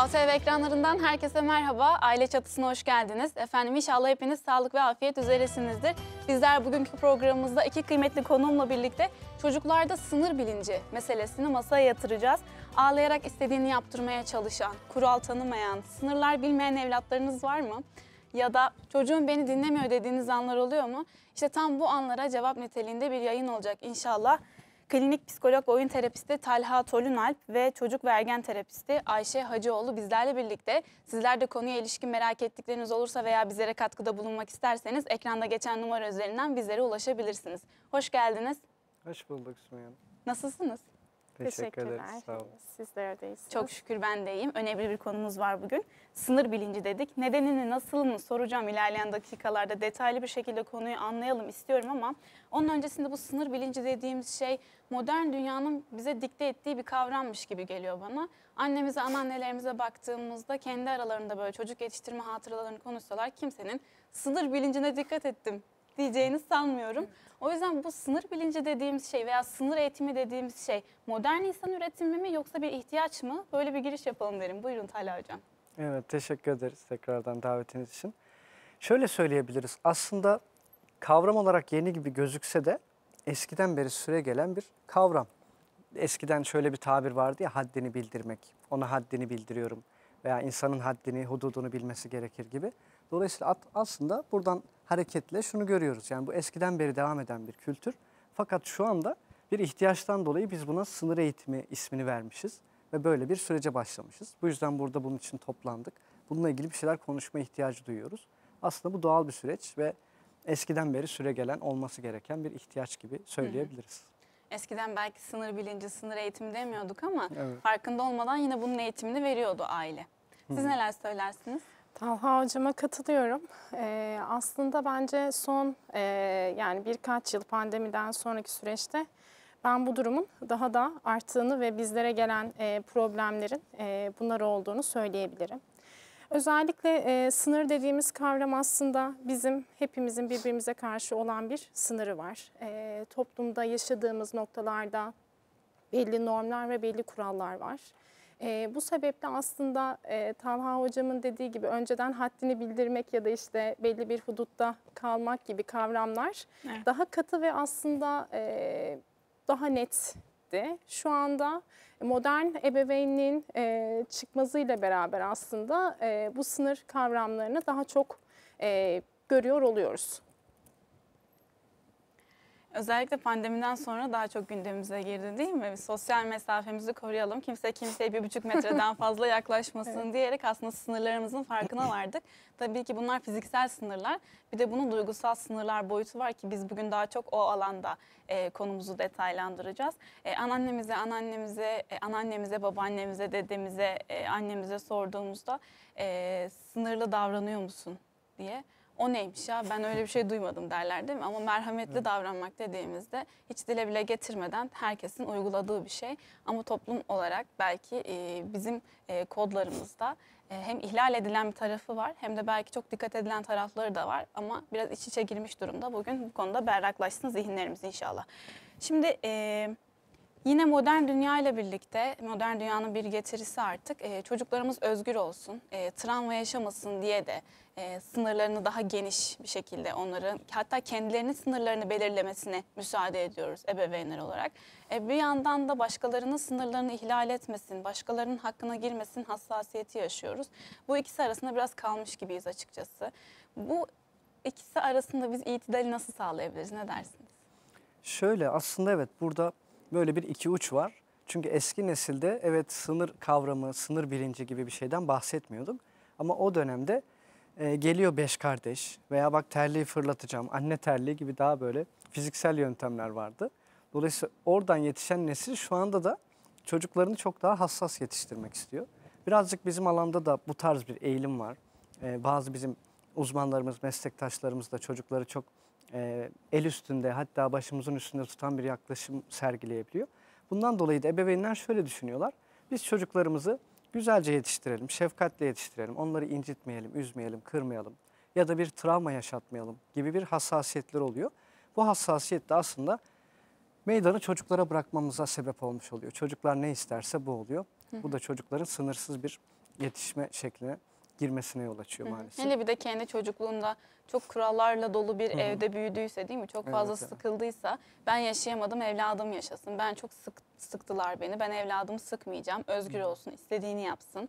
Val TV ekranlarından herkese merhaba. Aile çatısına hoş geldiniz. Efendim inşallah hepiniz sağlık ve afiyet üzeresinizdir. Bizler bugünkü programımızda iki kıymetli konuğumla birlikte çocuklarda sınır bilinci meselesini masaya yatıracağız. Ağlayarak istediğini yaptırmaya çalışan, kural tanımayan, sınırlar bilmeyen evlatlarınız var mı? Ya da çocuğum beni dinlemiyor dediğiniz anlar oluyor mu? İşte tam bu anlara cevap niteliğinde bir yayın olacak inşallah. Klinik psikolog oyun terapisti Talha Tolunalp ve çocuk ve ergen terapisti Ayşe Hacıoğlu bizlerle birlikte. Sizler de konuya ilişkin merak ettikleriniz olursa veya bizlere katkıda bulunmak isterseniz ekranda geçen numara üzerinden bizlere ulaşabilirsiniz. Hoş geldiniz. Hoş bulduk Sümeyye Hanım. Nasılsınız? Teşekkür ederiz. Sağ olun. Sizler de iyisiniz. Çok şükür ben de iyiyim. Önemli bir konumuz var bugün. Sınır bilinci dedik. Nedenini, nasılını soracağım ilerleyen dakikalarda. Detaylı bir şekilde konuyu anlayalım istiyorum ama onun öncesinde bu sınır bilinci dediğimiz şey modern dünyanın bize dikte ettiği bir kavrammış gibi geliyor bana. Annemize, anneannelerimize baktığımızda kendi aralarında böyle çocuk yetiştirme hatıralarını konuşsalar kimsenin sınır bilincine dikkat ettim diyeceğini sanmıyorum. O yüzden bu sınır bilinci dediğimiz şey veya sınır eğitimi dediğimiz şey modern insan üretimi mi yoksa bir ihtiyaç mı? Böyle bir giriş yapalım derim. Buyurun Talha Hocam. Evet, teşekkür ederiz tekrardan davetiniz için. Şöyle söyleyebiliriz. Aslında kavram olarak yeni gibi gözükse de eskiden beri süre gelen bir kavram. Eskiden şöyle bir tabir vardı ya haddini bildirmek. Ona haddini bildiriyorum veya insanın haddini, hududunu bilmesi gerekir gibi. Dolayısıyla aslında buradan hareketle şunu görüyoruz. Yani bu eskiden beri devam eden bir kültür. Fakat şu anda bir ihtiyaçtan dolayı biz buna sınır eğitimi ismini vermişiz ve böyle bir sürece başlamışız. Bu yüzden burada bunun için toplandık. Bununla ilgili bir şeyler konuşma ihtiyacı duyuyoruz. Aslında bu doğal bir süreç ve eskiden beri süre gelen olması gereken bir ihtiyaç gibi söyleyebiliriz. Eskiden belki sınır bilinci, sınır eğitimi demiyorduk ama Evet. farkında olmadan yine bunun eğitimini veriyordu aile. Siz neler söylersiniz? Talha hocama katılıyorum. Ee, aslında bence son e, yani birkaç yıl pandemiden sonraki süreçte ben bu durumun daha da arttığını ve bizlere gelen e, problemlerin e, bunlar olduğunu söyleyebilirim. Özellikle e, sınır dediğimiz kavram aslında bizim hepimizin birbirimize karşı olan bir sınırı var. E, toplumda yaşadığımız noktalarda belli normlar ve belli kurallar var. E, bu sebeple aslında e, Talha hocamın dediği gibi önceden haddini bildirmek ya da işte belli bir hudutta kalmak gibi kavramlar Evet. daha katı ve aslında e, daha netti. Şu anda modern ebeveynliğin e, çıkmasıyla beraber aslında e, bu sınır kavramlarını daha çok e, görüyor oluyoruz. Özellikle pandemiden sonra daha çok gündemimize girdi değil mi? Sosyal mesafemizi koruyalım. Kimse kimseye bir buçuk metreden fazla yaklaşmasın diyerek aslında sınırlarımızın farkına vardık. Tabii ki bunlar fiziksel sınırlar. Bir de bunun duygusal sınırlar boyutu var ki biz bugün daha çok o alanda e, konumuzu detaylandıracağız. E, anneannemize, anneannemize, e, anneannemize, babaannemize, dedemize, e, annemize sorduğumuzda e, sınırlı davranıyor musun diye o neymiş ya ben öyle bir şey duymadım derler değil mi? Ama merhametli davranmak dediğimizde hiç dile bile getirmeden herkesin uyguladığı bir şey. Ama toplum olarak belki e, bizim e, kodlarımızda e, hem ihlal edilen bir tarafı var hem de belki çok dikkat edilen tarafları da var. Ama biraz iç içe girmiş durumda. Bugün bu konuda berraklaşsın zihinlerimiz inşallah. Şimdi... E, Yine modern dünya ile birlikte, modern dünyanın bir getirisi artık e, çocuklarımız özgür olsun, e, travma yaşamasın diye de e, sınırlarını daha geniş bir şekilde onların hatta kendilerinin sınırlarını belirlemesine müsaade ediyoruz ebeveynler olarak. E, bir yandan da başkalarının sınırlarını ihlal etmesin, başkalarının hakkına girmesin hassasiyeti yaşıyoruz. Bu ikisi arasında biraz kalmış gibiyiz açıkçası. Bu ikisi arasında biz itidali nasıl sağlayabiliriz? Ne dersiniz? Şöyle aslında evet burada böyle bir iki uç var. Çünkü eski nesilde evet sınır kavramı, sınır bilinci gibi bir şeyden bahsetmiyorduk. Ama o dönemde e, geliyor beş kardeş veya bak terliği fırlatacağım, anne terliği gibi daha böyle fiziksel yöntemler vardı. Dolayısıyla oradan yetişen nesil şu anda da çocuklarını çok daha hassas yetiştirmek istiyor. Birazcık bizim alanda da bu tarz bir eğilim var. E, bazı bizim uzmanlarımız, meslektaşlarımız da çocukları çok e, el üstünde hatta başımızın üstünde tutan bir yaklaşım sergileyebiliyor. Bundan dolayı da ebeveynler şöyle düşünüyorlar. Biz çocuklarımızı güzelce yetiştirelim, şefkatle yetiştirelim. Onları incitmeyelim, üzmeyelim, kırmayalım ya da bir travma yaşatmayalım gibi bir hassasiyetler oluyor. Bu hassasiyet de aslında meydanı çocuklara bırakmamıza sebep olmuş oluyor. Çocuklar ne isterse bu oluyor. Bu da çocukların sınırsız bir yetişme şekline girmesine yol açıyor Hı hı. maalesef. Hele bir de kendi çocukluğunda çok kurallarla dolu bir Hı hı. evde büyüdüyse değil mi? Çok fazla evet. sıkıldıysa ben yaşayamadım evladım yaşasın. Ben çok sık sıktılar beni. Ben evladımı sıkmayacağım. Özgür olsun, istediğini yapsın.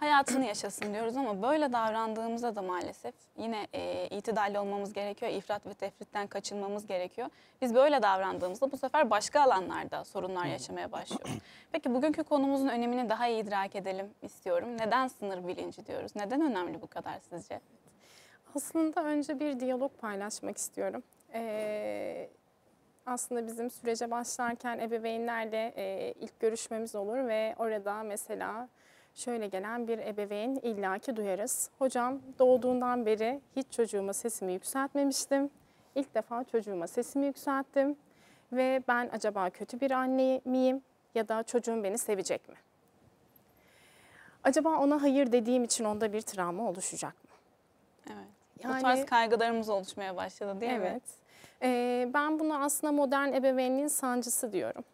Hayatını yaşasın diyoruz ama böyle davrandığımızda da maalesef yine e, itidalli olmamız gerekiyor. İfrat ve tefritten kaçınmamız gerekiyor. Biz böyle davrandığımızda bu sefer başka alanlarda sorunlar yaşamaya başlıyoruz. Peki bugünkü konumuzun önemini daha iyi idrak edelim istiyorum. Neden sınır bilinci diyoruz? Neden önemli bu kadar sizce? Aslında önce bir diyalog paylaşmak istiyorum. Ee, aslında bizim sürece başlarken ebeveynlerle e, ilk görüşmemiz olur ve orada mesela şöyle gelen bir ebeveyn illaki duyarız. Hocam doğduğundan beri hiç çocuğuma sesimi yükseltmemiştim. İlk defa çocuğuma sesimi yükselttim ve ben acaba kötü bir anne miyim ya da çocuğum beni sevecek mi? Acaba ona hayır dediğim için onda bir travma oluşacak mı? Evet. Yani- Bu tarz kaygılarımız oluşmaya başladı değil mi? Evet. Ee, ben bunu aslında modern ebeveynliğin sancısı diyorum.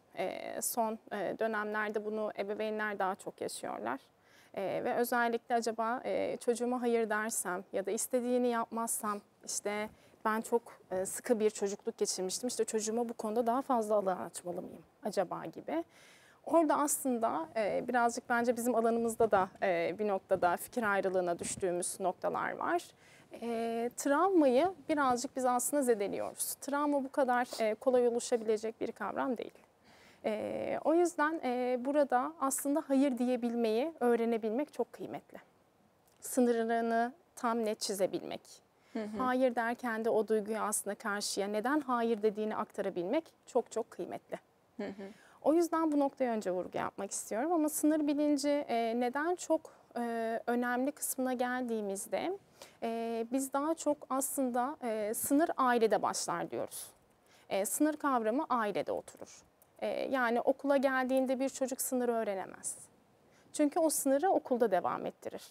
Son dönemlerde bunu ebeveynler daha çok yaşıyorlar. Ve özellikle acaba çocuğuma hayır dersem ya da istediğini yapmazsam işte ben çok sıkı bir çocukluk geçirmiştim. İşte çocuğuma bu konuda daha fazla alan açmalı mıyım acaba gibi. Orada aslında birazcık bence bizim alanımızda da bir noktada fikir ayrılığına düştüğümüz noktalar var. E, travmayı birazcık biz aslında zedeliyoruz. Travma bu kadar kolay oluşabilecek bir kavram değil. E, o yüzden e, burada aslında hayır diyebilmeyi öğrenebilmek çok kıymetli. Sınırlarını tam net çizebilmek. Hayır derken de o duyguyu aslında karşıya neden hayır dediğini aktarabilmek çok çok kıymetli. O yüzden bu noktaya önce vurgu yapmak istiyorum ama sınır bilinci e, neden çok e, önemli kısmına geldiğimizde e, biz daha çok aslında e, sınır ailede başlar diyoruz. E, sınır kavramı ailede oturur. E, yani okula geldiğinde bir çocuk sınırı öğrenemez. Çünkü o sınırı okulda devam ettirir.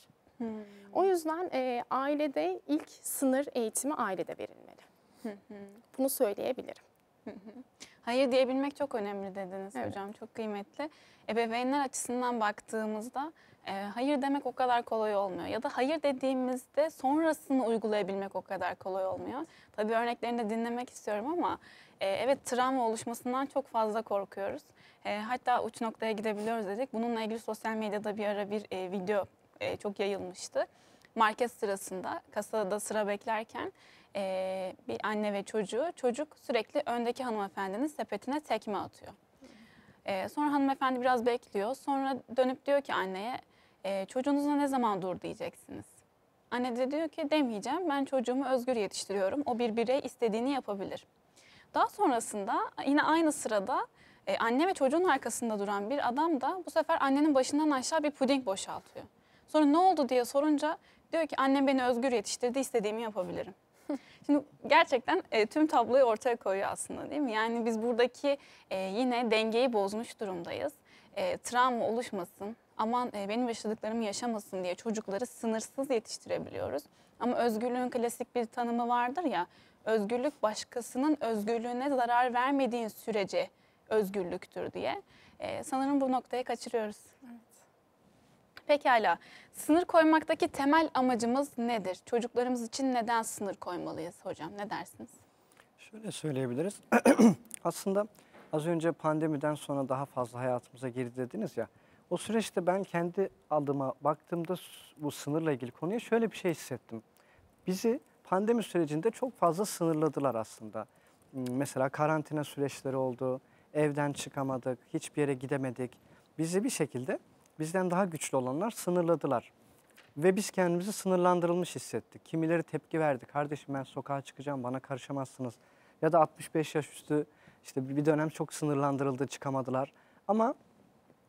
O yüzden e, ailede ilk sınır eğitimi ailede verilmeli. Bunu söyleyebilirim. Hayır diyebilmek çok önemli dediniz Evet. hocam. Çok kıymetli. Ebeveynler açısından baktığımızda e, hayır demek o kadar kolay olmuyor. Ya da hayır dediğimizde sonrasını uygulayabilmek o kadar kolay olmuyor. Tabii örneklerini de dinlemek istiyorum ama e, evet travma oluşmasından çok fazla korkuyoruz. E, hatta uç noktaya gidebiliyoruz dedik. Bununla ilgili sosyal medyada bir ara bir e, video e, çok yayılmıştı. Market sırasında kasada sıra beklerken e, bir anne ve çocuğu çocuk sürekli öndeki hanımefendinin sepetine tekme atıyor. E, sonra hanımefendi biraz bekliyor. Sonra dönüp diyor ki anneye e, çocuğunuza ne zaman dur diyeceksiniz. Anne de diyor ki demeyeceğim ben çocuğumu özgür yetiştiriyorum. O bir birey istediğini yapabilir. Daha sonrasında yine aynı sırada e, anne ve çocuğun arkasında duran bir adam da bu sefer annenin başından aşağı bir puding boşaltıyor. Sonra ne oldu diye sorunca diyor ki annem beni özgür yetiştirdi istediğimi yapabilirim. Şimdi gerçekten e, tüm tabloyu ortaya koyuyor aslında değil mi? Yani biz buradaki e, yine dengeyi bozmuş durumdayız. E, travma oluşmasın, aman e, benim yaşadıklarımı yaşamasın diye çocukları sınırsız yetiştirebiliyoruz. Ama özgürlüğün klasik bir tanımı vardır ya, özgürlük başkasının özgürlüğüne zarar vermediğin sürece özgürlüktür diye. E, sanırım bu noktayı kaçırıyoruz. Pekala. Sınır koymaktaki temel amacımız nedir? Çocuklarımız için neden sınır koymalıyız hocam? Ne dersiniz? Şöyle söyleyebiliriz. Aslında az önce pandemiden sonra daha fazla hayatımıza girdi dediniz ya. O süreçte ben kendi adıma baktığımda bu sınırla ilgili konuya şöyle bir şey hissettim. Bizi pandemi sürecinde çok fazla sınırladılar aslında. Hmm, Mesela karantina süreçleri oldu, evden çıkamadık, hiçbir yere gidemedik. Bizi bir şekilde bizden daha güçlü olanlar sınırladılar. Ve biz kendimizi sınırlandırılmış hissettik. Kimileri tepki verdi. Kardeşim ben sokağa çıkacağım bana karışamazsınız. Ya da 65 yaş üstü işte bir dönem çok sınırlandırıldı çıkamadılar. Ama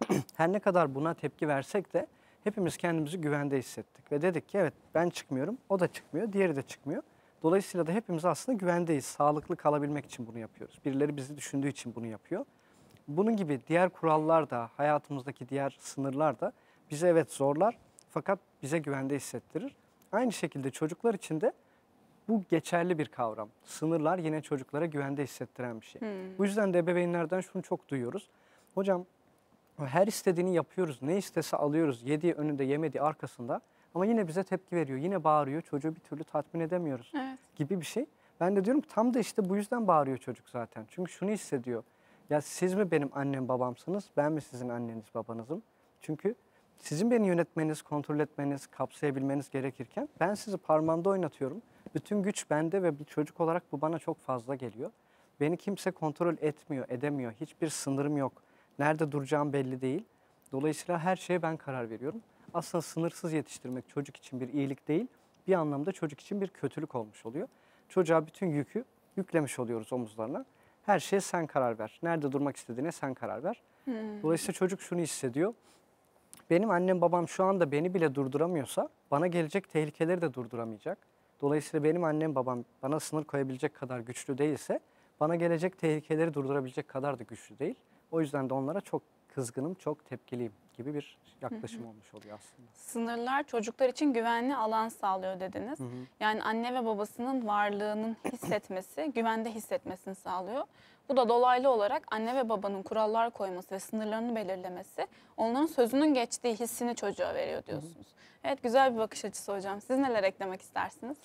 her ne kadar buna tepki versek de hepimiz kendimizi güvende hissettik. Ve dedik ki evet ben çıkmıyorum o da çıkmıyor diğeri de çıkmıyor. Dolayısıyla da hepimiz aslında güvendeyiz. Sağlıklı kalabilmek için bunu yapıyoruz. Birileri bizi düşündüğü için bunu yapıyor. Bunun gibi diğer kurallar da hayatımızdaki diğer sınırlar da bize evet zorlar fakat bize güvende hissettirir. Aynı şekilde çocuklar için de bu geçerli bir kavram. Sınırlar yine çocuklara güvende hissettiren bir şey. Bu yüzden de ebeveynlerden şunu çok duyuyoruz. Hocam Her istediğini yapıyoruz. Ne istese alıyoruz. Yediği önünde, yemediği arkasında. Ama yine bize tepki veriyor. Yine bağırıyor. Çocuğu bir türlü tatmin edemiyoruz Evet. gibi bir şey. Ben de diyorum ki tam da işte bu yüzden bağırıyor çocuk zaten. Çünkü şunu hissediyor. Ya siz mi benim annem babamsınız, ben mi sizin anneniz babanızım? Çünkü sizin beni yönetmeniz, kontrol etmeniz, kapsayabilmeniz gerekirken ben sizi parmağımda oynatıyorum. Bütün güç bende ve bir çocuk olarak bu bana çok fazla geliyor. Beni kimse kontrol etmiyor, edemiyor. Hiçbir sınırım yok. Nerede duracağım belli değil. Dolayısıyla her şeye ben karar veriyorum. Aslında sınırsız yetiştirmek çocuk için bir iyilik değil, bir anlamda çocuk için bir kötülük olmuş oluyor. Çocuğa bütün yükü yüklemiş oluyoruz omuzlarına. Her şeye sen karar ver. Nerede durmak istediğine sen karar ver. Dolayısıyla çocuk şunu hissediyor. Benim annem babam şu anda beni bile durduramıyorsa bana gelecek tehlikeleri de durduramayacak. Dolayısıyla benim annem babam bana sınır koyabilecek kadar güçlü değilse bana gelecek tehlikeleri durdurabilecek kadar da güçlü değil. O yüzden de onlara çok kızgınım, çok tepkiliyim gibi bir yaklaşım olmuş oluyor aslında. Sınırlar çocuklar için güvenli alan sağlıyor dediniz. Hı hı. Yani anne ve babasının varlığının hissetmesi, güvende hissetmesini sağlıyor. Bu da dolaylı olarak anne ve babanın kurallar koyması ve sınırlarını belirlemesi onların sözünün geçtiği hissini çocuğa veriyor diyorsunuz. Evet güzel bir bakış açısı hocam. Siz neler eklemek istersiniz?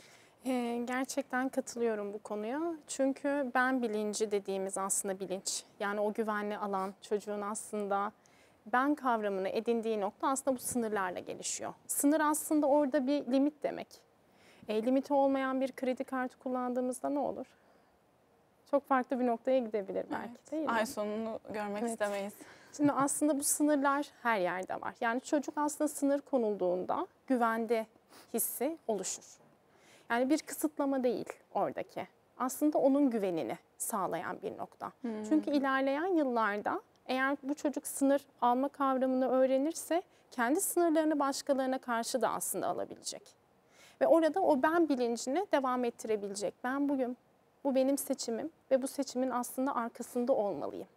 Ee, gerçekten katılıyorum bu konuya. Çünkü ben bilinci dediğimiz aslında bilinç. Yani o güvenli alan çocuğun aslında ben kavramını edindiği nokta aslında bu sınırlarla gelişiyor. Sınır aslında orada bir limit demek. E, limiti olmayan bir kredi kartı kullandığımızda ne olur? Çok farklı bir noktaya gidebilir belki değil mi? Ay sonunu görmek Evet. istemeyiz. Şimdi aslında bu sınırlar her yerde var. Yani çocuk aslında sınır konulduğunda güvende hissi oluşur. Yani bir kısıtlama değil oradaki. Aslında onun güvenini sağlayan bir nokta. Çünkü ilerleyen yıllarda eğer bu çocuk sınır alma kavramını öğrenirse kendi sınırlarını başkalarına karşı da aslında alabilecek. Ve orada o ben bilincini devam ettirebilecek. Ben bugün bu benim seçimim ve bu seçimin aslında arkasında olmalıyım.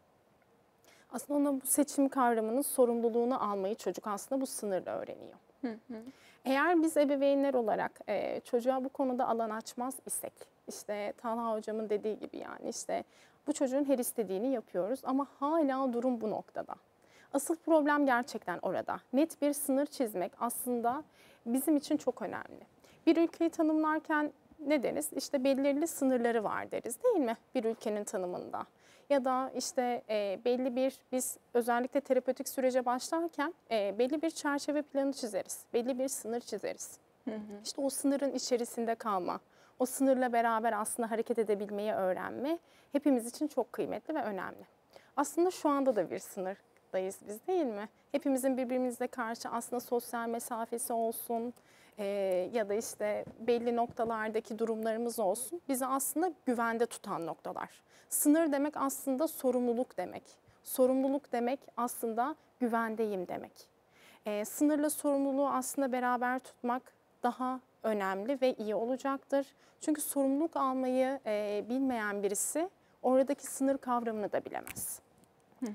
Aslında ona bu seçim kavramının sorumluluğunu almayı çocuk aslında bu sınırla öğreniyor. Eğer biz ebeveynler olarak e, çocuğa bu konuda alan açmaz isek, işte Talha hocamın dediği gibi yani işte bu çocuğun her istediğini yapıyoruz ama hala durum bu noktada. Asıl problem gerçekten orada. Net bir sınır çizmek aslında bizim için çok önemli. Bir ülkeyi tanımlarken ne deriz? İşte belirli sınırları var deriz değil mi bir ülkenin tanımında? Ya da işte e, belli bir biz özellikle terapötik sürece başlarken e, belli bir çerçeve planı çizeriz. Belli bir sınır çizeriz. İşte o sınırın içerisinde kalma, o sınırla beraber aslında hareket edebilmeyi öğrenme hepimiz için çok kıymetli ve önemli. Aslında şu anda da bir sınırdayız biz değil mi? Hepimizin birbirimizle karşı aslında sosyal mesafesi olsun e, ya da işte belli noktalardaki durumlarımız olsun bizi aslında güvende tutan noktalar. Sınır demek aslında sorumluluk demek. Sorumluluk demek aslında güvendeyim demek. E, sınırla sorumluluğu aslında beraber tutmak daha önemli ve iyi olacaktır. Çünkü sorumluluk almayı e, bilmeyen birisi oradaki sınır kavramını da bilemez.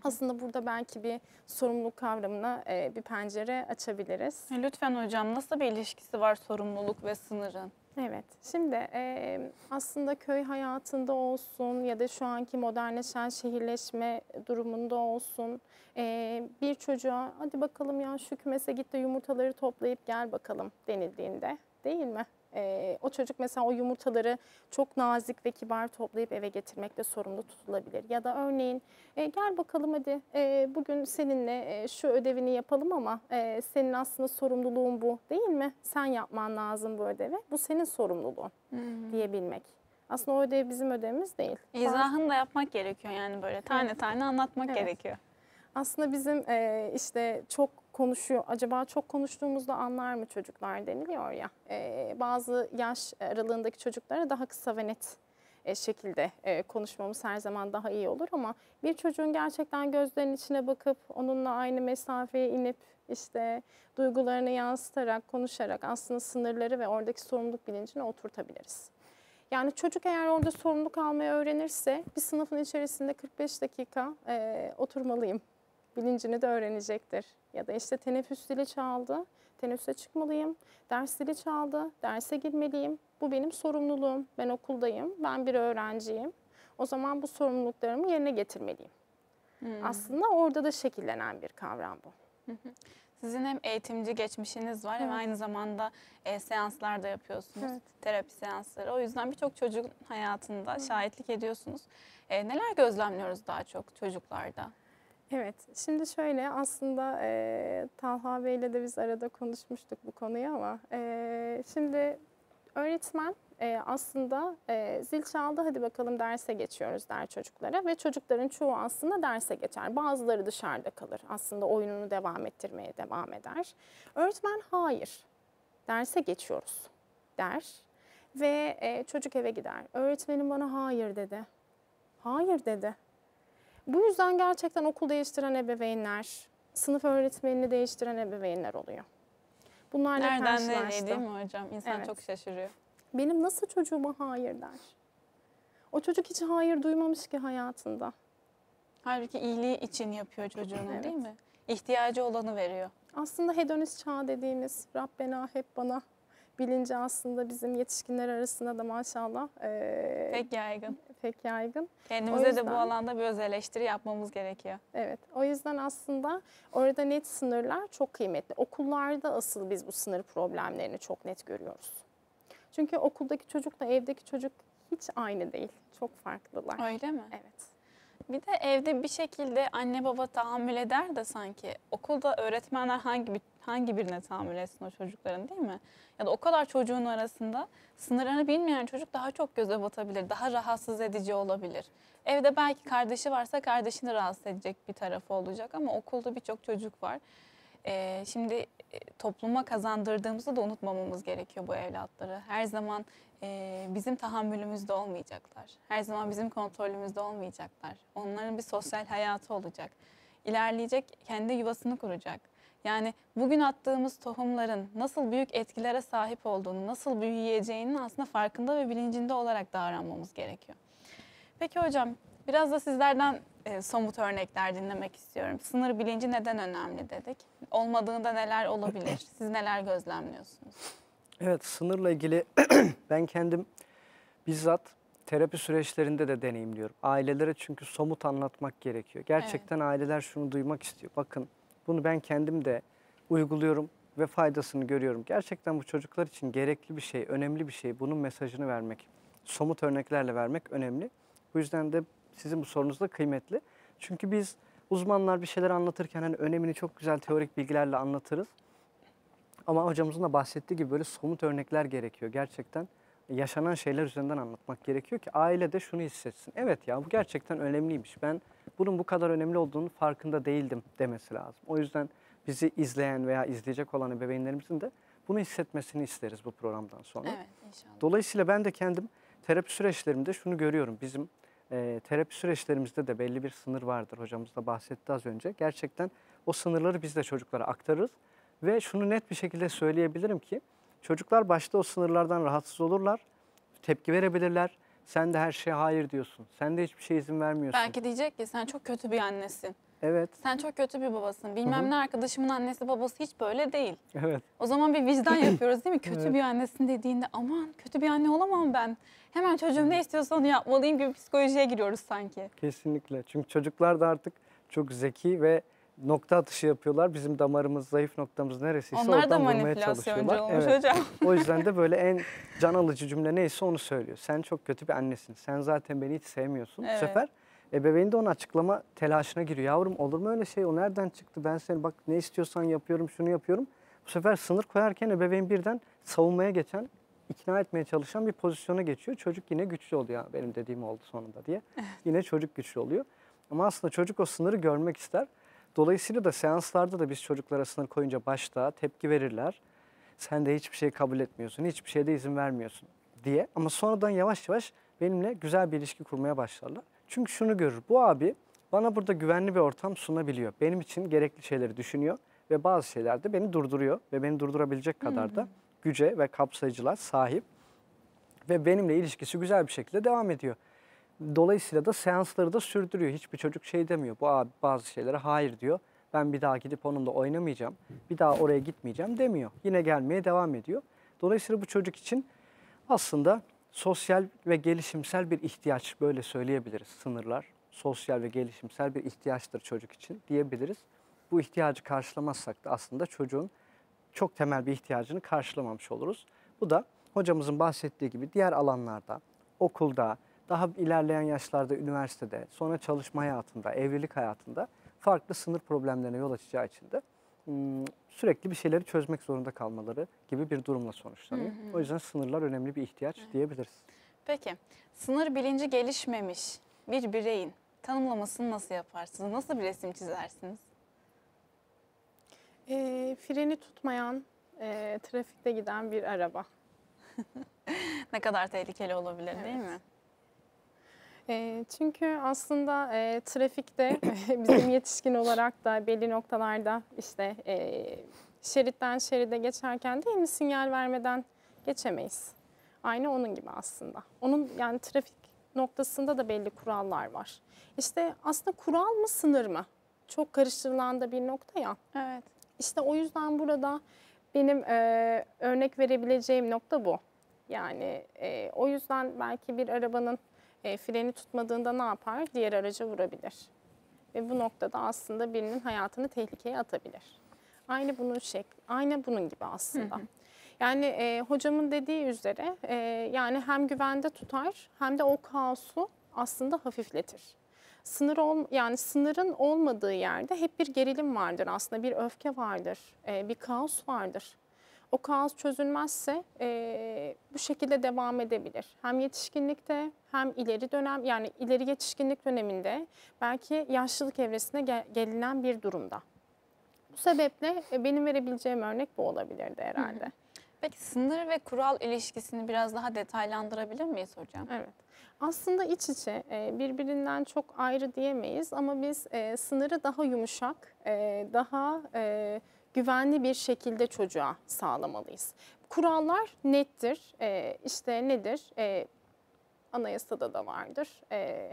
Aslında burada belki bir sorumluluk kavramına e, bir pencere açabiliriz. Lütfen hocam nasıl bir ilişkisi var sorumluluk ve sınırın? Evet, şimdi e, aslında köy hayatında olsun ya da şu anki modernleşen şehirleşme durumunda olsun e, bir çocuğa hadi bakalım ya şu kümese git de yumurtaları toplayıp gel bakalım denildiğinde değil mi? E, o çocuk mesela o yumurtaları çok nazik ve kibar toplayıp eve getirmekle sorumlu tutulabilir. Ya da örneğin e, gel bakalım hadi e, bugün seninle e, şu ödevini yapalım ama e, senin aslında sorumluluğun bu değil mi? Sen yapman lazım bu ödevi. Bu senin sorumluluğun diyebilmek. Aslında o ödev bizim ödevimiz değil. İzahını da yapmak gerekiyor yani böyle tane tane anlatmak Evet. gerekiyor. Aslında bizim e, işte çok konuşuyor, acaba çok konuştuğumuzda anlar mı çocuklar deniliyor ya. E, bazı yaş aralığındaki çocuklara daha kısa ve net e, şekilde e, konuşmamız her zaman daha iyi olur ama bir çocuğun gerçekten gözlerinin içine bakıp onunla aynı mesafeye inip işte duygularını yansıtarak, konuşarak aslında sınırları ve oradaki sorumluluk bilincini oturtabiliriz. Yani çocuk eğer orada sorumluluk almayı öğrenirse bir sınıfın içerisinde 45 dakika e, oturmalıyım bilincini de öğrenecektir. Ya da işte teneffüs zili çaldı, teneffüse çıkmalıyım. Ders zili çaldı, derse girmeliyim. Bu benim sorumluluğum. Ben okuldayım, ben bir öğrenciyim. O zaman bu sorumluluklarımı yerine getirmeliyim. Aslında orada da şekillenen bir kavram bu. Sizin hem eğitimci geçmişiniz var hem Evet. aynı zamanda e, seanslar da yapıyorsunuz. Evet. Terapi seansları. O yüzden birçok çocuğun hayatında şahitlik ediyorsunuz. E, neler gözlemliyoruz daha çok çocuklarda? Evet, şimdi şöyle aslında e, Talha Bey'le de biz arada konuşmuştuk bu konuyu ama e, şimdi öğretmen e, aslında e, zil çaldı hadi bakalım derse geçiyoruz der çocuklara ve çocukların çoğu aslında derse geçer. Bazıları dışarıda kalır aslında oyununu devam ettirmeye devam eder. Öğretmen hayır derse geçiyoruz der ve e, çocuk eve gider. Öğretmenim bana hayır dedi. Hayır dedi. Bu yüzden gerçekten okul değiştiren ebeveynler, sınıf öğretmenini değiştiren ebeveynler oluyor. Bunlarla Nereden nereye değil mi hocam? İnsan Evet. çok şaşırıyor. Benim nasıl çocuğuma hayır der? O çocuk hiç hayır duymamış ki hayatında. Halbuki iyiliği için yapıyor çocuğuna Evet. değil mi? İhtiyacı olanı veriyor. Aslında hedonist çağ dediğimiz Rabbena hep bana bilinci aslında bizim yetişkinler arasında da maşallah eee, Pek yaygın. Pek yaygın. Kendimize de bu yüzden- alanda bir öz eleştiri yapmamız gerekiyor. Evet. O yüzden aslında orada net sınırlar çok kıymetli. Okullarda asıl biz bu sınır problemlerini çok net görüyoruz. Çünkü okuldaki çocukla evdeki çocuk hiç aynı değil. Çok farklılar. Öyle mi? Evet. Bir de evde bir şekilde anne baba tahammül eder de sanki okulda öğretmenler hangi bir, hangi birine tahammül etsin o çocukların değil mi? Ya da o kadar çocuğun arasında sınırlarını bilmeyen çocuk daha çok göze batabilir, daha rahatsız edici olabilir. Evde belki kardeşi varsa kardeşini rahatsız edecek bir tarafı olacak ama okulda birçok çocuk var. Ee, şimdi e, topluma kazandırdığımızı da unutmamamız gerekiyor bu evlatları. Her zaman e, bizim tahammülümüzde olmayacaklar. Her zaman bizim kontrolümüzde olmayacaklar. Onların bir sosyal hayatı olacak. İlerleyecek, kendi yuvasını kuracak. Yani bugün attığımız tohumların nasıl büyük etkilere sahip olduğunu, nasıl büyüyeceğinin aslında farkında ve bilincinde olarak davranmamız gerekiyor. Peki hocam, biraz da sizlerden e, somut örnekler dinlemek istiyorum. Sınır bilinci neden önemli dedik? Olmadığında neler olabilir? Siz neler gözlemliyorsunuz? Evet sınırla ilgili ben kendim bizzat terapi süreçlerinde de deneyimliyorum. Ailelere çünkü somut anlatmak gerekiyor. Gerçekten aileler şunu duymak istiyor. Bakın bunu ben kendim de uyguluyorum ve faydasını görüyorum. Gerçekten bu çocuklar için gerekli bir şey, önemli bir şey. Bunun mesajını vermek, somut örneklerle vermek önemli. Bu yüzden de sizin bu sorunuz da kıymetli. Çünkü biz uzmanlar bir şeyler anlatırken hani önemini çok güzel teorik bilgilerle anlatırız. Ama hocamızın da bahsettiği gibi böyle somut örnekler gerekiyor. Gerçekten yaşanan şeyler üzerinden anlatmak gerekiyor ki aile de şunu hissetsin. Evet ya bu gerçekten önemliymiş. Ben bunun bu kadar önemli olduğunu farkında değildim demesi lazım. O yüzden bizi izleyen veya izleyecek olan ebeveynlerimizin de bunu hissetmesini isteriz bu programdan sonra. Evet inşallah. Dolayısıyla ben de kendim terapi süreçlerimde şunu görüyorum. Bizim e, terapi süreçlerimizde de belli bir sınır vardır. Hocamız da bahsetti az önce. Gerçekten o sınırları biz de çocuklara aktarırız. Ve şunu net bir şekilde söyleyebilirim ki çocuklar başta o sınırlardan rahatsız olurlar. Tepki verebilirler. Sen de her şeye hayır diyorsun. Sen de hiçbir şeye izin vermiyorsun. Belki diyecek ki sen çok kötü bir annesin. Evet, Sen çok kötü bir babasın. Bilmem Hı hı. ne arkadaşımın annesi babası hiç böyle değil. evet. O zaman bir vicdan yapıyoruz değil mi? Kötü Evet. bir annesin dediğinde aman kötü bir anne olamam ben. Hemen çocuğum ne istiyorsa onu yapmalıyım gibi psikolojiye giriyoruz sanki. Kesinlikle. Çünkü çocuklar da artık çok zeki ve nokta atışı yapıyorlar. Bizim damarımız, zayıf noktamız neresiyse Onlar da oradan vurmaya çalışıyorlar. olmuş Evet. hocam. O yüzden de böyle en can alıcı cümle neyse onu söylüyor. Sen çok kötü bir annesin. Sen zaten beni hiç sevmiyorsun. Evet. Bu sefer ebeveyn de onu açıklama telaşına giriyor. Yavrum olur mu öyle şey? O nereden çıktı? Ben seni bak ne istiyorsan yapıyorum, şunu yapıyorum. Bu sefer sınır koyarken ebeveyn birden savunmaya geçen, ikna etmeye çalışan bir pozisyona geçiyor. Çocuk yine güçlü oluyor. "Ya Benim dediğim oldu sonunda diye. Yine çocuk güçlü oluyor. Ama aslında çocuk o sınırı görmek ister. Dolayısıyla da seanslarda da biz çocuklara sınır koyunca başta tepki verirler. Sen de hiçbir şey kabul etmiyorsun, hiçbir şeye de izin vermiyorsun diye. Ama sonradan yavaş yavaş benimle güzel bir ilişki kurmaya başlarlar. Çünkü şunu görür, bu abi bana burada güvenli bir ortam sunabiliyor. Benim için gerekli şeyleri düşünüyor ve bazı şeylerde beni durduruyor ve beni durdurabilecek kadar da güce ve kapsayıcılar sahip ve benimle ilişkisi güzel bir şekilde devam ediyor. Dolayısıyla da seansları da sürdürüyor. Hiçbir çocuk şey demiyor. Bu abi bazı şeylere hayır diyor. Ben bir daha gidip onunla oynamayacağım. Bir daha oraya gitmeyeceğim demiyor. Yine gelmeye devam ediyor. Dolayısıyla bu çocuk için aslında sosyal ve gelişimsel bir ihtiyaç böyle söyleyebiliriz sınırlar. sosyal ve gelişimsel bir ihtiyaçtır çocuk için diyebiliriz. Bu ihtiyacı karşılamazsak da aslında çocuğun çok temel bir ihtiyacını karşılamamış oluruz. Bu da hocamızın bahsettiği gibi diğer alanlarda, okulda, daha ilerleyen yaşlarda üniversitede, sonra çalışma hayatında, evlilik hayatında farklı sınır problemlerine yol açacağı için de sürekli bir şeyleri çözmek zorunda kalmaları gibi bir durumla sonuçlanıyor. O yüzden sınırlar önemli bir ihtiyaç diyebiliriz. Peki sınır bilinci gelişmemiş bir bireyin tanımlamasını nasıl yaparsınız? Nasıl bir resim çizersiniz? E, freni tutmayan, e, trafikte giden bir araba. Ne kadar tehlikeli olabilir değil Evet. mi? E, çünkü aslında e, trafikte bizim yetişkin olarak da belli noktalarda işte e, şeritten şeride geçerken değil mi sinyal vermeden geçemeyiz. Aynı onun gibi aslında. Onun yani trafik noktasında da belli kurallar var. İşte aslında kural mı sınır mı? Çok karıştırılan da bir nokta ya. Evet. İşte o yüzden burada benim e, örnek verebileceğim nokta bu. Yani e, o yüzden belki bir arabanın e, freni tutmadığında ne yapar? Diğer araca vurabilir. Ve bu noktada aslında birinin hayatını tehlikeye atabilir. Aynı bunun şekli, aynı bunun gibi aslında. Yani e, hocamın dediği üzere e, yani hem güvende tutar hem de o kaosu aslında hafifletir. Sınır ol, yani sınırın olmadığı yerde hep bir gerilim vardır aslında bir öfke vardır, e, bir kaos vardır. O kaos çözülmezse e, bu şekilde devam edebilir. Hem yetişkinlikte hem ileri dönem yani ileri yetişkinlik döneminde belki yaşlılık evresine gel- gelinen bir durumda. Bu sebeple e, benim verebileceğim örnek bu olabilirdi herhalde. Peki sınır ve kural ilişkisini biraz daha detaylandırabilir miyiz hocam? Evet. Aslında iç içe e, birbirinden çok ayrı diyemeyiz ama biz e, sınırı daha yumuşak, e, daha güvenli bir şekilde çocuğa sağlamalıyız. Kurallar nettir. E, işte nedir? E, anayasada da vardır. E,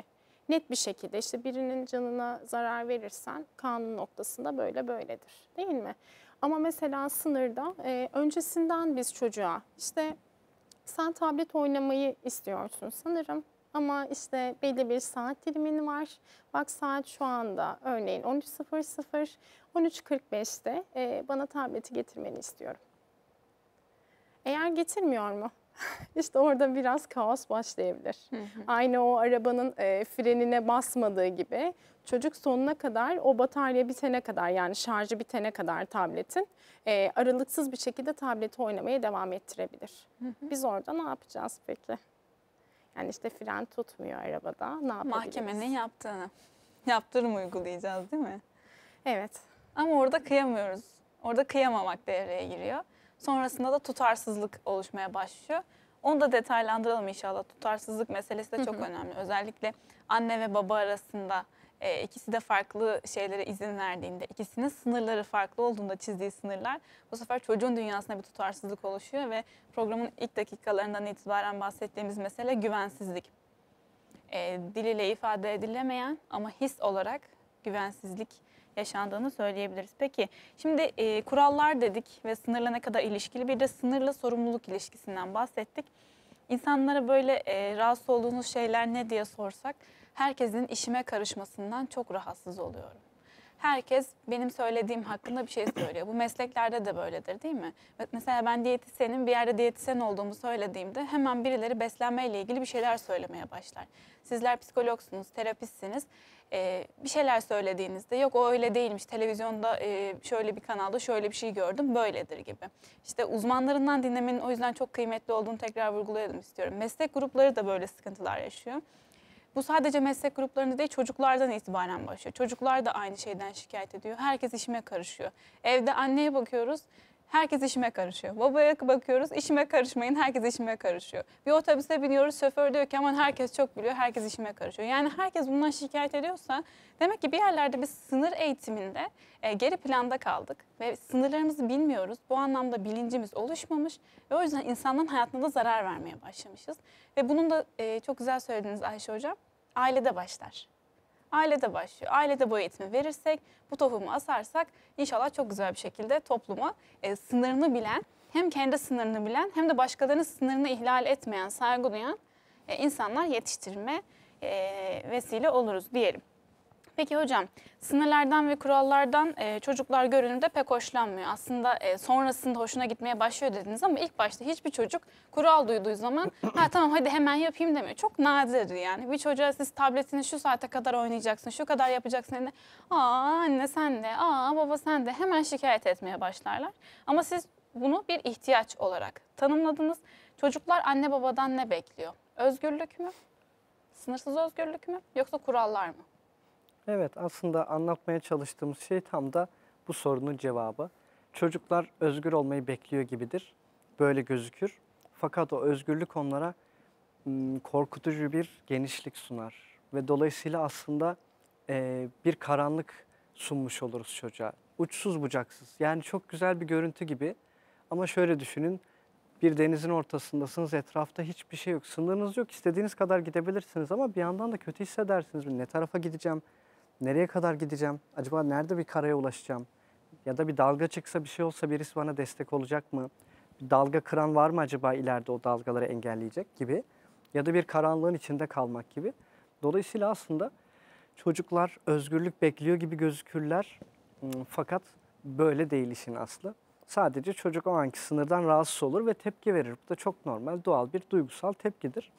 net bir şekilde işte birinin canına zarar verirsen kanun noktasında böyle böyledir. Değil mi? Ama mesela sınırda e, öncesinden biz çocuğa işte sen tablet oynamayı istiyorsun sanırım. Ama işte belli bir saat dilimin var. Bak saat şu anda örneğin 13.00, 13.45'te e, bana tableti getirmeni istiyorum. Eğer getirmiyor mu? işte orada biraz kaos başlayabilir. Aynı o arabanın e, frenine basmadığı gibi çocuk sonuna kadar o batarya bitene kadar yani şarjı bitene kadar tabletin e, aralıksız bir şekilde tableti oynamaya devam ettirebilir. Biz orada ne yapacağız peki? Yani işte fren tutmuyor arabada. Ne yapabiliriz? Mahkemenin yaptığını. Yaptırım uygulayacağız değil mi? Evet. Ama orada kıyamıyoruz. Orada kıyamamak devreye giriyor. Sonrasında da tutarsızlık oluşmaya başlıyor. Onu da detaylandıralım inşallah. Tutarsızlık meselesi de çok önemli. Özellikle anne ve baba arasında e, ikisi de farklı şeylere izin verdiğinde, ikisinin sınırları farklı olduğunda çizdiği sınırlar bu sefer çocuğun dünyasında bir tutarsızlık oluşuyor ve programın ilk dakikalarından itibaren bahsettiğimiz mesele güvensizlik. E, dil ile ifade edilemeyen ama his olarak güvensizlik yaşandığını söyleyebiliriz. Peki şimdi e, kurallar dedik ve sınırla ne kadar ilişkili bir de sınırla sorumluluk ilişkisinden bahsettik. İnsanlara böyle e, rahatsız olduğunuz şeyler ne diye sorsak herkesin işime karışmasından çok rahatsız oluyorum. Herkes benim söylediğim hakkında bir şey söylüyor. Bu mesleklerde de böyledir değil mi? Mesela ben diyetisyenim bir yerde diyetisyen olduğumu söylediğimde hemen birileri beslenmeyle ilgili bir şeyler söylemeye başlar. Sizler psikologsunuz, terapistsiniz. Ee, bir şeyler söylediğinizde yok o öyle değilmiş televizyonda e, şöyle bir kanalda şöyle bir şey gördüm böyledir gibi. İşte uzmanlarından dinlemenin o yüzden çok kıymetli olduğunu tekrar vurgulayalım istiyorum. Meslek grupları da böyle sıkıntılar yaşıyor. Bu sadece meslek gruplarında değil çocuklardan itibaren başlıyor. Çocuklar da aynı şeyden şikayet ediyor. Herkes işime karışıyor. Evde anneye bakıyoruz. Herkes işime karışıyor. Babaya bakıyoruz, işime karışmayın, herkes işime karışıyor. Bir otobüse biniyoruz, şoför diyor ki aman herkes çok biliyor, herkes işime karışıyor. Yani herkes bundan şikayet ediyorsa demek ki bir yerlerde biz sınır eğitiminde e, geri planda kaldık ve sınırlarımızı bilmiyoruz. Bu anlamda bilincimiz oluşmamış ve o yüzden insanların hayatına da zarar vermeye başlamışız. Ve bunun da e, çok güzel söylediniz Ayşe Hocam, ailede başlar ailede başlıyor. Ailede bu eğitimi verirsek, bu tohumu asarsak inşallah çok güzel bir şekilde topluma e, sınırını bilen, hem kendi sınırını bilen hem de başkalarının sınırını ihlal etmeyen, saygı duyan e, insanlar yetiştirme e, vesile oluruz diyelim. Peki hocam sınırlardan ve kurallardan e, çocuklar görünürde pek hoşlanmıyor. Aslında e, sonrasında hoşuna gitmeye başlıyor dediniz ama ilk başta hiçbir çocuk kural duyduğu zaman ha tamam hadi hemen yapayım demiyor. Çok nadir yani. Bir çocuğa siz tabletini şu saate kadar oynayacaksın, şu kadar yapacaksın dediğinde aa anne sen de, aa baba sen de hemen şikayet etmeye başlarlar. Ama siz bunu bir ihtiyaç olarak tanımladınız. Çocuklar anne babadan ne bekliyor? Özgürlük mü? Sınırsız özgürlük mü? Yoksa kurallar mı? Evet aslında anlatmaya çalıştığımız şey tam da bu sorunun cevabı. Çocuklar özgür olmayı bekliyor gibidir. Böyle gözükür. Fakat o özgürlük onlara m, korkutucu bir genişlik sunar. Ve dolayısıyla aslında bir karanlık sunmuş oluruz çocuğa. Uçsuz bucaksız. Yani çok güzel bir görüntü gibi. Ama şöyle düşünün. Bir denizin ortasındasınız. Etrafta hiçbir şey yok. Sınırınız yok. İstediğiniz kadar gidebilirsiniz ama bir yandan da kötü hissedersiniz. Ne tarafa gideceğim? Nereye kadar gideceğim? Acaba nerede bir karaya ulaşacağım? Ya da bir dalga çıksa bir şey olsa birisi bana destek olacak mı? Bir dalga kıran var mı acaba ileride o dalgaları engelleyecek gibi? Ya da bir karanlığın içinde kalmak gibi. Dolayısıyla aslında çocuklar özgürlük bekliyor gibi gözükürler. Hmm, Fakat böyle değil işin aslı. Sadece çocuk o anki sınırdan rahatsız olur ve tepki verir. Bu da çok normal, doğal bir duygusal tepkidir.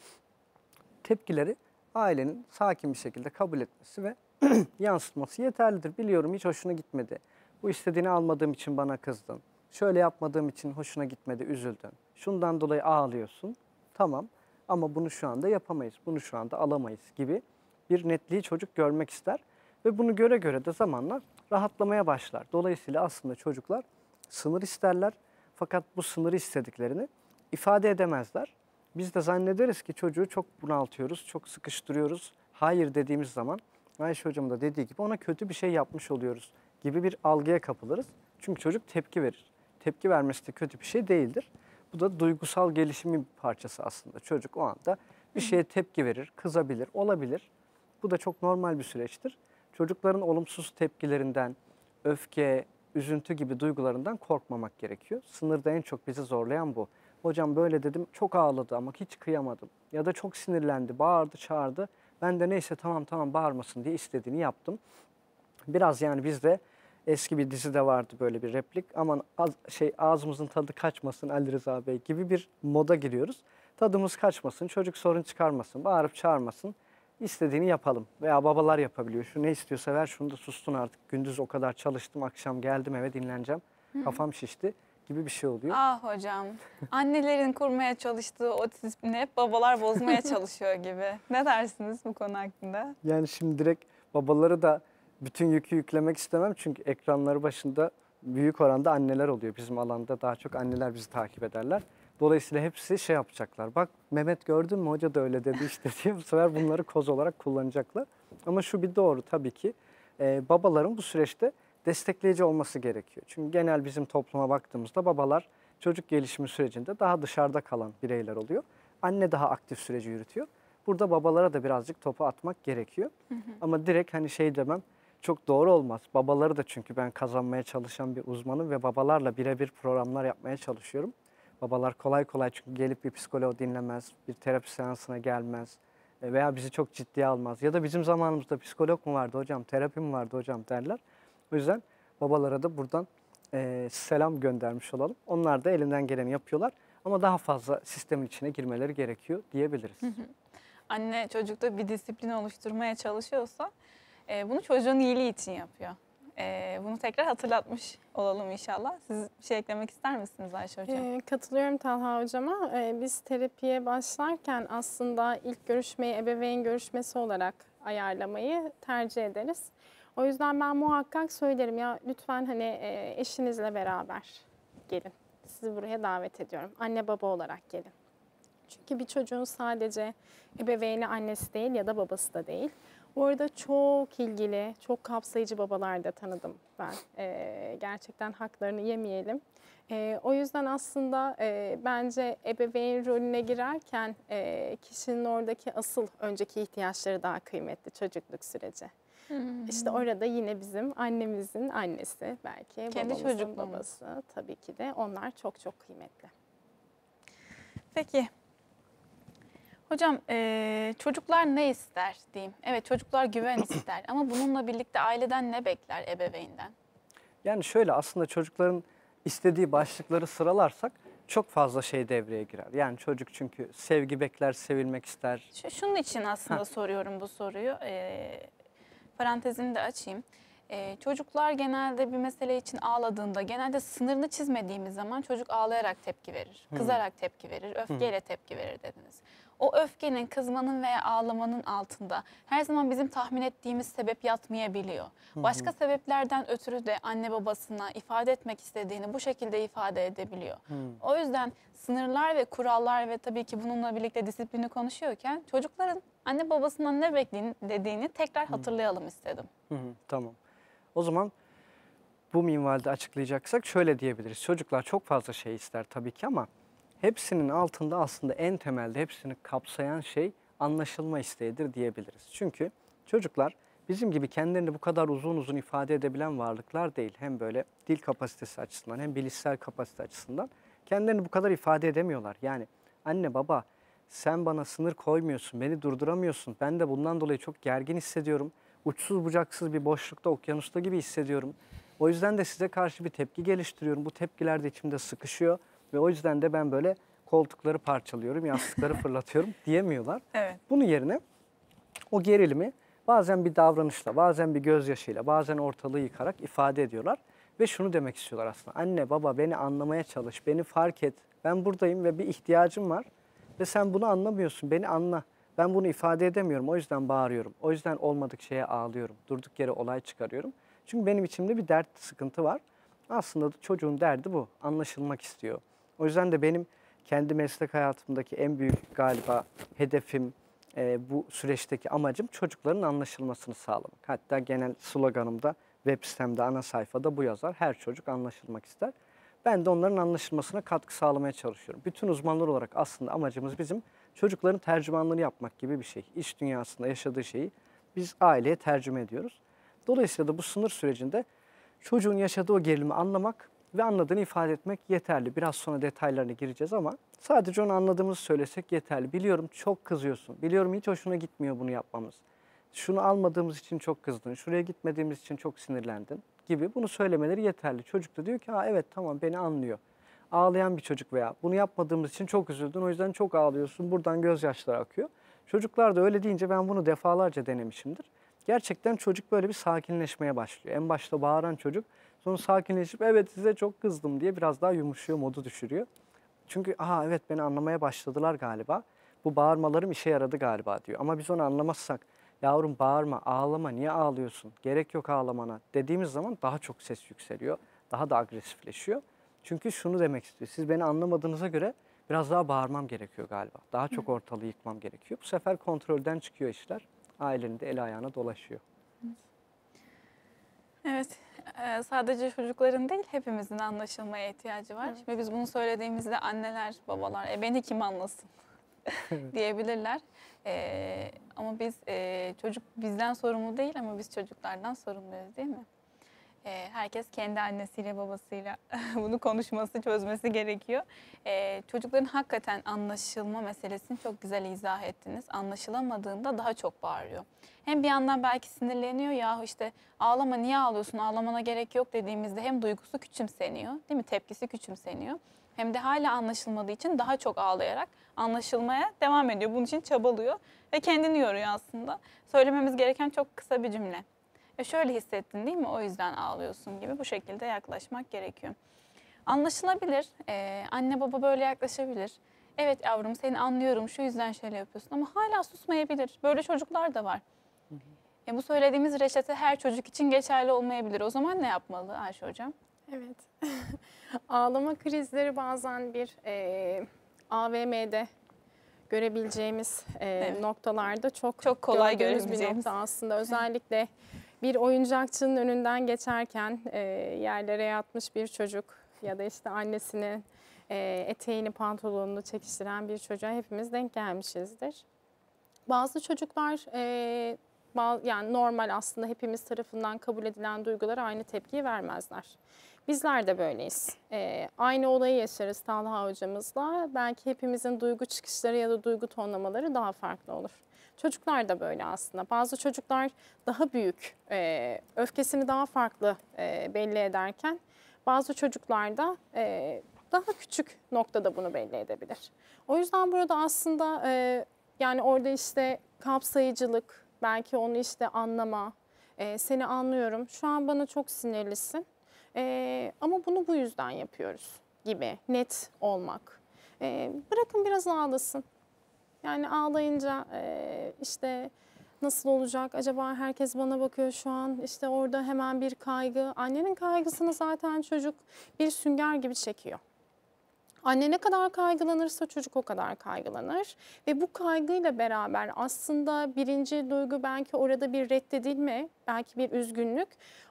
Tepkileri ailenin sakin bir şekilde kabul etmesi ve yansıtması yeterlidir. Biliyorum hiç hoşuna gitmedi. Bu istediğini almadığım için bana kızdın. Şöyle yapmadığım için hoşuna gitmedi, üzüldün. Şundan dolayı ağlıyorsun. Tamam ama bunu şu anda yapamayız. Bunu şu anda alamayız gibi bir netliği çocuk görmek ister. Ve bunu göre göre de zamanla rahatlamaya başlar. Dolayısıyla aslında çocuklar sınır isterler. Fakat bu sınırı istediklerini ifade edemezler. Biz de zannederiz ki çocuğu çok bunaltıyoruz, çok sıkıştırıyoruz. Hayır dediğimiz zaman Ayşe hocam da dediği gibi ona kötü bir şey yapmış oluyoruz gibi bir algıya kapılırız. Çünkü çocuk tepki verir. Tepki vermesi de kötü bir şey değildir. Bu da duygusal gelişimin bir parçası aslında. Çocuk o anda bir şeye tepki verir, kızabilir, olabilir. Bu da çok normal bir süreçtir. Çocukların olumsuz tepkilerinden, öfke, üzüntü gibi duygularından korkmamak gerekiyor. Sınırda en çok bizi zorlayan bu. Hocam böyle dedim çok ağladı ama hiç kıyamadım. Ya da çok sinirlendi, bağırdı, çağırdı. Ben de neyse tamam tamam bağırmasın diye istediğini yaptım. Biraz yani bizde eski bir dizide vardı böyle bir replik. Aman az, şey ağzımızın tadı kaçmasın Ali Rıza Bey gibi bir moda giriyoruz. Tadımız kaçmasın, çocuk sorun çıkarmasın, bağırıp çağırmasın. istediğini yapalım. Veya babalar yapabiliyor. Şu ne istiyorsa ver şunu da sustun artık. Gündüz o kadar çalıştım, akşam geldim eve dinleneceğim. Kafam şişti gibi bir şey oluyor. Ah hocam, annelerin kurmaya çalıştığı o disiplini hep babalar bozmaya çalışıyor gibi. Ne dersiniz bu konu hakkında? Yani şimdi direkt babaları da bütün yükü yüklemek istemem. Çünkü ekranları başında büyük oranda anneler oluyor. Bizim alanda daha çok anneler bizi takip ederler. Dolayısıyla hepsi şey yapacaklar. Bak Mehmet gördün mü hoca da öyle dedi işte diye bu sefer bunları koz olarak kullanacaklar. Ama şu bir doğru tabii ki e, babaların bu süreçte destekleyici olması gerekiyor. Çünkü genel bizim topluma baktığımızda babalar çocuk gelişimi sürecinde daha dışarıda kalan bireyler oluyor. Anne daha aktif süreci yürütüyor. Burada babalara da birazcık topu atmak gerekiyor. Ama direkt hani şey demem çok doğru olmaz. Babaları da çünkü ben kazanmaya çalışan bir uzmanım ve babalarla birebir programlar yapmaya çalışıyorum. Babalar kolay kolay çünkü gelip bir psikoloğu dinlemez, bir terapi seansına gelmez e, veya bizi çok ciddiye almaz. Ya da bizim zamanımızda psikolog mu vardı hocam, terapi mi vardı hocam derler. O yüzden babalara da buradan e, selam göndermiş olalım. Onlar da elinden geleni yapıyorlar ama daha fazla sistemin içine girmeleri gerekiyor diyebiliriz. Anne çocukta bir disiplin oluşturmaya çalışıyorsa e, bunu çocuğun iyiliği için yapıyor. E, bunu tekrar hatırlatmış olalım inşallah. Siz bir şey eklemek ister misiniz Ayşe Hocam? Ee, katılıyorum Talha Hocama. Ee, biz terapiye başlarken aslında ilk görüşmeyi ebeveyn görüşmesi olarak ayarlamayı tercih ederiz. O yüzden ben muhakkak söylerim ya lütfen hani e, eşinizle beraber gelin. Sizi buraya davet ediyorum. Anne baba olarak gelin. Çünkü bir çocuğun sadece ebeveyni annesi değil ya da babası da değil. Bu arada çok ilgili, çok kapsayıcı babalar da tanıdım ben. Ee, gerçekten haklarını yemeyelim. Ee, o yüzden aslında e, bence ebeveyn rolüne girerken e, kişinin oradaki asıl önceki ihtiyaçları daha kıymetli çocukluk süreci. İşte orada yine bizim annemizin annesi belki, Kendi babamızın çocukluğumuz. babası tabii ki de onlar çok çok kıymetli. Peki. Hocam eee, çocuklar ne ister diyeyim. Evet çocuklar güven ister ama bununla birlikte aileden ne bekler ebeveynden? Yani şöyle aslında çocukların istediği başlıkları sıralarsak çok fazla şey devreye girer. Yani çocuk çünkü sevgi bekler, sevilmek ister. Şu- Şunun için aslında soruyorum bu soruyu. Eee parantezini de açayım. Eee, çocuklar genelde bir mesele için ağladığında genelde sınırını çizmediğimiz zaman çocuk ağlayarak tepki verir. Kızarak tepki verir, öfkeyle tepki verir dediniz. O öfkenin, kızmanın veya ağlamanın altında her zaman bizim tahmin ettiğimiz sebep yatmayabiliyor. Başka sebeplerden ötürü de anne babasına ifade etmek istediğini bu şekilde ifade edebiliyor. O yüzden sınırlar ve kurallar ve tabii ki bununla birlikte disiplini konuşuyorken çocukların anne babasından ne beklediğini dediğini tekrar hatırlayalım istedim. Tamam. O zaman bu minvalde açıklayacaksak şöyle diyebiliriz. Çocuklar çok fazla şey ister tabii ki ama hepsinin altında aslında en temelde hepsini kapsayan şey anlaşılma isteğidir diyebiliriz. Çünkü çocuklar bizim gibi kendilerini bu kadar uzun uzun ifade edebilen varlıklar değil. Hem böyle dil kapasitesi açısından hem bilişsel kapasite açısından kendilerini bu kadar ifade edemiyorlar. Yani anne baba sen bana sınır koymuyorsun, beni durduramıyorsun. Ben de bundan dolayı çok gergin hissediyorum. Uçsuz bucaksız bir boşlukta, okyanusta gibi hissediyorum. O yüzden de size karşı bir tepki geliştiriyorum. Bu tepkiler de içimde sıkışıyor ve o yüzden de ben böyle koltukları parçalıyorum, yastıkları fırlatıyorum diyemiyorlar. Evet. Bunun yerine o gerilimi bazen bir davranışla, bazen bir gözyaşıyla, bazen ortalığı yıkarak ifade ediyorlar. Ve şunu demek istiyorlar aslında. Anne, baba beni anlamaya çalış, beni fark et. Ben buradayım ve bir ihtiyacım var. Ve sen bunu anlamıyorsun, beni anla. Ben bunu ifade edemiyorum, o yüzden bağırıyorum. O yüzden olmadık şeye ağlıyorum. Durduk yere olay çıkarıyorum. Çünkü benim içimde bir dert, sıkıntı var. Aslında da çocuğun derdi bu, anlaşılmak istiyor. O yüzden de benim kendi meslek hayatımdaki en büyük galiba hedefim, e, bu süreçteki amacım çocukların anlaşılmasını sağlamak. Hatta genel sloganım da web sitemde ana sayfada bu yazar. Her çocuk anlaşılmak ister. Ben de onların anlaşılmasına katkı sağlamaya çalışıyorum. Bütün uzmanlar olarak aslında amacımız bizim çocukların tercümanlığını yapmak gibi bir şey. İş dünyasında yaşadığı şeyi biz aileye tercüme ediyoruz. Dolayısıyla da bu sınır sürecinde çocuğun yaşadığı o gerilimi anlamak ve anladığını ifade etmek yeterli. Biraz sonra detaylarına gireceğiz ama sadece onu anladığımızı söylesek yeterli. Biliyorum çok kızıyorsun. Biliyorum hiç hoşuna gitmiyor bunu yapmamız. Şunu almadığımız için çok kızdın. Şuraya gitmediğimiz için çok sinirlendin gibi bunu söylemeleri yeterli. Çocuk da diyor ki ha evet tamam beni anlıyor. Ağlayan bir çocuk veya bunu yapmadığımız için çok üzüldün o yüzden çok ağlıyorsun. Buradan gözyaşları akıyor. Çocuklar da öyle deyince ben bunu defalarca denemişimdir. Gerçekten çocuk böyle bir sakinleşmeye başlıyor. En başta bağıran çocuk sonra sakinleşip evet size çok kızdım diye biraz daha yumuşuyor, modu düşürüyor. Çünkü aha evet beni anlamaya başladılar galiba. Bu bağırmalarım işe yaradı galiba diyor. Ama biz onu anlamazsak yavrum bağırma, ağlama, niye ağlıyorsun? Gerek yok ağlamana dediğimiz zaman daha çok ses yükseliyor. Daha da agresifleşiyor. Çünkü şunu demek istiyor. Siz beni anlamadığınıza göre biraz daha bağırmam gerekiyor galiba. Daha çok ortalığı yıkmam gerekiyor. Bu sefer kontrolden çıkıyor işler. Ailenin de el ayağına dolaşıyor. Evet, e, sadece çocukların değil hepimizin anlaşılmaya ihtiyacı var. Ve biz bunu söylediğimizde anneler, babalar, e beni kim anlasın diyebilirler. E, ama biz e, çocuk bizden sorumlu değil ama biz çocuklardan sorumluyuz değil mi? E, herkes kendi annesiyle babasıyla bunu konuşması, çözmesi gerekiyor. E, çocukların hakikaten anlaşılma meselesini çok güzel izah ettiniz. Anlaşılamadığında daha çok bağırıyor. Hem bir yandan belki sinirleniyor ya işte ağlama niye ağlıyorsun ağlamana gerek yok dediğimizde hem duygusu küçümseniyor değil mi tepkisi küçümseniyor. Hem de hala anlaşılmadığı için daha çok ağlayarak anlaşılmaya devam ediyor. Bunun için çabalıyor ve kendini yoruyor aslında. Söylememiz gereken çok kısa bir cümle. E şöyle hissettin değil mi o yüzden ağlıyorsun gibi bu şekilde yaklaşmak gerekiyor. Anlaşılabilir. Ee, anne baba böyle yaklaşabilir. Evet yavrum seni anlıyorum şu yüzden şöyle yapıyorsun ama hala susmayabilir. Böyle çocuklar da var. E, bu söylediğimiz reçete her çocuk için geçerli olmayabilir. O zaman ne yapmalı Ayşe Hocam? Evet. Ağlama krizleri bazen bir e, AVM'de görebileceğimiz e, Evet. noktalarda çok Çok kolay gördüğümüz bir görebileceğimiz. nokta aslında. Özellikle bir oyuncakçının önünden geçerken e, yerlere yatmış bir çocuk ya da işte annesinin e, eteğini pantolonunu çekiştiren bir çocuğa hepimiz denk gelmişizdir. Bazı çocuklar e, yani normal aslında hepimiz tarafından kabul edilen duygulara aynı tepkiyi vermezler. Bizler de böyleyiz. Ee, aynı olayı yaşarız Talha hocamızla. Belki hepimizin duygu çıkışları ya da duygu tonlamaları daha farklı olur. Çocuklar da böyle aslında. Bazı çocuklar daha büyük, e, öfkesini daha farklı e, belli ederken bazı çocuklar da e, daha küçük noktada bunu belli edebilir. O yüzden burada aslında e, yani orada işte kapsayıcılık, belki onu işte anlama, e, seni anlıyorum. Şu an bana çok sinirlisin. E, ama bunu bu yüzden yapıyoruz gibi net olmak. E, bırakın biraz ağlasın. Yani ağlayınca işte nasıl olacak? Acaba herkes bana bakıyor şu an. İşte orada hemen bir kaygı. Annenin kaygısını zaten çocuk bir sünger gibi çekiyor. Anne ne kadar kaygılanırsa çocuk o kadar kaygılanır. Ve bu kaygıyla beraber aslında birinci duygu belki orada bir reddedilme, belki bir üzgünlük.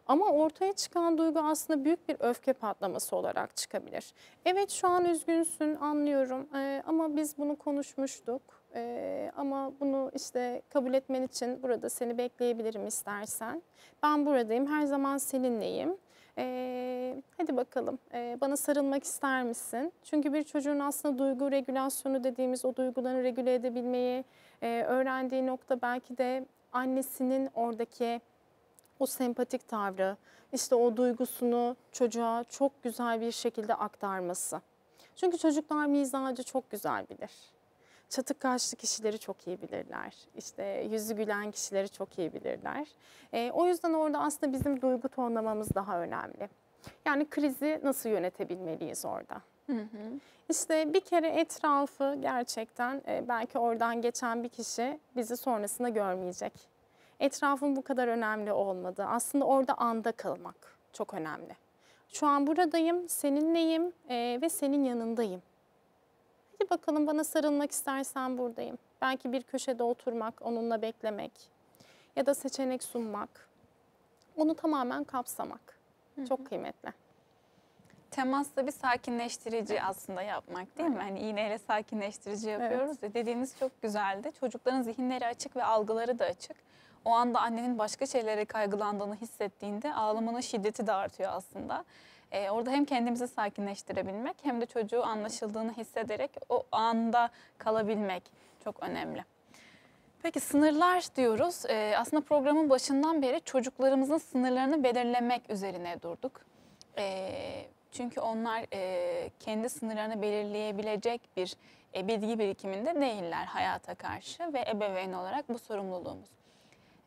Ama ortaya çıkan duygu aslında büyük bir öfke patlaması olarak çıkabilir. Evet şu an üzgünsün anlıyorum ee, ama biz bunu konuşmuştuk. Ee, ama bunu işte kabul etmen için burada seni bekleyebilirim istersen. Ben buradayım, her zaman seninleyim. Ee, hadi bakalım ee, bana sarılmak ister misin? Çünkü bir çocuğun aslında duygu regülasyonu dediğimiz o duygularını regüle edebilmeyi e, öğrendiği nokta belki de annesinin oradaki o sempatik tavrı, işte o duygusunu çocuğa çok güzel bir şekilde aktarması. Çünkü çocuklar mizacı çok güzel bilir. Çatık kaşlı kişileri çok iyi bilirler. İşte yüzü gülen kişileri çok iyi bilirler. E, o yüzden orada aslında bizim duygu tonlamamız daha önemli. Yani krizi nasıl yönetebilmeliyiz orada? İşte bir kere etrafı gerçekten e, belki oradan geçen bir kişi bizi sonrasında görmeyecek. Etrafın bu kadar önemli olmadığı, aslında orada anda kalmak çok önemli. Şu an buradayım, seninleyim e, ve senin yanındayım. Hadi bakalım bana sarılmak istersen buradayım. Belki bir köşede oturmak, onunla beklemek ya da seçenek sunmak. Onu tamamen kapsamak. Çok kıymetli. Temasta bir sakinleştirici aslında yapmak değil mi? Hani iğneyle sakinleştirici yapıyoruz ya dediğiniz çok güzeldi. Çocukların zihinleri açık ve algıları da açık. O anda annenin başka şeylere kaygılandığını hissettiğinde ağlamanın şiddeti de artıyor aslında. Ee, orada hem kendimizi sakinleştirebilmek hem de çocuğu anlaşıldığını hissederek o anda kalabilmek çok önemli. Peki sınırlar diyoruz. Ee, aslında programın başından beri çocuklarımızın sınırlarını belirlemek üzerine durduk. Ee, çünkü onlar e, kendi sınırlarını belirleyebilecek bir e, bilgi birikiminde değiller hayata karşı ve ebeveyn olarak bu sorumluluğumuz.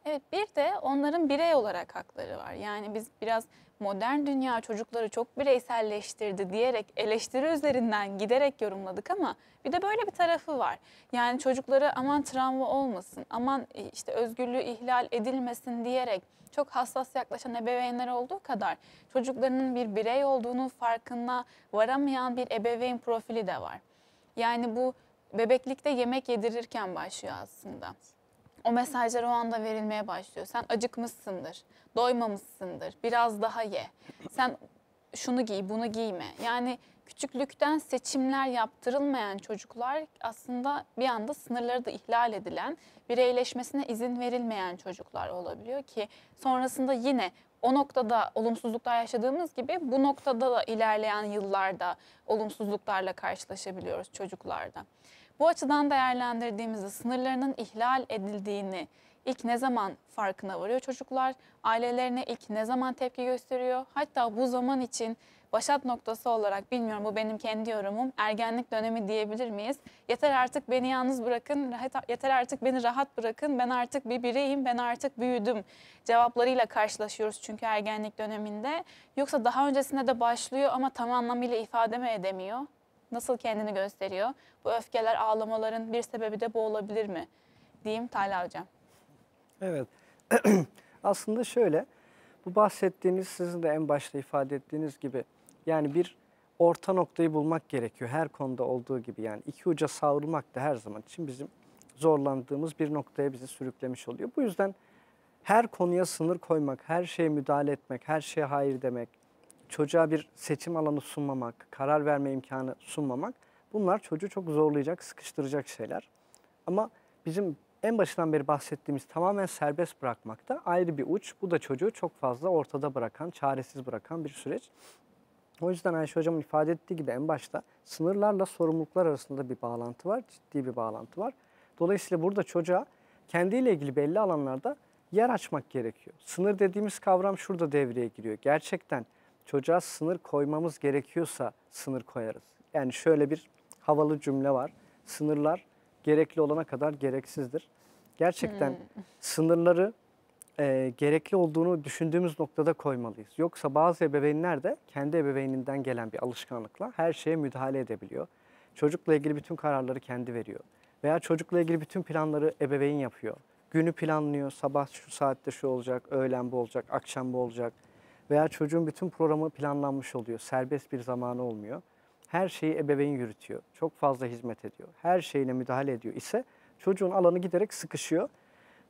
Evet bir de onların birey olarak hakları var. Yani biz biraz modern dünya çocukları çok bireyselleştirdi diyerek eleştiri üzerinden giderek yorumladık ama bir de böyle bir tarafı var. Yani çocukları aman travma olmasın, aman e, işte özgürlüğü ihlal edilmesin diyerek çok hassas yaklaşan ebeveynler olduğu kadar çocuklarının bir birey olduğunun farkına varamayan bir ebeveyn profili de var. Yani bu bebeklikte yemek yedirirken başlıyor aslında. O mesajlar o anda verilmeye başlıyor. Sen acıkmışsındır, doymamışsındır, biraz daha ye. Sen şunu giy, bunu giyme. Yani küçüklükten seçimler yaptırılmayan çocuklar aslında bir anda sınırları da ihlal edilen, bireyleşmesine izin verilmeyen çocuklar olabiliyor ki sonrasında yine o noktada olumsuzluklar yaşadığımız gibi bu noktada da ilerleyen yıllarda olumsuzluklarla karşılaşabiliyoruz çocuklarda. Bu açıdan değerlendirdiğimizde sınırlarının ihlal edildiğini ilk ne zaman farkına varıyor çocuklar? Ailelerine ilk ne zaman tepki gösteriyor? Hatta bu zaman için başat noktası olarak bilmiyorum bu benim kendi yorumum ergenlik dönemi diyebilir miyiz? Yeter artık beni yalnız bırakın, yeter artık beni rahat bırakın, ben artık bir bireyim, ben artık büyüdüm cevaplarıyla karşılaşıyoruz çünkü ergenlik döneminde. Yoksa daha öncesinde de başlıyor ama tam anlamıyla ifade mi edemiyor? Nasıl kendini gösteriyor? Bu öfkeler, ağlamaların bir sebebi de bu olabilir mi? Diyeyim Talha Hocam. Evet. Aslında şöyle, bu bahsettiğiniz sizin de en başta ifade ettiğiniz gibi yani bir orta noktayı bulmak gerekiyor. Her konuda olduğu gibi yani iki uca savrulmak da her zaman için bizim zorlandığımız bir noktaya bizi sürüklemiş oluyor. Bu yüzden her konuya sınır koymak, her şeye müdahale etmek, her şeye hayır demek, çocuğa bir seçim alanı sunmamak, karar verme imkanı sunmamak bunlar çocuğu çok zorlayacak, sıkıştıracak şeyler. Ama bizim en başından beri bahsettiğimiz tamamen serbest bırakmak da ayrı bir uç. Bu da çocuğu çok fazla ortada bırakan, çaresiz bırakan bir süreç. O yüzden Ayşe Hocam'ın ifade ettiği gibi en başta sınırlarla sorumluluklar arasında bir bağlantı var, ciddi bir bağlantı var. Dolayısıyla burada çocuğa kendiyle ilgili belli alanlarda yer açmak gerekiyor. Sınır dediğimiz kavram şurada devreye giriyor. Gerçekten çocuğa sınır koymamız gerekiyorsa sınır koyarız. Yani şöyle bir havalı cümle var. Sınırlar gerekli olana kadar gereksizdir. Gerçekten sınırları e, gerekli olduğunu düşündüğümüz noktada koymalıyız. Yoksa bazı ebeveynler de kendi ebeveyninden gelen bir alışkanlıkla her şeye müdahale edebiliyor. Çocukla ilgili bütün kararları kendi veriyor. Veya çocukla ilgili bütün planları ebeveyn yapıyor. Günü planlıyor, sabah şu saatte şu olacak, öğlen bu olacak, akşam bu olacak. Veya çocuğun bütün programı planlanmış oluyor, serbest bir zamanı olmuyor. Her şeyi ebeveyn yürütüyor, çok fazla hizmet ediyor, her şeyine müdahale ediyor ise çocuğun alanı giderek sıkışıyor.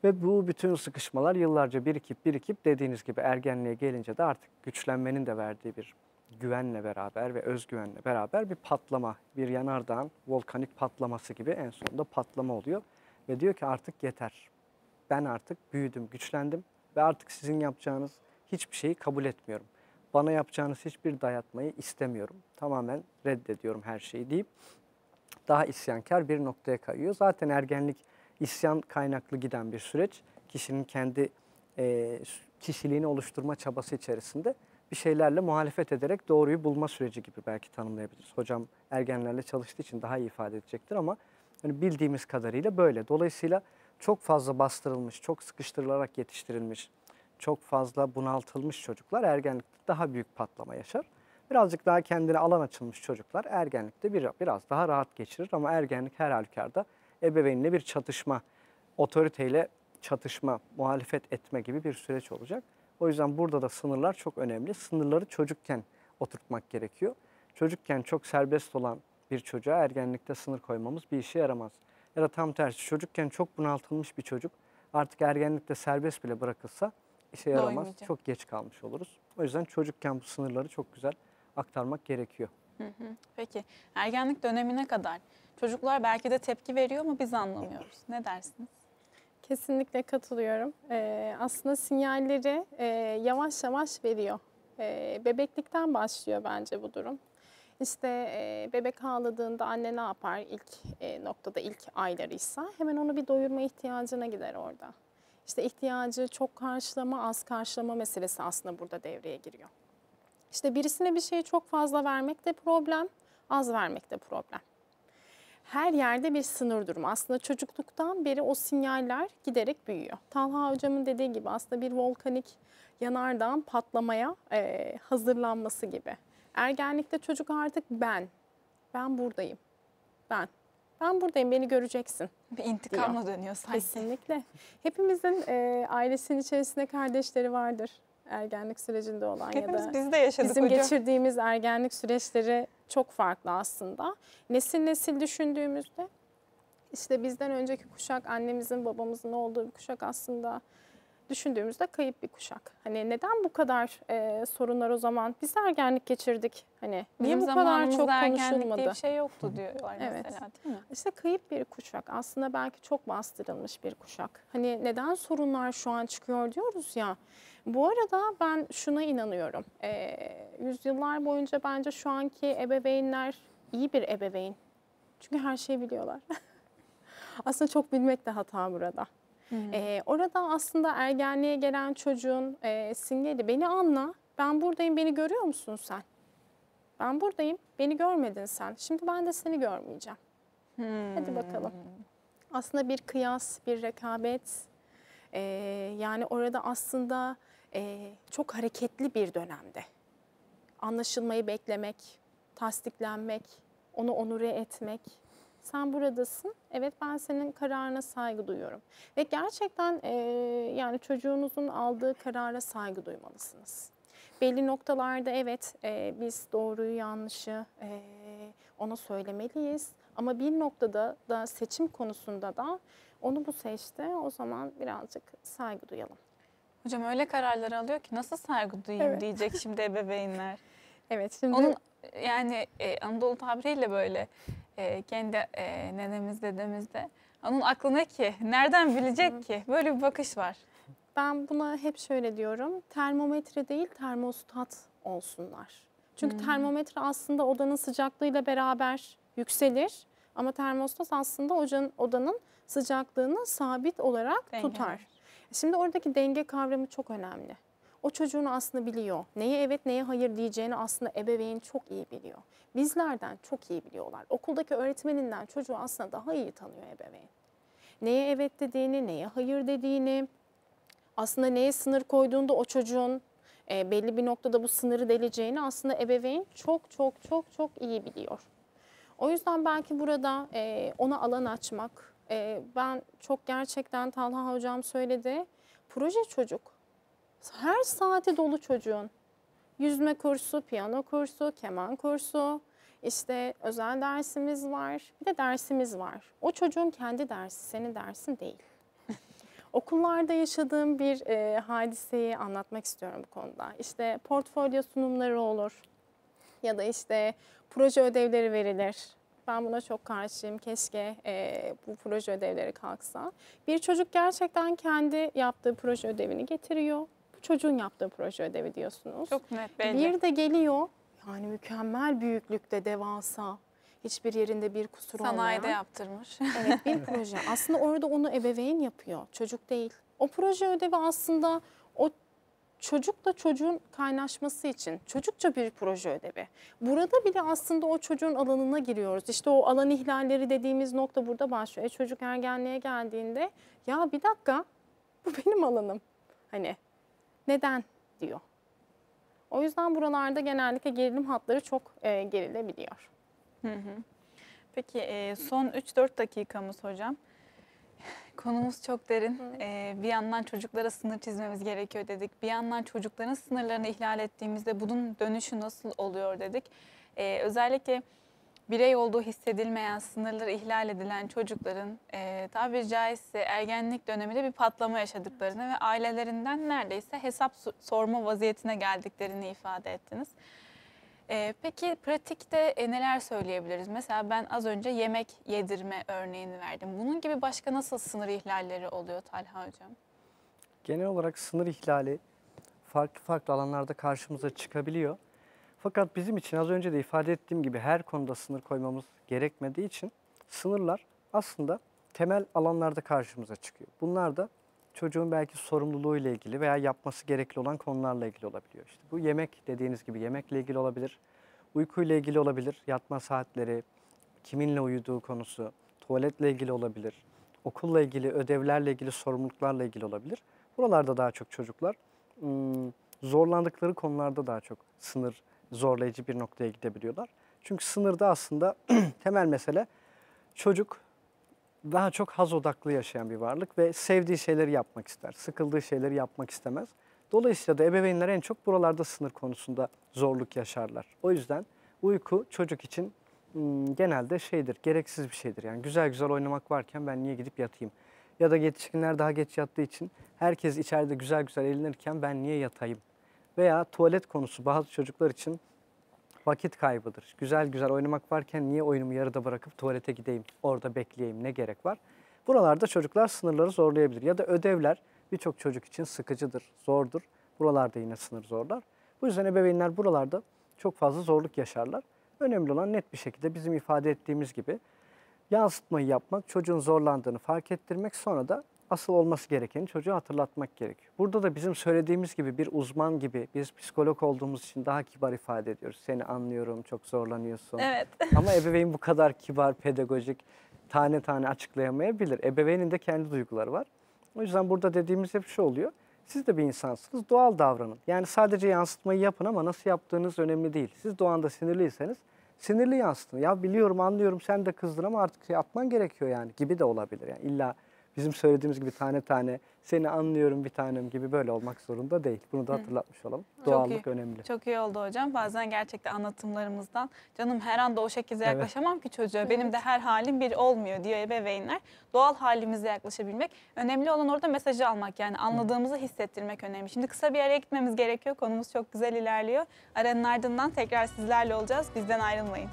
Ve bu bütün sıkışmalar yıllarca birikip birikip dediğiniz gibi ergenliğe gelince de artık güçlenmenin de verdiği bir güvenle beraber ve özgüvenle beraber bir patlama, bir yanardağın volkanik patlaması gibi en sonunda patlama oluyor. Ve diyor ki artık yeter. Ben artık büyüdüm, güçlendim ve artık sizin yapacağınız hiçbir şeyi kabul etmiyorum. Bana yapacağınız hiçbir dayatmayı istemiyorum. Tamamen reddediyorum her şeyi deyip daha isyankar bir noktaya kayıyor. Zaten ergenlik isyan kaynaklı giden bir süreç. Kişinin kendi e, kişiliğini oluşturma çabası içerisinde bir şeylerle muhalefet ederek doğruyu bulma süreci gibi belki tanımlayabiliriz. Hocam ergenlerle çalıştığı için daha iyi ifade edecektir ama hani bildiğimiz kadarıyla böyle. Dolayısıyla çok fazla bastırılmış, çok sıkıştırılarak yetiştirilmiş, çok fazla bunaltılmış çocuklar ergenlikte daha büyük patlama yaşar. Birazcık daha kendine alan açılmış çocuklar ergenlikte bir, biraz daha rahat geçirir ama ergenlik her halükarda ebeveynle bir çatışma, otoriteyle çatışma, muhalefet etme gibi bir süreç olacak. O yüzden burada da sınırlar çok önemli. Sınırları çocukken oturtmak gerekiyor. Çocukken çok serbest olan bir çocuğa ergenlikte sınır koymamız bir işe yaramaz. Ya da tam tersi çocukken çok bunaltılmış bir çocuk artık ergenlikte serbest bile bırakılsa işe yaramaz. Çok geç kalmış oluruz. O yüzden çocukken bu sınırları çok güzel aktarmak gerekiyor. Peki ergenlik dönemine kadar çocuklar belki de tepki veriyor ama biz anlamıyoruz. Ne dersiniz? Kesinlikle katılıyorum. Ee, aslında sinyalleri e, yavaş yavaş veriyor. Ee, bebeklikten başlıyor bence bu durum. İşte e, bebek ağladığında anne ne yapar ilk e, noktada ilk aylarıysa hemen onu bir doyurma ihtiyacına gider orada. İşte ihtiyacı çok karşılama az karşılama meselesi aslında burada devreye giriyor. İşte birisine bir şeyi çok fazla vermek de problem, az vermek de problem her yerde bir sınır durumu. Aslında çocukluktan beri o sinyaller giderek büyüyor. Talha hocamın dediği gibi aslında bir volkanik yanardağın patlamaya e, hazırlanması gibi. Ergenlikte çocuk artık ben, ben buradayım, ben. Ben buradayım, beni göreceksin. Bir intikamla dönüyor sanki. Kesinlikle. Hepimizin e, ailesinin içerisinde kardeşleri vardır. Ergenlik sürecinde olan ya Hepimiz da biz de yaşadık Bizim hocam. geçirdiğimiz ergenlik süreçleri çok farklı aslında. Nesil nesil düşündüğümüzde işte bizden önceki kuşak annemizin babamızın olduğu bir kuşak aslında düşündüğümüzde kayıp bir kuşak. Hani neden bu kadar e, sorunlar o zaman? Biz ergenlik geçirdik. Hani niye Bizim bu kadar çok konuşulmadı? diye bir şey yoktu diyorlar Evet. mesela değil mi? İşte kayıp bir kuşak. Aslında belki çok bastırılmış bir kuşak. Hani neden sorunlar şu an çıkıyor diyoruz ya. Bu arada ben şuna inanıyorum. Ee, yüzyıllar boyunca bence şu anki ebeveynler iyi bir ebeveyn. Çünkü her şeyi biliyorlar. aslında çok bilmek de hata burada. Ee, orada aslında ergenliğe gelen çocuğun e, sinyali beni anla. Ben buradayım beni görüyor musun sen? Ben buradayım beni görmedin sen. Şimdi ben de seni görmeyeceğim. Hadi bakalım. Aslında bir kıyas, bir rekabet. Ee, yani orada aslında e, çok hareketli bir dönemde. Anlaşılmayı beklemek, tasdiklenmek, onu onure etmek. Sen buradasın. Evet ben senin kararına saygı duyuyorum. Ve gerçekten e, yani çocuğunuzun aldığı karara saygı duymalısınız. Belli noktalarda evet e, biz doğruyu yanlışı e, ona söylemeliyiz. Ama bir noktada da seçim konusunda da onu bu seçti. O zaman birazcık saygı duyalım. Hocam öyle kararlar alıyor ki nasıl saygı duyayım Evet. diyecek şimdi ebeveynler. Evet şimdi Onun yani e, Anadolu tabiriyle böyle e, kendi e, nenemiz dedemiz de onun aklı ne ki? Nereden bilecek ki? Böyle bir bakış var. ben buna hep şöyle diyorum. Termometre değil termostat olsunlar. Çünkü termometre aslında odanın sıcaklığıyla beraber yükselir ama termostat aslında odanın, odanın sıcaklığını sabit olarak Dengeler. tutar. Şimdi oradaki denge kavramı çok önemli. O çocuğun aslında biliyor. Neye evet neye hayır diyeceğini aslında ebeveyn çok iyi biliyor. Bizlerden çok iyi biliyorlar. Okuldaki öğretmeninden çocuğu aslında daha iyi tanıyor ebeveyn. Neye evet dediğini, neye hayır dediğini, aslında neye sınır koyduğunda o çocuğun e, belli bir noktada bu sınırı deleceğini aslında ebeveyn çok çok çok çok iyi biliyor. O yüzden belki burada e, ona alan açmak, e, ben çok gerçekten Talha hocam söyledi, proje çocuk. Her saati dolu çocuğun. Yüzme kursu, piyano kursu, keman kursu, işte özel dersimiz var, bir de dersimiz var. O çocuğun kendi dersi, senin dersin değil. Okullarda yaşadığım bir e, hadiseyi anlatmak istiyorum bu konuda. İşte portfolyo sunumları olur ya da işte proje ödevleri verilir. Ben buna çok karşıyım. Keşke e, bu proje ödevleri kalksa. Bir çocuk gerçekten kendi yaptığı proje ödevini getiriyor. Bu çocuğun yaptığı proje ödevi diyorsunuz. Çok net belli. Bir de geliyor yani mükemmel büyüklükte devasa hiçbir yerinde bir kusur Sanayide olmayan. yaptırmış. Evet bir proje. Aslında orada onu ebeveyn yapıyor. Çocuk değil. O proje ödevi aslında o çocukla çocuğun kaynaşması için çocukça bir proje ödevi. Burada bile aslında o çocuğun alanına giriyoruz. İşte o alan ihlalleri dediğimiz nokta burada başlıyor. E çocuk ergenliğe geldiğinde ya bir dakika bu benim alanım. Hani neden diyor. O yüzden buralarda genellikle gerilim hatları çok e, gerilebiliyor. Peki e, son 3-4 dakikamız hocam. Konumuz çok derin. E, bir yandan çocuklara sınır çizmemiz gerekiyor dedik. Bir yandan çocukların sınırlarını ihlal ettiğimizde bunun dönüşü nasıl oluyor dedik. E, özellikle birey olduğu hissedilmeyen, sınırları ihlal edilen çocukların e, tabiri caizse ergenlik döneminde bir patlama yaşadıklarını ve ailelerinden neredeyse hesap so- sorma vaziyetine geldiklerini ifade ettiniz. Ee, peki pratikte e, neler söyleyebiliriz? Mesela ben az önce yemek yedirme örneğini verdim. Bunun gibi başka nasıl sınır ihlalleri oluyor Talha Hocam? Genel olarak sınır ihlali farklı farklı alanlarda karşımıza çıkabiliyor. Fakat bizim için az önce de ifade ettiğim gibi her konuda sınır koymamız gerekmediği için sınırlar aslında temel alanlarda karşımıza çıkıyor. Bunlar da çocuğun belki sorumluluğuyla ilgili veya yapması gerekli olan konularla ilgili olabiliyor. İşte bu yemek dediğiniz gibi yemekle ilgili olabilir, uykuyla ilgili olabilir, yatma saatleri, kiminle uyuduğu konusu, tuvaletle ilgili olabilir, okulla ilgili, ödevlerle ilgili, sorumluluklarla ilgili olabilir. Buralarda daha çok çocuklar ım, zorlandıkları konularda daha çok sınır zorlayıcı bir noktaya gidebiliyorlar. Çünkü sınırda aslında temel mesele çocuk daha çok haz odaklı yaşayan bir varlık ve sevdiği şeyleri yapmak ister. Sıkıldığı şeyleri yapmak istemez. Dolayısıyla da ebeveynler en çok buralarda sınır konusunda zorluk yaşarlar. O yüzden uyku çocuk için ım, genelde şeydir, gereksiz bir şeydir. Yani güzel güzel oynamak varken ben niye gidip yatayım? Ya da yetişkinler daha geç yattığı için herkes içeride güzel güzel eğlenirken ben niye yatayım? Veya tuvalet konusu bazı çocuklar için vakit kaybıdır. Güzel güzel oynamak varken niye oyunumu yarıda bırakıp tuvalete gideyim, orada bekleyeyim ne gerek var? Buralarda çocuklar sınırları zorlayabilir. Ya da ödevler birçok çocuk için sıkıcıdır, zordur. Buralarda yine sınır zorlar. Bu yüzden ebeveynler buralarda çok fazla zorluk yaşarlar. Önemli olan net bir şekilde bizim ifade ettiğimiz gibi yansıtmayı yapmak, çocuğun zorlandığını fark ettirmek sonra da asıl olması gerekeni çocuğa hatırlatmak gerekiyor. Burada da bizim söylediğimiz gibi bir uzman gibi biz psikolog olduğumuz için daha kibar ifade ediyoruz. Seni anlıyorum, çok zorlanıyorsun. Evet. Ama ebeveyn bu kadar kibar, pedagojik, tane tane açıklayamayabilir. Ebeveynin de kendi duyguları var. O yüzden burada dediğimiz hep şu oluyor. Siz de bir insansınız, doğal davranın. Yani sadece yansıtmayı yapın ama nasıl yaptığınız önemli değil. Siz doğanda sinirliyseniz sinirli yansıtın. Ya biliyorum, anlıyorum, sen de kızdın ama artık şey yapman gerekiyor yani gibi de olabilir. Yani illa bizim söylediğimiz gibi tane tane seni anlıyorum bir tanem gibi böyle olmak zorunda değil. Bunu da hatırlatmış olalım. Doğallık iyi. önemli. Çok iyi oldu hocam. Bazen gerçekten anlatımlarımızdan canım her anda o şekilde Evet. yaklaşamam ki çocuğa. Benim de her halim bir olmuyor diyor ebeveynler. Doğal halimize yaklaşabilmek. Önemli olan orada mesajı almak yani anladığımızı hissettirmek önemli. Şimdi kısa bir araya gitmemiz gerekiyor. Konumuz çok güzel ilerliyor. Aranın ardından tekrar sizlerle olacağız. Bizden ayrılmayın.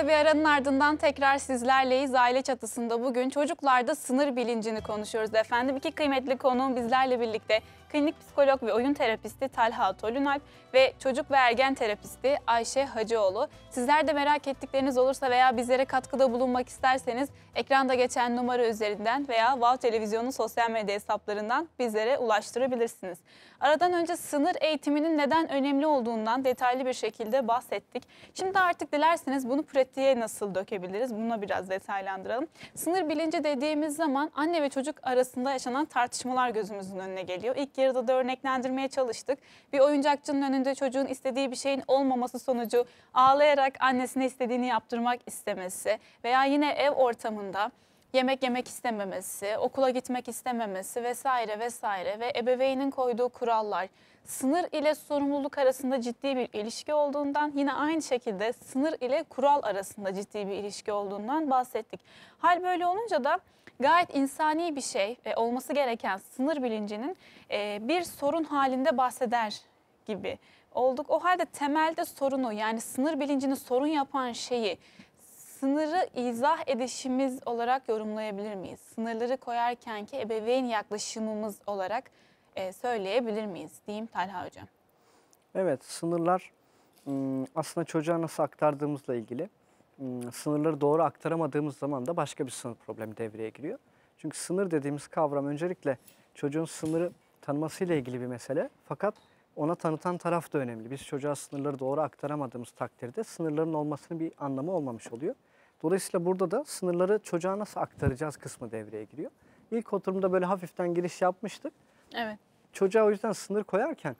Kısa bir aranın ardından tekrar sizlerleyiz. Aile çatısında bugün çocuklarda sınır bilincini konuşuyoruz efendim. İki kıymetli konuğum bizlerle birlikte klinik psikolog ve oyun terapisti Talha Tolunalp ve çocuk ve ergen terapisti Ayşe Hacıoğlu. Sizler de merak ettikleriniz olursa veya bizlere katkıda bulunmak isterseniz ekranda geçen numara üzerinden veya Wow Televizyon'un sosyal medya hesaplarından bizlere ulaştırabilirsiniz. Aradan önce sınır eğitiminin neden önemli olduğundan detaylı bir şekilde bahsettik. Şimdi artık dilerseniz bunu pratiğe nasıl dökebiliriz? Buna biraz detaylandıralım. Sınır bilinci dediğimiz zaman anne ve çocuk arasında yaşanan tartışmalar gözümüzün önüne geliyor. İlk yarıda da örneklendirmeye çalıştık. Bir oyuncakçının önünde çocuğun istediği bir şeyin olmaması sonucu ağlayarak annesine istediğini yaptırmak istemesi veya yine ev ortamında yemek yemek istememesi, okula gitmek istememesi vesaire vesaire ve ebeveynin koyduğu kurallar, sınır ile sorumluluk arasında ciddi bir ilişki olduğundan yine aynı şekilde sınır ile kural arasında ciddi bir ilişki olduğundan bahsettik. Hal böyle olunca da gayet insani bir şey olması gereken sınır bilincinin e, bir sorun halinde bahseder gibi olduk. O halde temelde sorunu yani sınır bilincini sorun yapan şeyi sınırı izah edişimiz olarak yorumlayabilir miyiz? Sınırları koyarkenki ebeveyn yaklaşımımız olarak e, söyleyebilir miyiz diyeyim Talha Hocam. Evet, sınırlar ım, aslında çocuğa nasıl aktardığımızla ilgili. Im, Sınırları doğru aktaramadığımız zaman da başka bir sınır problemi devreye giriyor. Çünkü sınır dediğimiz kavram öncelikle çocuğun sınırı tanımasıyla ilgili bir mesele. Fakat ona tanıtan taraf da önemli. Biz çocuğa sınırları doğru aktaramadığımız takdirde sınırların olmasının bir anlamı olmamış oluyor. Dolayısıyla burada da sınırları çocuğa nasıl aktaracağız kısmı devreye giriyor. İlk oturumda böyle hafiften giriş yapmıştık. Evet. Çocuğa o yüzden sınır koyarken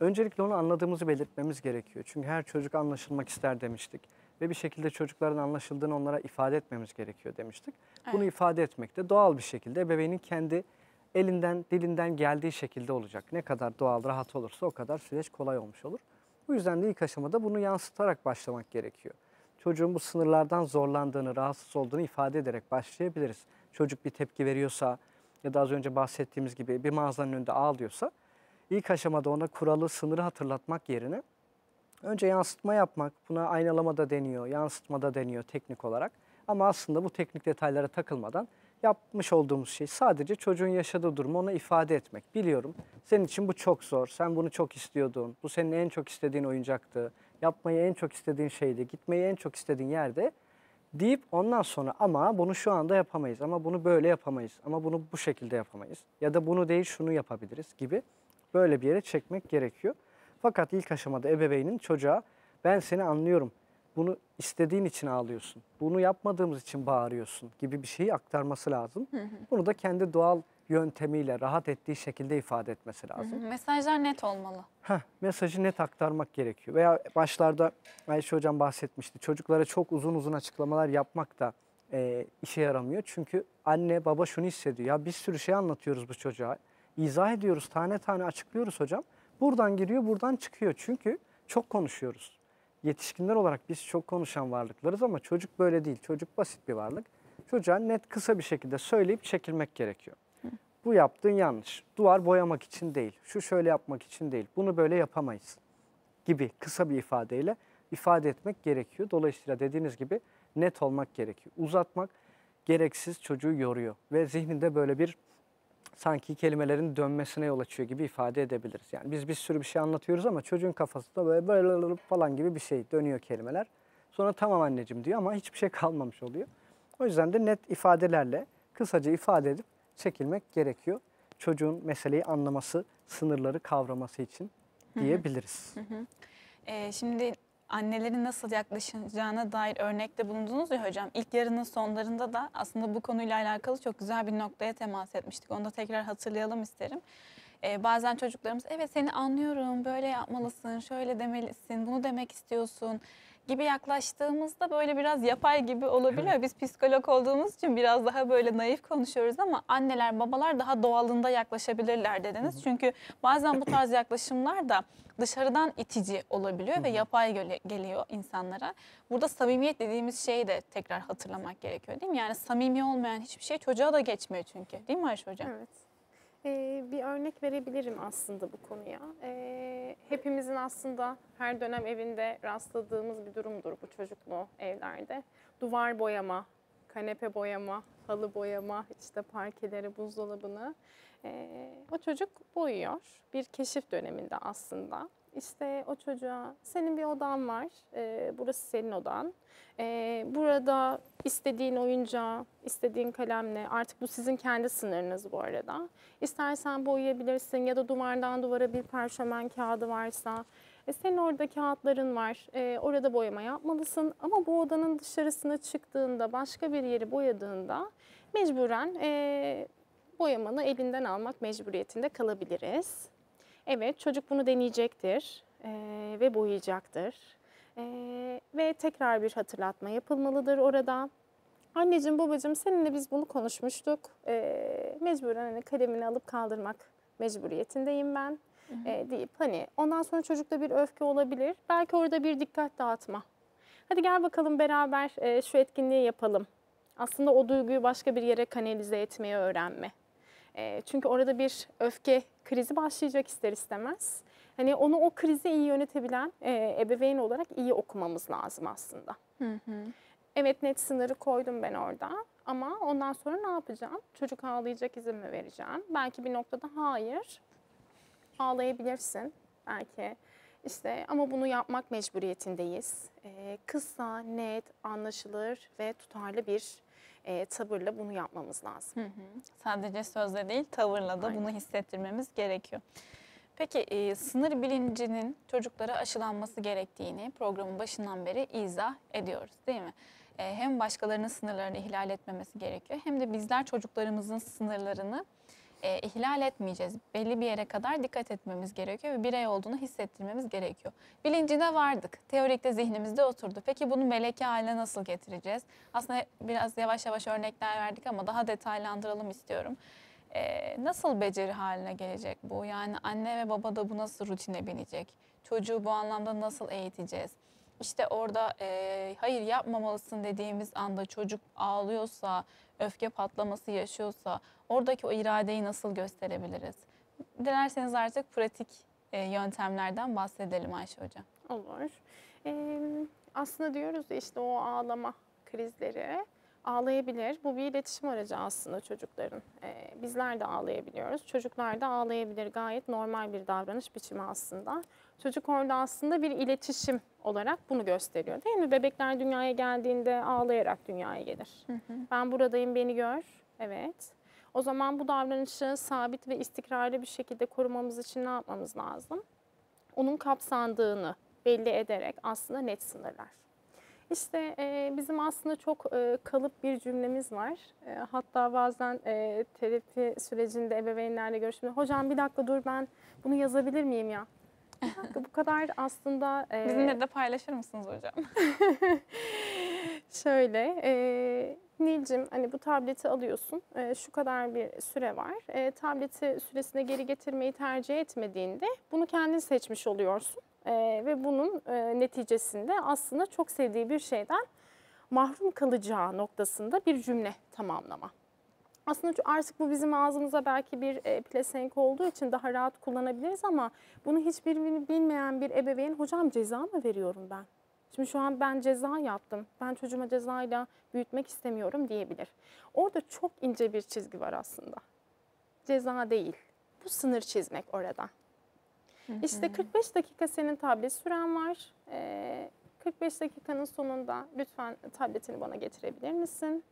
öncelikle onu anladığımızı belirtmemiz gerekiyor. Çünkü her çocuk anlaşılmak ister demiştik. Ve bir şekilde çocukların anlaşıldığını onlara ifade etmemiz gerekiyor demiştik. Bunu Evet. ifade etmek de doğal bir şekilde ebeveynin kendi elinden, dilinden geldiği şekilde olacak. Ne kadar doğal, rahat olursa o kadar süreç kolay olmuş olur. Bu yüzden de ilk aşamada bunu yansıtarak başlamak gerekiyor. Çocuğun bu sınırlardan zorlandığını, rahatsız olduğunu ifade ederek başlayabiliriz. Çocuk bir tepki veriyorsa ya da az önce bahsettiğimiz gibi bir mağazanın önünde ağlıyorsa ilk aşamada ona kuralı, sınırı hatırlatmak yerine önce yansıtma yapmak, buna aynalama da deniyor, yansıtma da deniyor teknik olarak. Ama aslında bu teknik detaylara takılmadan yapmış olduğumuz şey sadece çocuğun yaşadığı durumu ona ifade etmek. Biliyorum senin için bu çok zor, sen bunu çok istiyordun, bu senin en çok istediğin oyuncaktı, yapmayı en çok istediğin şeydi, gitmeyi en çok istediğin yerde deyip ondan sonra ama bunu şu anda yapamayız, ama bunu böyle yapamayız, ama bunu bu şekilde yapamayız ya da bunu değil şunu yapabiliriz gibi böyle bir yere çekmek gerekiyor. Fakat ilk aşamada ebeveynin çocuğa ben seni anlıyorum, bunu istediğin için ağlıyorsun, bunu yapmadığımız için bağırıyorsun gibi bir şeyi aktarması lazım. Bunu da kendi doğal yöntemiyle rahat ettiği şekilde ifade etmesi lazım. Mesajlar net olmalı. Heh, mesajı net aktarmak gerekiyor. Veya başlarda Ayşe Hocam bahsetmişti. Çocuklara çok uzun uzun açıklamalar yapmak da e, işe yaramıyor. Çünkü anne baba şunu hissediyor. Ya bir sürü şey anlatıyoruz bu çocuğa. İzah ediyoruz, tane tane açıklıyoruz hocam. Buradan giriyor, buradan çıkıyor. Çünkü çok konuşuyoruz. Yetişkinler olarak biz çok konuşan varlıklarız ama çocuk böyle değil. Çocuk basit bir varlık. Çocuğa net kısa bir şekilde söyleyip çekilmek gerekiyor. Bu yaptığın yanlış. Duvar boyamak için değil. Şu şöyle yapmak için değil. Bunu böyle yapamayız gibi kısa bir ifadeyle ifade etmek gerekiyor. Dolayısıyla dediğiniz gibi net olmak gerekiyor. Uzatmak gereksiz çocuğu yoruyor ve zihninde böyle bir sanki kelimelerin dönmesine yol açıyor gibi ifade edebiliriz. Yani biz bir sürü bir şey anlatıyoruz ama çocuğun kafasında böyle böyle falan gibi bir şey dönüyor kelimeler. Sonra tamam anneciğim diyor ama hiçbir şey kalmamış oluyor. O yüzden de net ifadelerle kısaca ifade edip çekilmek gerekiyor. Çocuğun meseleyi anlaması, sınırları kavraması için diyebiliriz. Ee, şimdi annelerin nasıl yaklaşacağına dair örnekte bulundunuz ya hocam. İlk yarının sonlarında da aslında bu konuyla alakalı çok güzel bir noktaya temas etmiştik. Onu da tekrar hatırlayalım isterim. Ee, bazen çocuklarımız evet seni anlıyorum, böyle yapmalısın, şöyle demelisin, bunu demek istiyorsun gibi yaklaştığımızda böyle biraz yapay gibi olabiliyor. Biz psikolog olduğumuz için biraz daha böyle naif konuşuyoruz ama anneler, babalar daha doğalında yaklaşabilirler dediniz. Çünkü bazen bu tarz yaklaşımlar da dışarıdan itici olabiliyor ve yapay geliyor insanlara. Burada samimiyet dediğimiz şeyi de tekrar hatırlamak gerekiyor değil mi? Yani samimi olmayan hiçbir şey çocuğa da geçmiyor çünkü. Değil mi Ayşe Hocam? Evet. Ee, bir örnek verebilirim aslında bu konuya. Ee, hepimizin aslında her dönem evinde rastladığımız bir durumdur bu çocuklu evlerde. Duvar boyama, kanepe boyama, halı boyama, işte parkeleri, buzdolabını. Ee, o çocuk boyuyor. Bir keşif döneminde aslında. İşte o çocuğa senin bir odan var, ee, burası senin odan. Ee, burada istediğin oyuncağı, istediğin kalemle, artık bu sizin kendi sınırınız bu arada. İstersen boyayabilirsin ya da duvardan duvara bir parşömen kağıdı varsa. E, senin orada kağıtların var, e, orada boyama yapmalısın. Ama bu odanın dışarısına çıktığında, başka bir yeri boyadığında mecburen e, boyamanı elinden almak mecburiyetinde kalabiliriz. Evet, çocuk bunu deneyecektir e, ve boyayacaktır. E, ve tekrar bir hatırlatma yapılmalıdır orada. Anneciğim, babacığım seninle biz bunu konuşmuştuk. E, mecburen hani kalemini alıp kaldırmak mecburiyetindeyim ben e, deyip hani ondan sonra çocukta bir öfke olabilir. Belki orada bir dikkat dağıtma. Hadi gel bakalım beraber e, şu etkinliği yapalım. Aslında o duyguyu başka bir yere kanalize etmeyi öğrenme. E, çünkü orada bir öfke krizi başlayacak ister istemez. Hani onu o krizi iyi yönetebilen e, ebeveyn olarak iyi okumamız lazım aslında. Evet net sınırı koydum ben orada ama ondan sonra ne yapacağım? Çocuk ağlayacak izin mi vereceğim? Belki bir noktada hayır. Ağlayabilirsin belki. İşte ama bunu yapmak mecburiyetindeyiz. Ee, kısa, net, anlaşılır ve tutarlı bir e, tavırla bunu yapmamız lazım. Hı hı. Sadece sözle değil tavırla da Aynen. bunu hissettirmemiz gerekiyor. Peki e, sınır bilincinin çocuklara aşılanması gerektiğini programın başından beri izah ediyoruz değil mi? E, hem başkalarının sınırlarını ihlal etmemesi gerekiyor hem de bizler çocuklarımızın sınırlarını e, ihlal etmeyeceğiz. Belli bir yere kadar dikkat etmemiz gerekiyor ve birey olduğunu hissettirmemiz gerekiyor. Bilincine vardık. Teorikte zihnimizde oturdu. Peki bunu meleke haline nasıl getireceğiz? Aslında biraz yavaş yavaş örnekler verdik ama daha detaylandıralım istiyorum. Ee, nasıl beceri haline gelecek bu? Yani anne ve baba da bu nasıl rutine binecek? Çocuğu bu anlamda nasıl eğiteceğiz? İşte orada e, hayır yapmamalısın dediğimiz anda çocuk ağlıyorsa, öfke patlaması yaşıyorsa oradaki o iradeyi nasıl gösterebiliriz? Dilerseniz artık pratik e, yöntemlerden bahsedelim Ayşe Hocam. Olur. Ee, aslında diyoruz işte o ağlama krizleri ağlayabilir. Bu bir iletişim aracı aslında çocukların. Ee, bizler de ağlayabiliyoruz. Çocuklar da ağlayabilir. Gayet normal bir davranış biçimi aslında. Çocuk orada aslında bir iletişim olarak bunu gösteriyor değil mi? Bebekler dünyaya geldiğinde ağlayarak dünyaya gelir. Ben buradayım beni gör. Evet. O zaman bu davranışı sabit ve istikrarlı bir şekilde korumamız için ne yapmamız lazım? Onun kapsandığını belli ederek aslında net sınırlar. İşte e, bizim aslında çok e, kalıp bir cümlemiz var. E, hatta bazen e, terapi sürecinde ebeveynlerle görüşümde hocam bir dakika dur ben bunu yazabilir miyim ya? Bir dakika bu kadar aslında e, Bizimle de paylaşır mısınız hocam? Şöyle, e, Nilcim hani bu tableti alıyorsun, e, şu kadar bir süre var. E, tableti süresine geri getirmeyi tercih etmediğinde bunu kendin seçmiş oluyorsun. E, ve bunun e, neticesinde aslında çok sevdiği bir şeyden mahrum kalacağı noktasında bir cümle tamamlama. Aslında artık bu bizim ağzımıza belki bir e, pelesenk olduğu için daha rahat kullanabiliriz ama bunu hiçbirini bilmeyen bir ebeveyn hocam ceza mı veriyorum ben? Şimdi şu an ben ceza yaptım. Ben çocuğuma cezayla büyütmek istemiyorum diyebilir. Orada çok ince bir çizgi var aslında. Ceza değil. Bu sınır çizmek orada. İşte 45 dakika senin tablet süren var. Ee, 45 dakikanın sonunda lütfen tabletini bana getirebilir misin?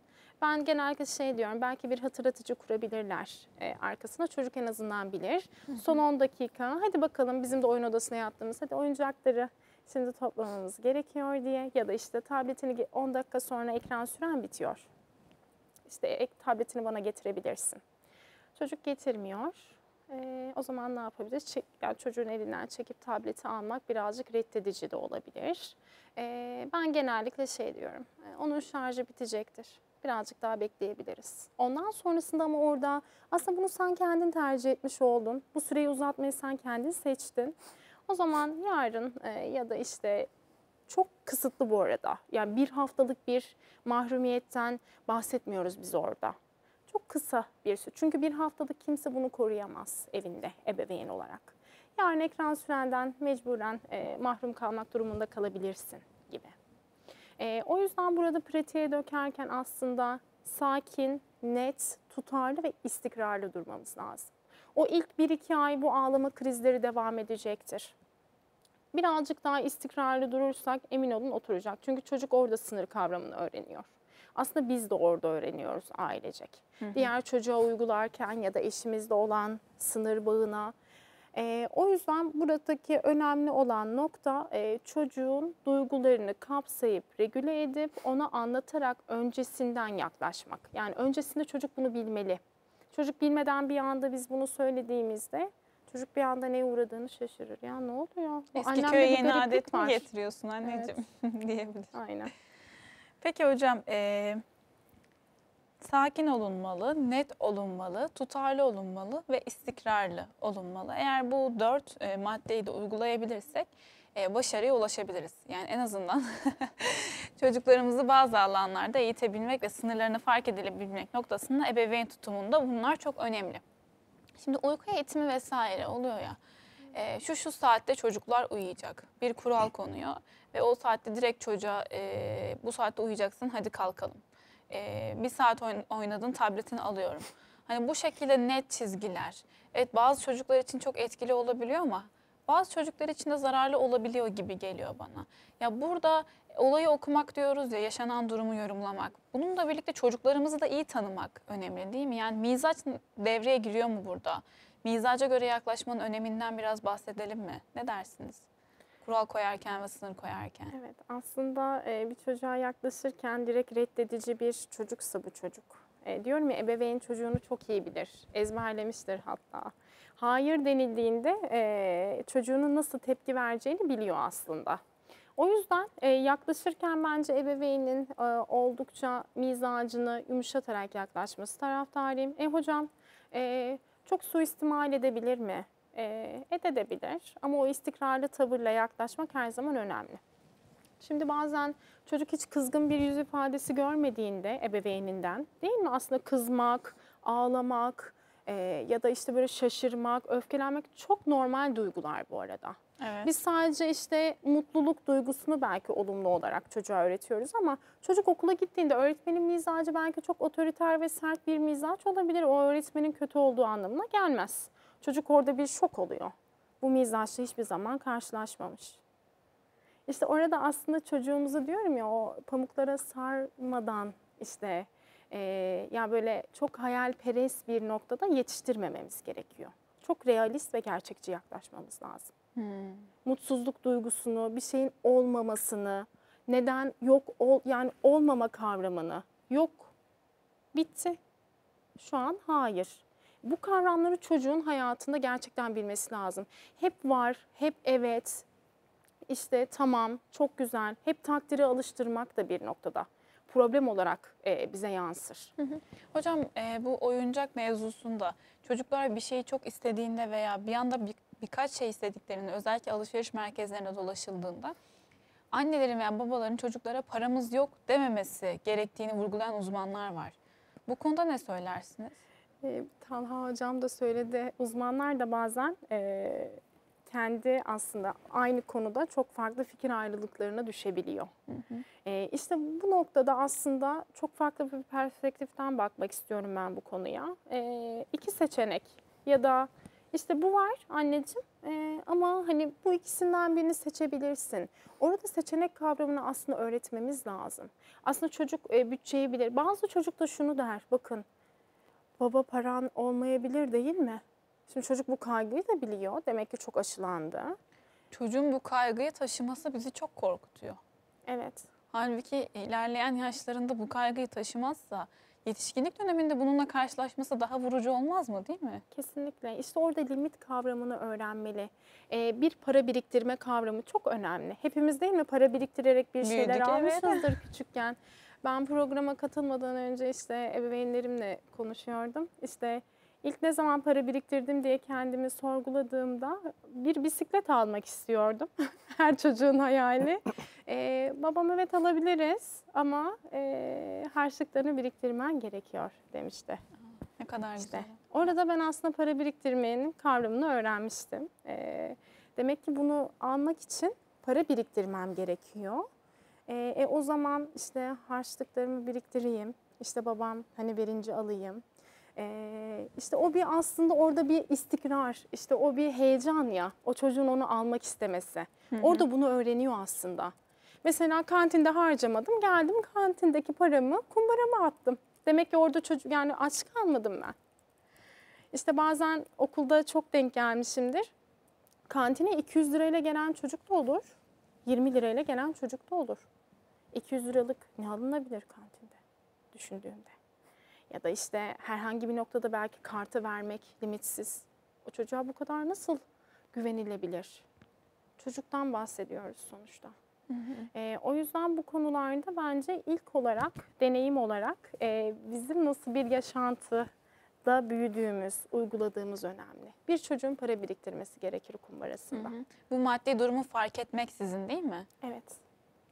Ben genellikle şey diyorum, belki bir hatırlatıcı kurabilirler e, arkasına. Çocuk en azından bilir. Son 10 dakika, hadi bakalım bizim de oyun odasına yattığımız, hadi oyuncakları şimdi toplamamız gerekiyor diye. Ya da işte tabletini ge- 10 dakika sonra ekran süren bitiyor. İşte ek tabletini bana getirebilirsin. Çocuk getirmiyor. Ee, o zaman ne yapabiliriz? Çek, yani çocuğun elinden çekip tableti almak birazcık reddedici de olabilir. Ee, ben genellikle şey diyorum, e, onun şarjı bitecektir. Birazcık daha bekleyebiliriz. Ondan sonrasında ama orada aslında bunu sen kendin tercih etmiş oldun. Bu süreyi uzatmayı sen kendin seçtin. O zaman yarın e, ya da işte çok kısıtlı bu arada. Yani bir haftalık bir mahrumiyetten bahsetmiyoruz biz orada. Çok kısa bir süre. Çünkü bir haftada kimse bunu koruyamaz evinde ebeveyn olarak. Yarın ekran sürenden mecburen e, mahrum kalmak durumunda kalabilirsin gibi. E, o yüzden burada pratiğe dökerken aslında sakin, net, tutarlı ve istikrarlı durmamız lazım. O ilk 1-2 ay bu ağlama krizleri devam edecektir. Birazcık daha istikrarlı durursak emin olun oturacak. Çünkü çocuk orada sınır kavramını öğreniyor. Aslında biz de orada öğreniyoruz ailecek. Diğer çocuğa uygularken ya da eşimizde olan sınır bağına. Ee, o yüzden buradaki önemli olan nokta e, çocuğun duygularını kapsayıp, regüle edip ona anlatarak öncesinden yaklaşmak. Yani öncesinde çocuk bunu bilmeli. Çocuk bilmeden bir anda biz bunu söylediğimizde çocuk bir anda ne uğradığını şaşırır. Ya ne oluyor? Eski annemde köye yeni adet mi var. getiriyorsun anneciğim diyebilir. Aynen. Peki hocam e, sakin olunmalı, net olunmalı, tutarlı olunmalı ve istikrarlı olunmalı. Eğer bu dört e, maddeyi de uygulayabilirsek e, başarıya ulaşabiliriz. Yani en azından çocuklarımızı bazı alanlarda eğitebilmek ve sınırlarını fark edilebilmek noktasında ebeveyn tutumunda bunlar çok önemli. Şimdi uyku eğitimi vesaire oluyor ya. e, şu şu saatte çocuklar uyuyacak. Bir kural konuyor ve o saatte direkt çocuğa e, bu saatte uyuyacaksın hadi kalkalım. Bir saat oyn- oynadın tabletini alıyorum. Hani bu şekilde net çizgiler. Evet bazı çocuklar için çok etkili olabiliyor ama bazı çocuklar için de zararlı olabiliyor gibi geliyor bana. Ya burada olayı okumak diyoruz ya yaşanan durumu yorumlamak. Bununla birlikte çocuklarımızı da iyi tanımak önemli değil mi? Yani mizaç devreye giriyor mu burada? Mizaca göre yaklaşmanın öneminden biraz bahsedelim mi? Ne dersiniz? Kural koyarken ve sınır koyarken. Evet aslında e, bir çocuğa yaklaşırken direkt reddedici bir çocuksa bu çocuk. E, diyorum ya ebeveyn çocuğunu çok iyi bilir. Ezberlemiştir hatta. Hayır denildiğinde e, çocuğunun nasıl tepki vereceğini biliyor aslında. O yüzden e, yaklaşırken bence ebeveynin e, oldukça mizacını yumuşatarak yaklaşması taraftarıyım. E hocam e, çok suistimal edebilir mi? E, edebilir ama o istikrarlı tavırla yaklaşmak her zaman önemli. Şimdi bazen çocuk hiç kızgın bir yüz ifadesi görmediğinde ebeveyninden değil mi? Aslında kızmak, ağlamak e, ya da işte böyle şaşırmak, öfkelenmek çok normal duygular bu arada. Evet. Biz sadece işte mutluluk duygusunu belki olumlu olarak çocuğa öğretiyoruz ama çocuk okula gittiğinde öğretmenin mizacı belki çok otoriter ve sert bir mizaç olabilir. O öğretmenin kötü olduğu anlamına gelmez. Çocuk orada bir şok oluyor. Bu mizaçla hiçbir zaman karşılaşmamış. İşte orada aslında çocuğumuzu diyorum ya o pamuklara sarmadan işte e, ya böyle çok hayalperest bir noktada yetiştirmememiz gerekiyor. Çok realist ve gerçekçi yaklaşmamız lazım Hmm. mutsuzluk duygusunu, bir şeyin olmamasını, neden yok ol yani olmama kavramını yok bitti. Şu an hayır. Bu kavramları çocuğun hayatında gerçekten bilmesi lazım. Hep var, hep evet, işte tamam, çok güzel. Hep takdire alıştırmak da bir noktada problem olarak e, bize yansır. Hocam e, bu oyuncak mevzusunda çocuklar bir şeyi çok istediğinde veya bir anda bir, birkaç şey istediklerinde özellikle alışveriş merkezlerine dolaşıldığında annelerin veya babaların çocuklara paramız yok dememesi gerektiğini vurgulayan uzmanlar var. Bu konuda ne söylersiniz? E, Talha Hocam da söyledi. Uzmanlar da bazen e, kendi aslında aynı konuda çok farklı fikir ayrılıklarına düşebiliyor. E, işte bu noktada aslında çok farklı bir perspektiften bakmak istiyorum ben bu konuya. E, iki seçenek ya da işte bu var anneciğim e, ama hani bu ikisinden birini seçebilirsin. Orada seçenek kavramını aslında öğretmemiz lazım. Aslında çocuk e, bütçeyi bilir. Bazı çocuk da şunu der, bakın baba paran olmayabilir değil mi? Şimdi çocuk bu kaygıyı da biliyor. Demek ki çok aşılandı. Çocuğun bu kaygıyı taşıması bizi çok korkutuyor. Evet. Halbuki ilerleyen yaşlarında bu kaygıyı taşımazsa yetişkinlik döneminde bununla karşılaşması daha vurucu olmaz mı değil mi? Kesinlikle. İşte orada limit kavramını öğrenmeli. Ee, bir para biriktirme kavramı çok önemli. Hepimiz değil mi para biriktirerek bir şeyler Büyüdük, evet. almışızdır küçükken. Ben programa katılmadan önce işte ebeveynlerimle konuşuyordum. İşte ilk ne zaman para biriktirdim diye kendimi sorguladığımda bir bisiklet almak istiyordum. Her çocuğun hayali. Ee, babam evet alabiliriz ama e, harçlıklarını biriktirmen gerekiyor demişti. kadar İşte güzel. orada da ben aslında para biriktirmenin kavramını öğrenmiştim. Ee, demek ki bunu almak için para biriktirmem gerekiyor. Ee, e, o zaman işte harçlıklarımı biriktireyim. İşte babam hani verince alayım. Ee, işte o bir aslında orada bir istikrar, işte o bir heyecan ya. O çocuğun onu almak istemesi. Orada bunu öğreniyor aslında. Mesela kantinde harcamadım. Geldim kantindeki paramı kumbarama attım. Demek ki orada çocuk yani aç kalmadım ben. İşte bazen okulda çok denk gelmişimdir. Kantine 200 lirayla gelen çocuk da olur. 20 lirayla gelen çocuk da olur. 200 liralık ne alınabilir kantinde düşündüğümde. Ya da işte herhangi bir noktada belki kartı vermek limitsiz. O çocuğa bu kadar nasıl güvenilebilir? Çocuktan bahsediyoruz sonuçta. Ee, o yüzden bu konularda bence ilk olarak, deneyim olarak e, bizim nasıl bir yaşantıda büyüdüğümüz, uyguladığımız önemli. Bir çocuğun para biriktirmesi gerekir kumbarasında. Bu maddi durumu fark etmeksizin değil mi? Evet.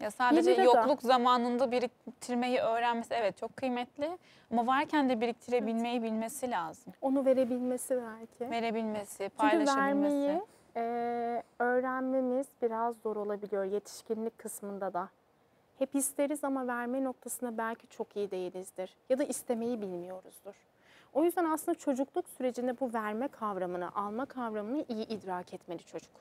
Ya sadece lira da. yokluk zamanında biriktirmeyi öğrenmesi evet çok kıymetli ama varken de biriktirebilmeyi bilmesi lazım. Onu verebilmesi belki. Verebilmesi, Çünkü paylaşabilmesi. vermeyi e, öğrenmemiz biraz zor olabiliyor yetişkinlik kısmında da. Hep isteriz ama verme noktasında belki çok iyi değilizdir. Ya da istemeyi bilmiyoruzdur. O yüzden aslında çocukluk sürecinde bu verme kavramını, alma kavramını iyi idrak etmeli çocuk.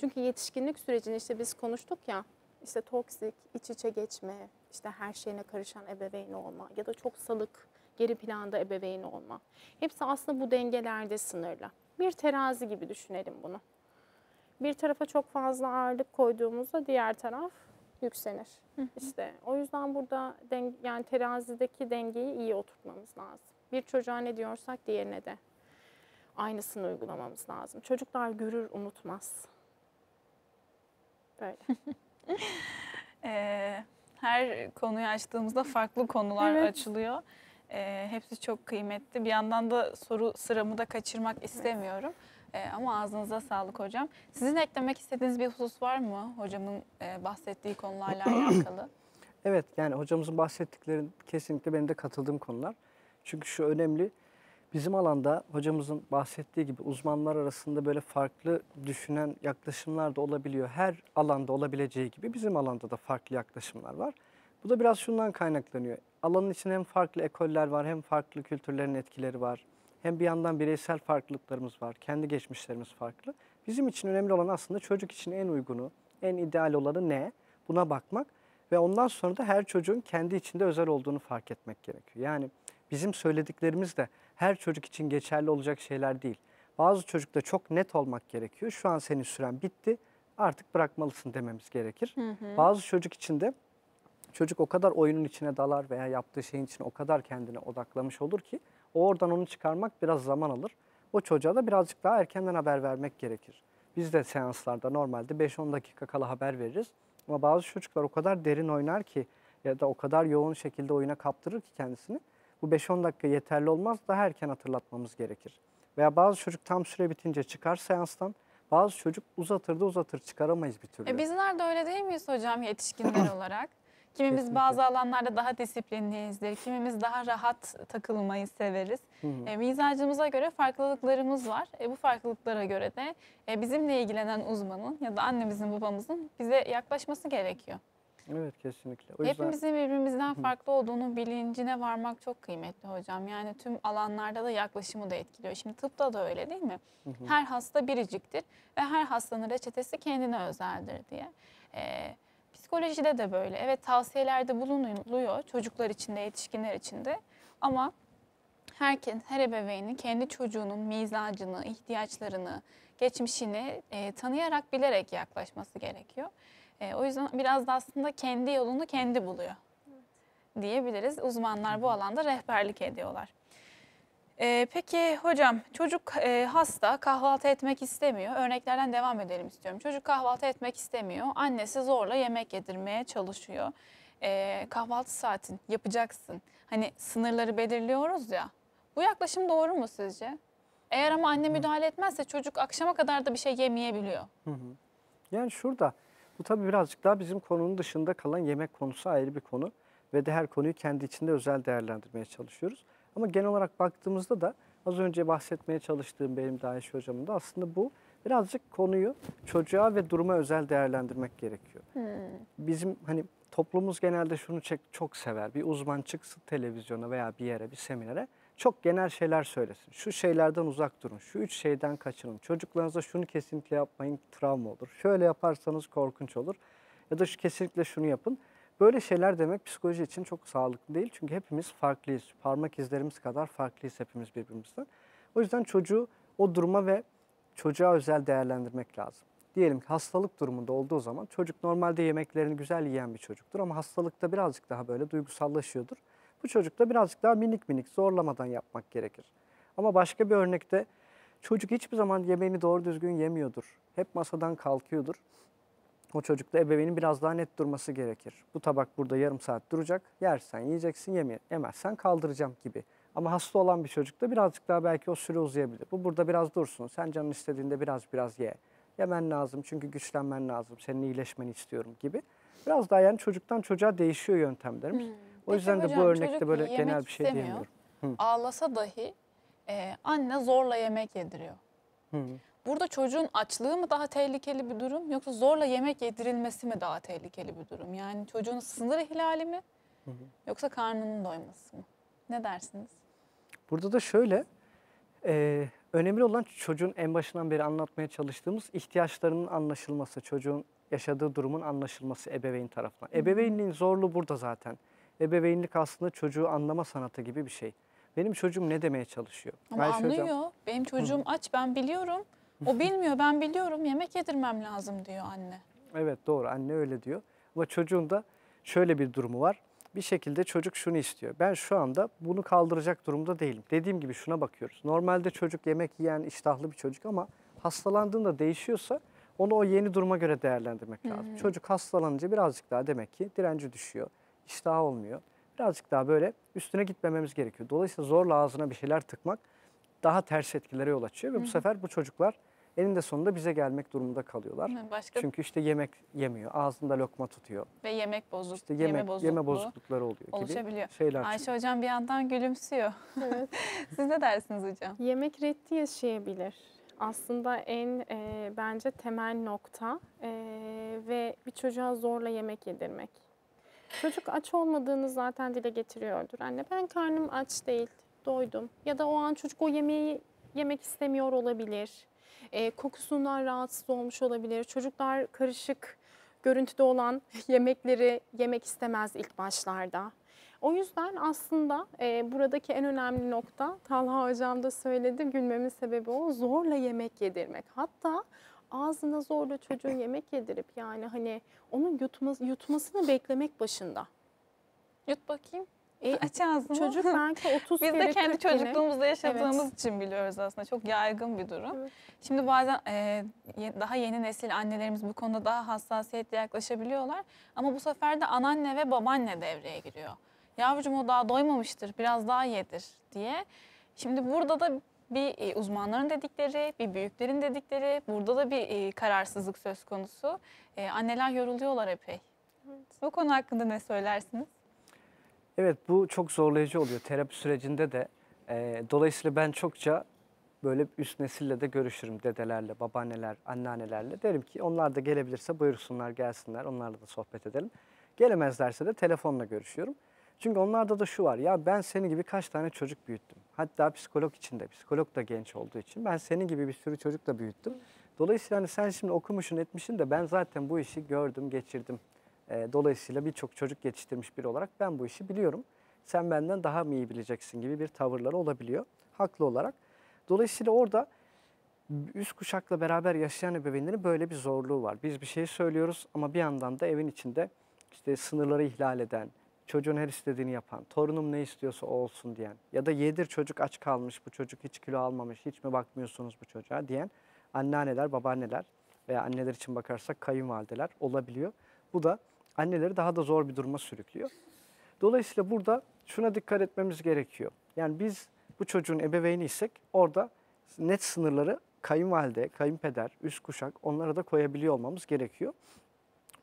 Çünkü yetişkinlik sürecinde işte biz konuştuk ya, işte toksik, iç içe geçme, işte her şeyine karışan ebeveyn olma ya da çok salık, geri planda ebeveyn olma. Hepsi aslında bu dengelerde sınırlı. Bir terazi gibi düşünelim bunu. Bir tarafa çok fazla ağırlık koyduğumuzda diğer taraf yükselir. İşte o yüzden burada den- yani terazideki dengeyi iyi oturtmamız lazım. Bir çocuğa ne diyorsak diğerine de aynısını uygulamamız lazım. Çocuklar görür, unutmaz. Böyle. Ee, her konuyu açtığımızda farklı konular Evet. açılıyor. Ee, hepsi çok kıymetli. Bir yandan da soru sıramı da kaçırmak istemiyorum. Ee, ama ağzınıza sağlık hocam. Sizin eklemek istediğiniz bir husus var mı hocamın e, bahsettiği konularla alakalı? Evet yani hocamızın bahsettiklerin kesinlikle benim de katıldığım konular. Çünkü şu önemli. Bizim alanda hocamızın bahsettiği gibi uzmanlar arasında böyle farklı düşünen yaklaşımlar da olabiliyor. Her alanda olabileceği gibi bizim alanda da farklı yaklaşımlar var. Bu da biraz şundan kaynaklanıyor. Alanın içinde hem farklı ekoller var hem farklı kültürlerin etkileri var. Hem bir yandan bireysel farklılıklarımız var. Kendi geçmişlerimiz farklı. Bizim için önemli olan aslında çocuk için en uygunu, en ideal olanı ne? Buna bakmak ve ondan sonra da her çocuğun kendi içinde özel olduğunu fark etmek gerekiyor. Yani bizim söylediklerimiz de her çocuk için geçerli olacak şeyler değil. Bazı çocukta çok net olmak gerekiyor. Şu an senin süren bitti. Artık bırakmalısın dememiz gerekir. Bazı çocuk için de çocuk o kadar oyunun içine dalar veya yaptığı şeyin içine o kadar kendine odaklamış olur ki o oradan onu çıkarmak biraz zaman alır. O çocuğa da birazcık daha erkenden haber vermek gerekir. Biz de seanslarda normalde 5-10 dakika kala haber veririz. Ama bazı çocuklar o kadar derin oynar ki ya da o kadar yoğun şekilde oyuna kaptırır ki kendisini. Bu 5-10 dakika yeterli olmaz daha erken hatırlatmamız gerekir. Veya bazı çocuk tam süre bitince çıkar seanstan. Bazı çocuk uzatır da uzatır çıkaramayız bir türlü. E bizler de öyle değil miyiz hocam yetişkinler olarak? Kimimiz Kesinlikle. bazı alanlarda daha disiplinliyizdir, kimimiz daha rahat takılmayı severiz. E, mizacımıza göre farklılıklarımız var. E, bu farklılıklara göre de e, bizimle ilgilenen uzmanın ya da annemizin babamızın bize yaklaşması gerekiyor. Evet kesinlikle. O yüzden Hepimizin birbirimizden farklı olduğunu bilincine varmak çok kıymetli hocam. Yani tüm alanlarda da yaklaşımı da etkiliyor. Şimdi tıpta da öyle değil mi? Her hasta biriciktir ve her hastanın reçetesi kendine özeldir diye. Ee, psikolojide de böyle. Evet tavsiyelerde bulunuluyor çocuklar için de yetişkinler için de. Ama herkes, her ebeveynin kendi çocuğunun mizacını, ihtiyaçlarını, geçmişini e, tanıyarak, bilerek yaklaşması gerekiyor. E, o yüzden biraz da aslında kendi yolunu kendi buluyor diyebiliriz. Uzmanlar bu alanda rehberlik ediyorlar. E, peki hocam çocuk e, hasta kahvaltı etmek istemiyor. Örneklerden devam edelim istiyorum. Çocuk kahvaltı etmek istemiyor. Annesi zorla yemek yedirmeye çalışıyor. E, kahvaltı saatin yapacaksın. Hani sınırları belirliyoruz ya. Bu yaklaşım doğru mu sizce? Eğer ama anne müdahale etmezse çocuk akşama kadar da bir şey yemeyebiliyor. Yani şurada bu tabii birazcık daha bizim konunun dışında kalan yemek konusu ayrı bir konu ve de her konuyu kendi içinde özel değerlendirmeye çalışıyoruz. Ama genel olarak baktığımızda da az önce bahsetmeye çalıştığım benim de Ayşe hocamın da aslında bu birazcık konuyu çocuğa ve duruma özel değerlendirmek gerekiyor. Bizim hani toplumumuz genelde şunu çek- çok sever. Bir uzman çıksın televizyona veya bir yere, bir seminere çok genel şeyler söylesin. Şu şeylerden uzak durun, şu üç şeyden kaçının. Çocuklarınıza şunu kesinlikle yapmayın, travma olur. Şöyle yaparsanız korkunç olur. Ya da şu kesinlikle şunu yapın. Böyle şeyler demek psikoloji için çok sağlıklı değil. Çünkü hepimiz farklıyız. Parmak izlerimiz kadar farklıyız hepimiz birbirimizden. O yüzden çocuğu o duruma ve çocuğa özel değerlendirmek lazım. Diyelim ki hastalık durumunda olduğu zaman çocuk normalde yemeklerini güzel yiyen bir çocuktur ama hastalıkta birazcık daha böyle duygusallaşıyordur. Bu çocukta birazcık daha minik minik zorlamadan yapmak gerekir. Ama başka bir örnekte çocuk hiçbir zaman yemeğini doğru düzgün yemiyordur. Hep masadan kalkıyordur. O çocukta ebeveynin biraz daha net durması gerekir. Bu tabak burada yarım saat duracak. Yersen yiyeceksin, yeme yemezsen kaldıracağım gibi. Ama hasta olan bir çocukta birazcık daha belki o süre uzayabilir. Bu burada biraz dursun. Sen canın istediğinde biraz biraz ye. Yemen lazım çünkü güçlenmen lazım. Senin iyileşmeni istiyorum gibi. Biraz daha yani çocuktan çocuğa değişiyor yöntemlerimiz. O Peki yüzden de hocam, bu örnekte böyle genel bir şey diyemiyorum. Ağlasa dahi e, anne zorla yemek yediriyor. Hı. Burada çocuğun açlığı mı daha tehlikeli bir durum yoksa zorla yemek yedirilmesi mi daha tehlikeli bir durum? Yani çocuğun sınır ihlali mi yoksa karnının doyması mı? Ne dersiniz? Burada da şöyle, e, önemli olan çocuğun en başından beri anlatmaya çalıştığımız ihtiyaçlarının anlaşılması, çocuğun yaşadığı durumun anlaşılması ebeveyn tarafından. Ebeveynliğin zorluğu burada zaten. Ebeveynlik aslında çocuğu anlama sanatı gibi bir şey. Benim çocuğum ne demeye çalışıyor? Ama Ayşe anlıyor. hocam, Benim çocuğum aç ben biliyorum. O bilmiyor ben biliyorum. Yemek yedirmem lazım diyor anne. Evet doğru anne öyle diyor. Ama çocuğun da şöyle bir durumu var. Bir şekilde çocuk şunu istiyor. Ben şu anda bunu kaldıracak durumda değilim. Dediğim gibi şuna bakıyoruz. Normalde çocuk yemek yiyen iştahlı bir çocuk ama hastalandığında değişiyorsa onu o yeni duruma göre değerlendirmek lazım. Çocuk hastalanınca birazcık daha demek ki direnci düşüyor. İştahı olmuyor. Birazcık daha böyle üstüne gitmememiz gerekiyor. Dolayısıyla zorla ağzına bir şeyler tıkmak daha ters etkilere yol açıyor ve bu sefer bu çocuklar eninde sonunda bize gelmek durumunda kalıyorlar. Başka Çünkü işte yemek yemiyor, ağzında lokma tutuyor. ve yemek bozuk, İşte yeme, yemek, bozukluğu yeme bozuklukları oluyor gibi oluşabiliyor. şeyler. Ayşe hocam bir yandan gülümsüyor. Evet. Siz ne dersiniz hocam? Yemek reddi yaşayabilir. Aslında en e, bence temel nokta e, ve bir çocuğa zorla yemek yedirmek. Çocuk aç olmadığını zaten dile getiriyordur. Anne ben karnım aç değil, doydum. Ya da o an çocuk o yemeği yemek istemiyor olabilir. E, kokusundan rahatsız olmuş olabilir. Çocuklar karışık görüntüde olan yemekleri yemek istemez ilk başlarda. O yüzden aslında e, buradaki en önemli nokta Talha Hocam da söyledi gülmemin sebebi o zorla yemek yedirmek. Hatta ağzına zorla çocuğun yemek yedirip yani hani onun yutması, yutmasını beklemek başında. Yut bakayım. E, Aç ağzını. çocuk belki 30 Biz de kendi 40 kere- çocukluğumuzda yaşadığımız için biliyoruz aslında. Çok yaygın bir durum. Evet. Şimdi bazen e, daha yeni nesil annelerimiz bu konuda daha hassasiyetle yaklaşabiliyorlar. Ama bu sefer de anneanne ve babaanne devreye giriyor. Yavrucuğum o daha doymamıştır, biraz daha yedir diye. Şimdi burada da bir e, uzmanların dedikleri, bir büyüklerin dedikleri, burada da bir e, kararsızlık söz konusu. E, anneler yoruluyorlar epey. Bu konu hakkında ne söylersiniz? Evet bu çok zorlayıcı oluyor terapi sürecinde de. Dolayısıyla ben çokça böyle üst nesille de görüşürüm dedelerle, babaanneler, anneannelerle. Derim ki onlar da gelebilirse buyursunlar gelsinler onlarla da sohbet edelim. Gelemezlerse de telefonla görüşüyorum. Çünkü onlarda da şu var ya ben seni gibi kaç tane çocuk büyüttüm. Hatta psikolog için de psikolog da genç olduğu için ben senin gibi bir sürü çocuk da büyüttüm. Dolayısıyla hani sen şimdi okumuşsun etmişsin de ben zaten bu işi gördüm geçirdim. Ee, dolayısıyla birçok çocuk yetiştirmiş biri olarak ben bu işi biliyorum. Sen benden daha mı iyi bileceksin gibi bir tavırları olabiliyor. Haklı olarak. Dolayısıyla orada üst kuşakla beraber yaşayan ebeveynlerin böyle bir zorluğu var. Biz bir şey söylüyoruz ama bir yandan da evin içinde işte sınırları ihlal eden, çocuğun her istediğini yapan, torunum ne istiyorsa o olsun diyen ya da yedir çocuk aç kalmış, bu çocuk hiç kilo almamış, hiç mi bakmıyorsunuz bu çocuğa diyen anneanneler, babaanneler veya anneler için bakarsak kayınvalideler olabiliyor. Bu da anneleri daha da zor bir duruma sürüklüyor. Dolayısıyla burada şuna dikkat etmemiz gerekiyor. Yani biz bu çocuğun ebeveyniysek orada net sınırları kayınvalide, kayınpeder, üst kuşak onlara da koyabiliyor olmamız gerekiyor.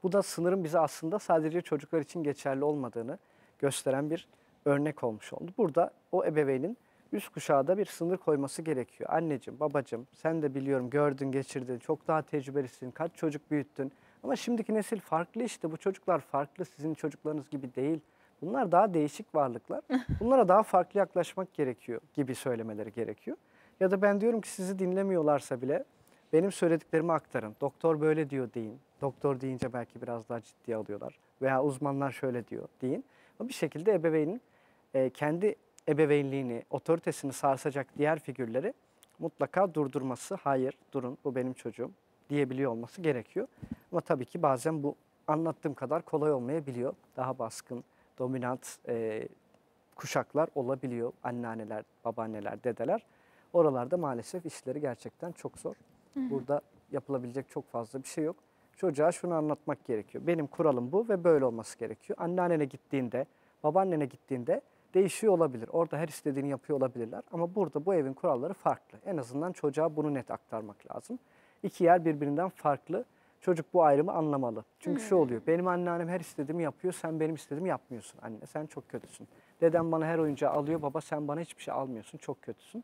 Bu da sınırın bize aslında sadece çocuklar için geçerli olmadığını gösteren bir örnek olmuş oldu. Burada o ebeveynin üst kuşağa da bir sınır koyması gerekiyor. Anneciğim, babacığım sen de biliyorum gördün, geçirdin, çok daha tecrübelisin, kaç çocuk büyüttün. Ama şimdiki nesil farklı işte bu çocuklar farklı sizin çocuklarınız gibi değil. Bunlar daha değişik varlıklar. Bunlara daha farklı yaklaşmak gerekiyor gibi söylemeleri gerekiyor. Ya da ben diyorum ki sizi dinlemiyorlarsa bile benim söylediklerimi aktarın. Doktor böyle diyor deyin. Doktor deyince belki biraz daha ciddiye alıyorlar. Veya uzmanlar şöyle diyor deyin. Ama bir şekilde ebeveynin e, kendi ebeveynliğini, otoritesini sarsacak diğer figürleri mutlaka durdurması, hayır durun bu benim çocuğum diyebiliyor olması gerekiyor. Ama tabii ki bazen bu anlattığım kadar kolay olmayabiliyor. Daha baskın, dominant e, kuşaklar olabiliyor. Anneanneler, babaanneler, dedeler. Oralarda maalesef işleri gerçekten çok zor. Burada yapılabilecek çok fazla bir şey yok. Çocuğa şunu anlatmak gerekiyor. Benim kuralım bu ve böyle olması gerekiyor. Anneannene gittiğinde, babaannene gittiğinde değişiyor olabilir. Orada her istediğini yapıyor olabilirler. Ama burada bu evin kuralları farklı. En azından çocuğa bunu net aktarmak lazım. İki yer birbirinden farklı. Çocuk bu ayrımı anlamalı. Çünkü şu oluyor. Benim anneannem her istediğimi yapıyor. Sen benim istediğimi yapmıyorsun anne. Sen çok kötüsün. Dedem bana her oyuncağı alıyor. Baba sen bana hiçbir şey almıyorsun. Çok kötüsün.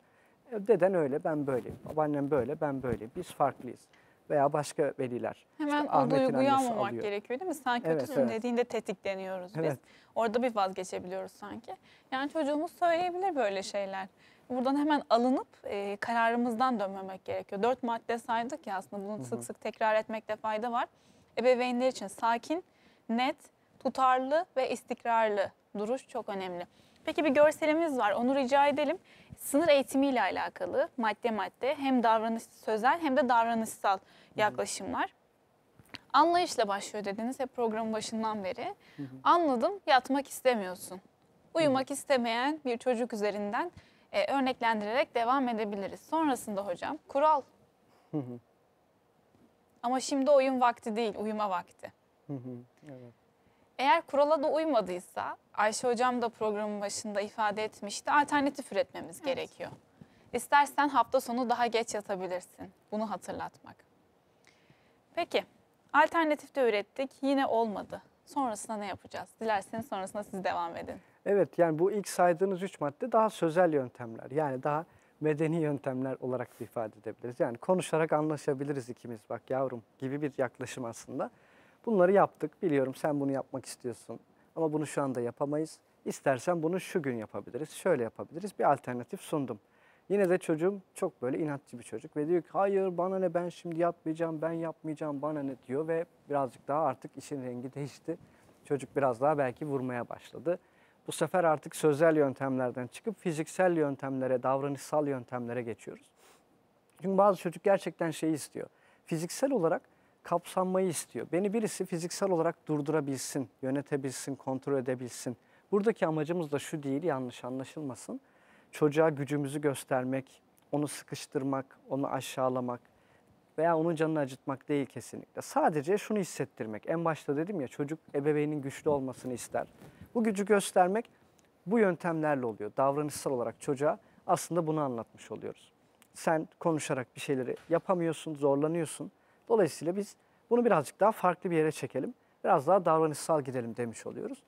E, Deden öyle, ben böyleyim. Babaannem böyle, ben böyleyim. Biz farklıyız. Veya başka veliler. Hemen İşte o duyguyu almamak alıyor. gerekiyor değil mi? Sen Evet, kötüsün evet. dediğinde tetikleniyoruz biz. Evet. Orada bir vazgeçebiliyoruz sanki. Yani çocuğumuz söyleyebilir böyle şeyler. Buradan hemen alınıp e, kararımızdan dönmemek gerekiyor. Dört madde saydık ya aslında bunu sık sık tekrar etmekte fayda var. Ebeveynler için sakin, net, tutarlı ve istikrarlı duruş çok önemli. Peki bir görselimiz var onu rica edelim. Sınır eğitimiyle alakalı madde madde hem davranış sözel hem de davranışsal yaklaşımlar. Anlayışla başlıyor dediniz hep programın başından beri. Anladım yatmak istemiyorsun. Uyumak istemeyen bir çocuk üzerinden e, örneklendirerek devam edebiliriz. Sonrasında hocam kural. Ama şimdi oyun vakti değil, uyuma vakti. Hı hı, evet. Eğer kurala da uymadıysa, Ayşe hocam da programın başında ifade etmişti, alternatif üretmemiz gerekiyor. İstersen hafta sonu daha geç yatabilirsin. Bunu hatırlatmak. Peki, alternatif de ürettik, yine olmadı. Sonrasında ne yapacağız? Dilerseniz sonrasında siz devam edin. Evet yani bu ilk saydığınız üç madde daha sözel yöntemler. Yani daha medeni yöntemler olarak da ifade edebiliriz. Yani konuşarak anlaşabiliriz ikimiz bak yavrum gibi bir yaklaşım aslında. Bunları yaptık. Biliyorum sen bunu yapmak istiyorsun ama bunu şu anda yapamayız. İstersen bunu şu gün yapabiliriz, şöyle yapabiliriz. Bir alternatif sundum. Yine de çocuğum çok böyle inatçı bir çocuk ve diyor ki hayır bana ne ben şimdi yatmayacağım, ben yapmayacağım bana ne diyor ve birazcık daha artık işin rengi değişti. Çocuk biraz daha belki vurmaya başladı. Bu sefer artık sözel yöntemlerden çıkıp fiziksel yöntemlere, davranışsal yöntemlere geçiyoruz. Çünkü bazı çocuk gerçekten şeyi istiyor. Fiziksel olarak kapsanmayı istiyor. Beni birisi fiziksel olarak durdurabilsin, yönetebilsin, kontrol edebilsin. Buradaki amacımız da şu değil, yanlış anlaşılmasın. Çocuğa gücümüzü göstermek, onu sıkıştırmak, onu aşağılamak veya onun canını acıtmak değil kesinlikle. Sadece şunu hissettirmek. En başta dedim ya çocuk ebeveynin güçlü olmasını ister. Bu gücü göstermek bu yöntemlerle oluyor. Davranışsal olarak çocuğa aslında bunu anlatmış oluyoruz. Sen konuşarak bir şeyleri yapamıyorsun, zorlanıyorsun. Dolayısıyla biz bunu birazcık daha farklı bir yere çekelim. Biraz daha davranışsal gidelim demiş oluyoruz.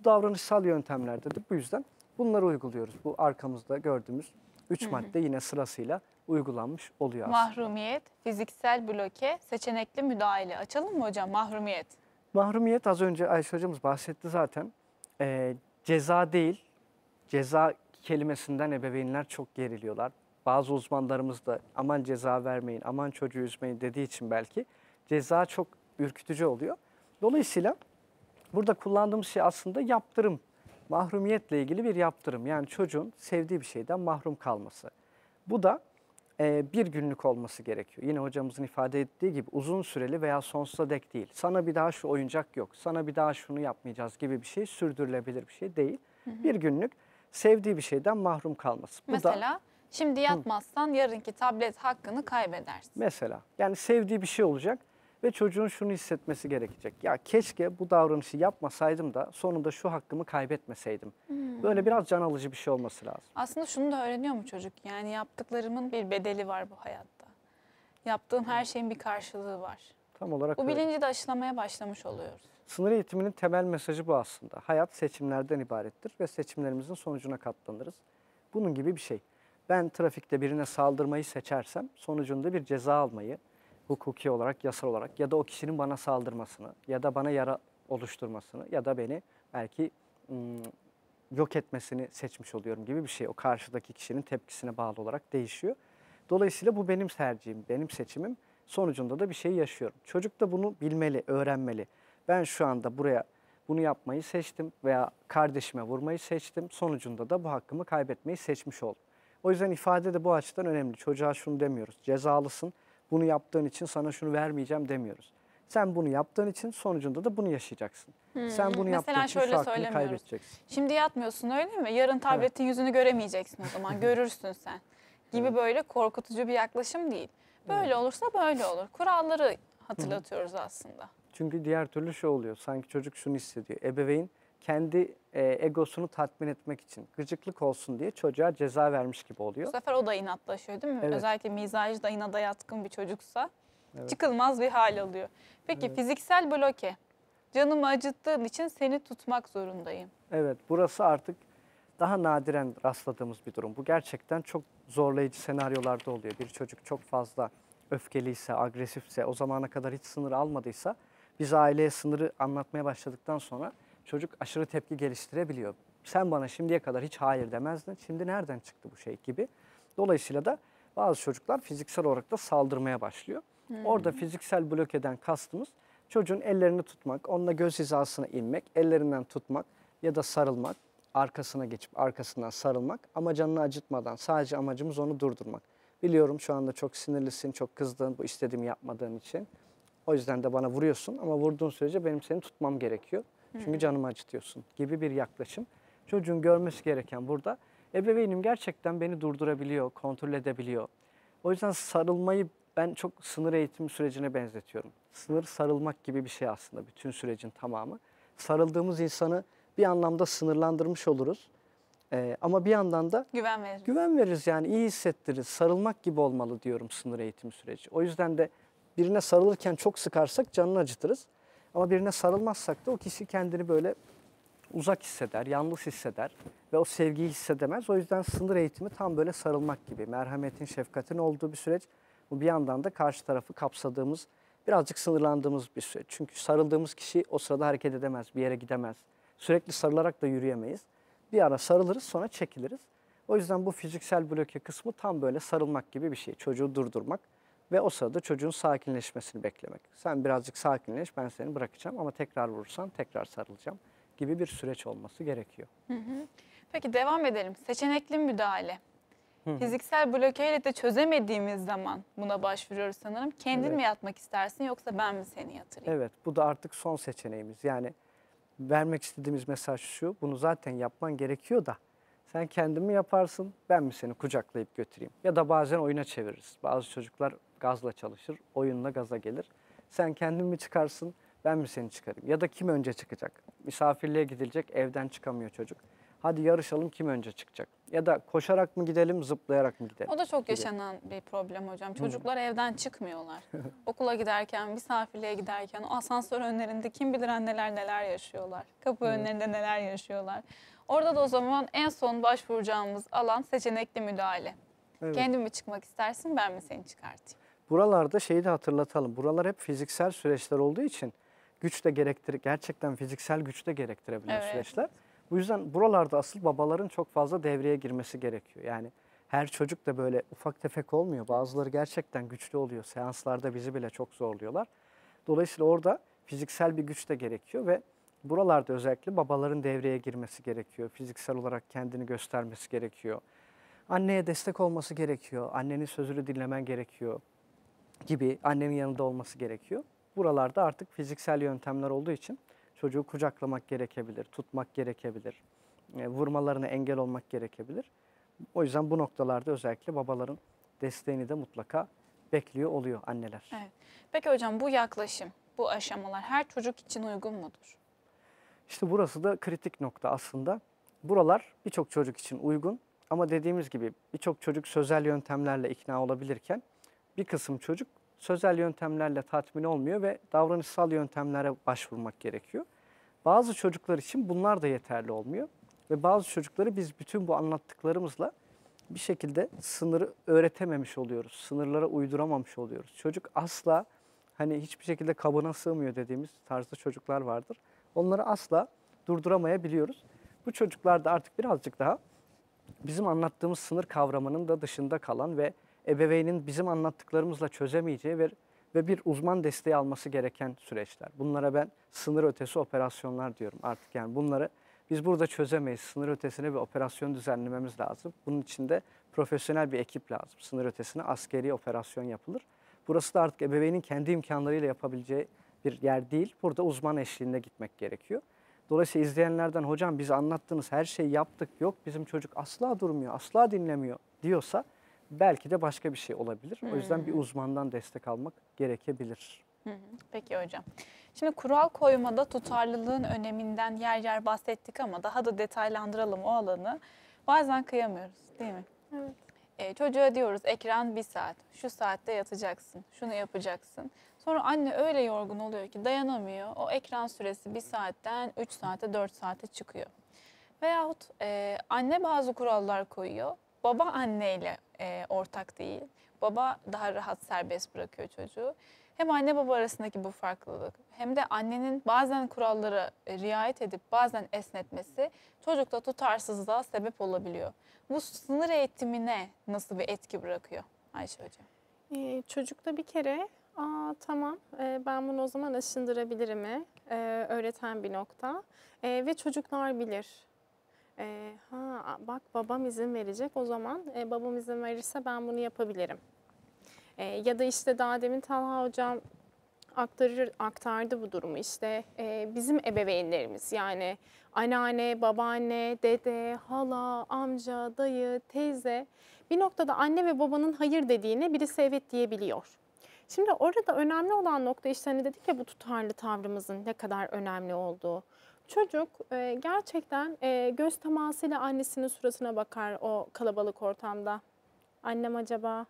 Bu davranışsal yöntemlerde de bu yüzden bunları uyguluyoruz. Bu arkamızda gördüğümüz üç madde yine sırasıyla uygulanmış oluyor aslında. Mahrumiyet, fiziksel bloke, seçenekli müdahale. Açalım mı hocam mahrumiyet? Mahrumiyet az önce Ayşe hocamız bahsetti zaten. Ee, ceza değil, ceza kelimesinden ebeveynler çok geriliyorlar. Bazı uzmanlarımız da aman ceza vermeyin, aman çocuğu üzmeyin dediği için belki ceza çok ürkütücü oluyor. Dolayısıyla burada kullandığımız şey aslında yaptırım. Mahrumiyetle ilgili bir yaptırım. Yani çocuğun sevdiği bir şeyden mahrum kalması. Bu da e, bir günlük olması gerekiyor. Yine hocamızın ifade ettiği gibi uzun süreli veya sonsuza dek değil. Sana bir daha şu oyuncak yok, sana bir daha şunu yapmayacağız gibi bir şey sürdürülebilir bir şey değil. Bir günlük sevdiği bir şeyden mahrum kalması. Bu da Mesela şimdi yatmazsan yarınki tablet hakkını kaybedersin. mesela yani sevdiği bir şey olacak ve çocuğun şunu hissetmesi gerekecek. Ya keşke bu davranışı yapmasaydım da sonunda şu hakkımı kaybetmeseydim. Böyle biraz can alıcı bir şey olması lazım. Aslında şunu da öğreniyor mu çocuk? Yani yaptıklarımın bir bedeli var bu hayatta. Yaptığım her şeyin bir karşılığı var. Tam olarak Bu öyle. bilinci de aşılamaya başlamış oluyoruz. Sınır eğitiminin temel mesajı bu aslında. Hayat seçimlerden ibarettir ve seçimlerimizin sonucuna katlanırız. Bunun gibi bir şey. Ben trafikte birine saldırmayı seçersem sonucunda bir ceza almayı hukuki olarak, yasal olarak ya da o kişinin bana saldırmasını ya da bana yara oluşturmasını ya da beni belki ım, yok etmesini seçmiş oluyorum gibi bir şey. O karşıdaki kişinin tepkisine bağlı olarak değişiyor. Dolayısıyla bu benim tercihim, benim seçimim. Sonucunda da bir şey yaşıyorum. Çocuk da bunu bilmeli, öğrenmeli. Ben şu anda buraya bunu yapmayı seçtim veya kardeşime vurmayı seçtim. Sonucunda da bu hakkımı kaybetmeyi seçmiş oldum. O yüzden ifade de bu açıdan önemli. Çocuğa şunu demiyoruz. Cezalısın. Bunu yaptığın için sana şunu vermeyeceğim demiyoruz. Sen bunu yaptığın için sonucunda da bunu yaşayacaksın. Sen bunu yaptığın için şöyle şu hakkını kaybedeceksin. Şimdi yatmıyorsun öyle mi? Yarın tabletin yüzünü göremeyeceksin o zaman. Görürsün sen. Gibi böyle korkutucu bir yaklaşım değil. Böyle olursa böyle olur. Kuralları hatırlatıyoruz aslında. Çünkü diğer türlü şey oluyor. Sanki çocuk şunu hissediyor. Ebeveyn kendi e, egosunu tatmin etmek için gıcıklık olsun diye çocuğa ceza vermiş gibi Bu oluyor. sefer o da inatlaşıyor değil mi? Evet. Özellikle mizacı da inada yatkın bir çocuksa Evet. çıkılmaz bir hal alıyor. Peki fiziksel bloke. Canımı acıttığın için seni tutmak zorundayım. Evet, burası artık daha nadiren rastladığımız bir durum. Bu gerçekten çok zorlayıcı senaryolarda oluyor. Bir çocuk çok fazla öfkeliyse, agresifse, o zamana kadar hiç sınır almadıysa biz aileye sınırı anlatmaya başladıktan sonra çocuk aşırı tepki geliştirebiliyor. Sen bana şimdiye kadar hiç hayır demezdin. Şimdi nereden çıktı bu şey gibi. Dolayısıyla da bazı çocuklar fiziksel olarak da saldırmaya başlıyor. Orada fiziksel blokeden kastımız çocuğun ellerini tutmak, onunla göz hizasına inmek, ellerinden tutmak ya da sarılmak, arkasına geçip arkasından sarılmak ama canını acıtmadan sadece amacımız onu durdurmak. Biliyorum şu anda çok sinirlisin, çok kızdın bu istediğimi yapmadığın için. O yüzden de bana vuruyorsun ama vurduğun sürece benim seni tutmam gerekiyor. Çünkü canımı acıtıyorsun gibi bir yaklaşım. Çocuğun görmesi gereken burada ebeveynim gerçekten beni durdurabiliyor, kontrol edebiliyor. O yüzden sarılmayı ben çok sınır eğitimi sürecine benzetiyorum. Sınır sarılmak gibi bir şey aslında bütün sürecin tamamı. Sarıldığımız insanı bir anlamda sınırlandırmış oluruz. Ee, ama bir yandan da Güven verir. güven veririz yani iyi hissettiririz. Sarılmak gibi olmalı diyorum sınır eğitimi süreci. O yüzden de birine sarılırken çok sıkarsak canını acıtırız. Ama birine sarılmazsak da o kişi kendini böyle uzak hisseder, yalnız hisseder ve o sevgiyi hissedemez. O yüzden sınır eğitimi tam böyle sarılmak gibi. Merhametin, şefkatin olduğu bir süreç. Bu bir yandan da karşı tarafı kapsadığımız, birazcık sınırlandığımız bir süreç. Çünkü sarıldığımız kişi o sırada hareket edemez, bir yere gidemez. Sürekli sarılarak da yürüyemeyiz. Bir ara sarılırız sonra çekiliriz. O yüzden bu fiziksel bloke kısmı tam böyle sarılmak gibi bir şey. Çocuğu durdurmak ve o sırada çocuğun sakinleşmesini beklemek. Sen birazcık sakinleş ben seni bırakacağım ama tekrar vurursan tekrar sarılacağım gibi bir süreç olması gerekiyor. Peki devam edelim. Seçenekli müdahale. Fiziksel blokeyle de çözemediğimiz zaman buna başvuruyoruz sanırım. Kendin Evet. mi yatmak istersin yoksa ben mi seni yatırayım? Evet bu da artık son seçeneğimiz. Yani vermek istediğimiz mesaj şu bunu zaten yapman gerekiyor da sen kendin mi yaparsın ben mi seni kucaklayıp götüreyim? Ya da bazen oyuna çeviririz. Bazı çocuklar gazla çalışır oyunla gaza gelir. Sen kendin mi çıkarsın ben mi seni çıkarayım? Ya da kim önce çıkacak? Misafirliğe gidilecek evden çıkamıyor çocuk. Hadi yarışalım kim önce çıkacak? Ya da koşarak mı gidelim zıplayarak mı gidelim? O da çok yaşanan bir problem hocam. Çocuklar evden çıkmıyorlar. Okula giderken, misafirliğe giderken, o asansör önlerinde kim bilir anneler neler yaşıyorlar. Kapı önlerinde neler yaşıyorlar. Orada da o zaman en son başvuracağımız alan seçenekli müdahale. Evet. Kendin mi çıkmak istersin, ben mi seni çıkartayım? Buralarda şeyi de hatırlatalım. Buralar hep fiziksel süreçler olduğu için güç de gerektir gerçekten fiziksel güç de gerektirebilen Evet. süreçler. Bu yüzden buralarda asıl babaların çok fazla devreye girmesi gerekiyor. Yani her çocuk da böyle ufak tefek olmuyor. Bazıları gerçekten güçlü oluyor. Seanslarda bizi bile çok zorluyorlar. Dolayısıyla orada fiziksel bir güç de gerekiyor ve buralarda özellikle babaların devreye girmesi gerekiyor. Fiziksel olarak kendini göstermesi gerekiyor. Anneye destek olması gerekiyor. Annenin sözünü dinlemen gerekiyor gibi annenin yanında olması gerekiyor. Buralarda artık fiziksel yöntemler olduğu için çocuğu kucaklamak gerekebilir, tutmak gerekebilir, e, vurmalarına engel olmak gerekebilir. O yüzden bu noktalarda özellikle babaların desteğini de mutlaka bekliyor oluyor anneler. Evet. Peki hocam bu yaklaşım, bu aşamalar her çocuk için uygun mudur? İşte burası da kritik nokta aslında. Buralar birçok çocuk için uygun ama dediğimiz gibi birçok çocuk sözel yöntemlerle ikna olabilirken bir kısım çocuk sözel yöntemlerle tatmin olmuyor ve davranışsal yöntemlere başvurmak gerekiyor. Bazı çocuklar için bunlar da yeterli olmuyor ve bazı çocukları biz bütün bu anlattıklarımızla bir şekilde sınırı öğretememiş oluyoruz. Sınırlara uyduramamış oluyoruz. Çocuk asla hani hiçbir şekilde kabına sığmıyor dediğimiz tarzda çocuklar vardır. Onları asla durduramayabiliyoruz. Bu çocuklar da artık birazcık daha bizim anlattığımız sınır kavramının da dışında kalan ve ebeveynin bizim anlattıklarımızla çözemeyeceği ve, ve bir uzman desteği alması gereken süreçler. Bunlara ben sınır ötesi operasyonlar diyorum artık yani bunları biz burada çözemeyiz. Sınır ötesine bir operasyon düzenlememiz lazım. Bunun için de profesyonel bir ekip lazım. Sınır ötesine askeri operasyon yapılır. Burası da artık ebeveynin kendi imkanlarıyla yapabileceği bir yer değil. Burada uzman eşliğinde gitmek gerekiyor. Dolayısıyla izleyenlerden hocam biz anlattığınız her şeyi yaptık yok bizim çocuk asla durmuyor, asla dinlemiyor diyorsa belki de başka bir şey olabilir. O yüzden bir uzmandan destek almak gerekebilir. Hı hı. Peki hocam. Şimdi kural koymada tutarlılığın öneminden yer yer bahsettik ama daha da detaylandıralım o alanı. Bazen kıyamıyoruz değil mi? Evet. E, çocuğa diyoruz ekran bir saat, şu saatte yatacaksın, şunu yapacaksın. Sonra anne öyle yorgun oluyor ki dayanamıyor. O ekran süresi bir saatten 3 saate 4 saate çıkıyor. Veyahut e, anne bazı kurallar koyuyor. Baba anneyle e, ortak değil. Baba daha rahat serbest bırakıyor çocuğu. Hem anne baba arasındaki bu farklılık hem de annenin bazen kurallara e, riayet edip bazen esnetmesi çocukta tutarsızlığa sebep olabiliyor. Bu sınır eğitimine nasıl bir etki bırakıyor Ayşe Hocam? Ee, çocukta bir kere Aa, tamam ee, ben bunu o zaman aşındırabilirim ee, öğreten bir nokta Ee, ve çocuklar bilir. Ee, ha bak babam izin verecek o zaman e, babam izin verirse ben bunu yapabilirim. Ee, ya da işte daha demin Talha hocam aktarır, aktardı bu durumu işte e, bizim ebeveynlerimiz yani anneanne, babaanne, dede, hala, amca, dayı, teyze bir noktada anne ve babanın hayır dediğine birisi evet diyebiliyor. Şimdi orada önemli olan nokta işte hani dedik ya bu tutarlı tavrımızın ne kadar önemli olduğu. Çocuk e, gerçekten e, göz temasıyla annesinin suratına bakar o kalabalık ortamda. Annem acaba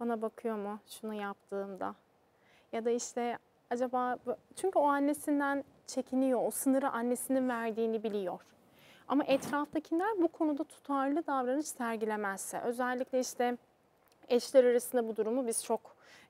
bana bakıyor mu şunu yaptığımda? Ya da işte acaba çünkü o annesinden çekiniyor, o sınırı annesinin verdiğini biliyor. Ama etraftakiler bu konuda tutarlı davranış sergilemezse, özellikle işte eşler arasında bu durumu biz çok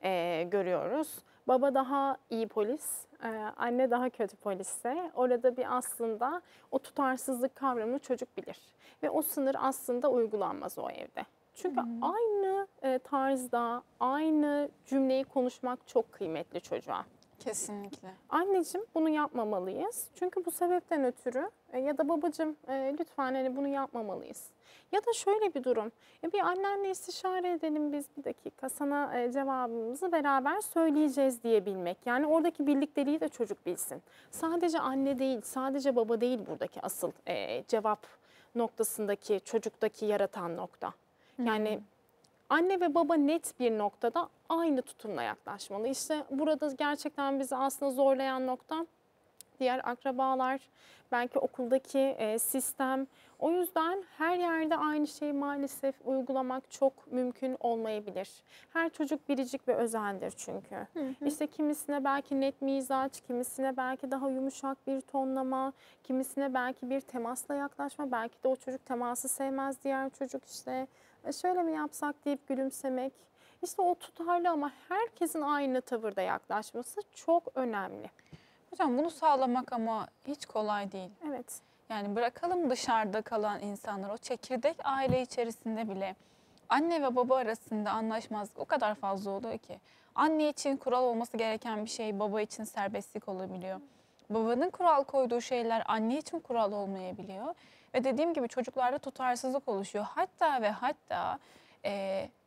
eee, görüyoruz. Baba daha iyi polis, eee, anne daha kötü polisse. Orada bir aslında o tutarsızlık kavramını çocuk bilir. Ve o sınır aslında uygulanmaz o evde. Çünkü aynı e, tarzda, aynı cümleyi konuşmak çok kıymetli çocuğa. Kesinlikle. Anneciğim bunu yapmamalıyız. Çünkü bu sebepten ötürü e, ya da babacığım e, lütfen hani bunu yapmamalıyız. Ya da şöyle bir durum. E, bir annenle istişare edelim biz bir dakika. Sana e, cevabımızı beraber söyleyeceğiz diyebilmek. Yani oradaki birlikteliği de çocuk bilsin. Sadece anne değil, sadece baba değil buradaki asıl e, cevap noktasındaki çocuktaki yaratan nokta. Yani anne ve baba net bir noktada aynı tutumla yaklaşmalı. İşte burada gerçekten bizi aslında zorlayan nokta diğer akrabalar, belki okuldaki e, sistem. O yüzden her yerde aynı şeyi maalesef uygulamak çok mümkün olmayabilir. Her çocuk biricik ve özeldir çünkü. İşte kimisine belki net mizaç, kimisine belki daha yumuşak bir tonlama, kimisine belki bir temasla yaklaşma. Belki de o çocuk teması sevmez, diğer çocuk işte "E, şöyle mi yapsak deyip gülümsemek. İşte o tutarlı ama herkesin aynı tavırda yaklaşması çok önemli. Hocam bunu sağlamak ama hiç kolay değil. Evet. Yani bırakalım dışarıda kalan insanlar o çekirdek aile içerisinde bile anne ve baba arasında anlaşmazlık o kadar fazla oluyor ki. Anne için kural olması gereken bir şey baba için serbestlik olabiliyor. Babanın kural koyduğu şeyler anne için kural olmayabiliyor. Ve dediğim gibi çocuklarda tutarsızlık oluşuyor. Hatta ve hatta e,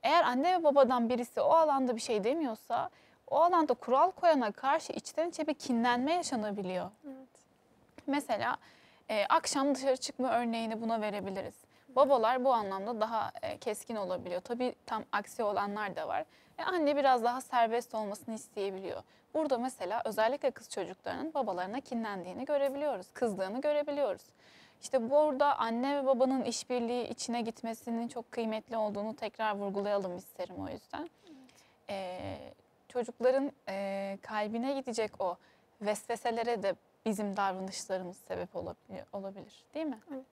eğer anne ve babadan birisi o alanda bir şey demiyorsa o alanda kural koyana karşı içten içe bir kinlenme yaşanabiliyor. Evet. Mesela e, akşam dışarı çıkma örneğini buna verebiliriz. Babalar bu anlamda daha e, keskin olabiliyor. Tabii tam aksi olanlar da var. E, anne biraz daha serbest olmasını isteyebiliyor. Burada mesela özellikle kız çocuklarının babalarına kinlendiğini görebiliyoruz. Kızdığını görebiliyoruz. İşte burada anne ve babanın işbirliği içine gitmesinin çok kıymetli olduğunu tekrar vurgulayalım isterim o yüzden. E, çocukların e, kalbine gidecek o vesveselere de bizim davranışlarımız sebep olabilir, olabilir değil mi? Evet.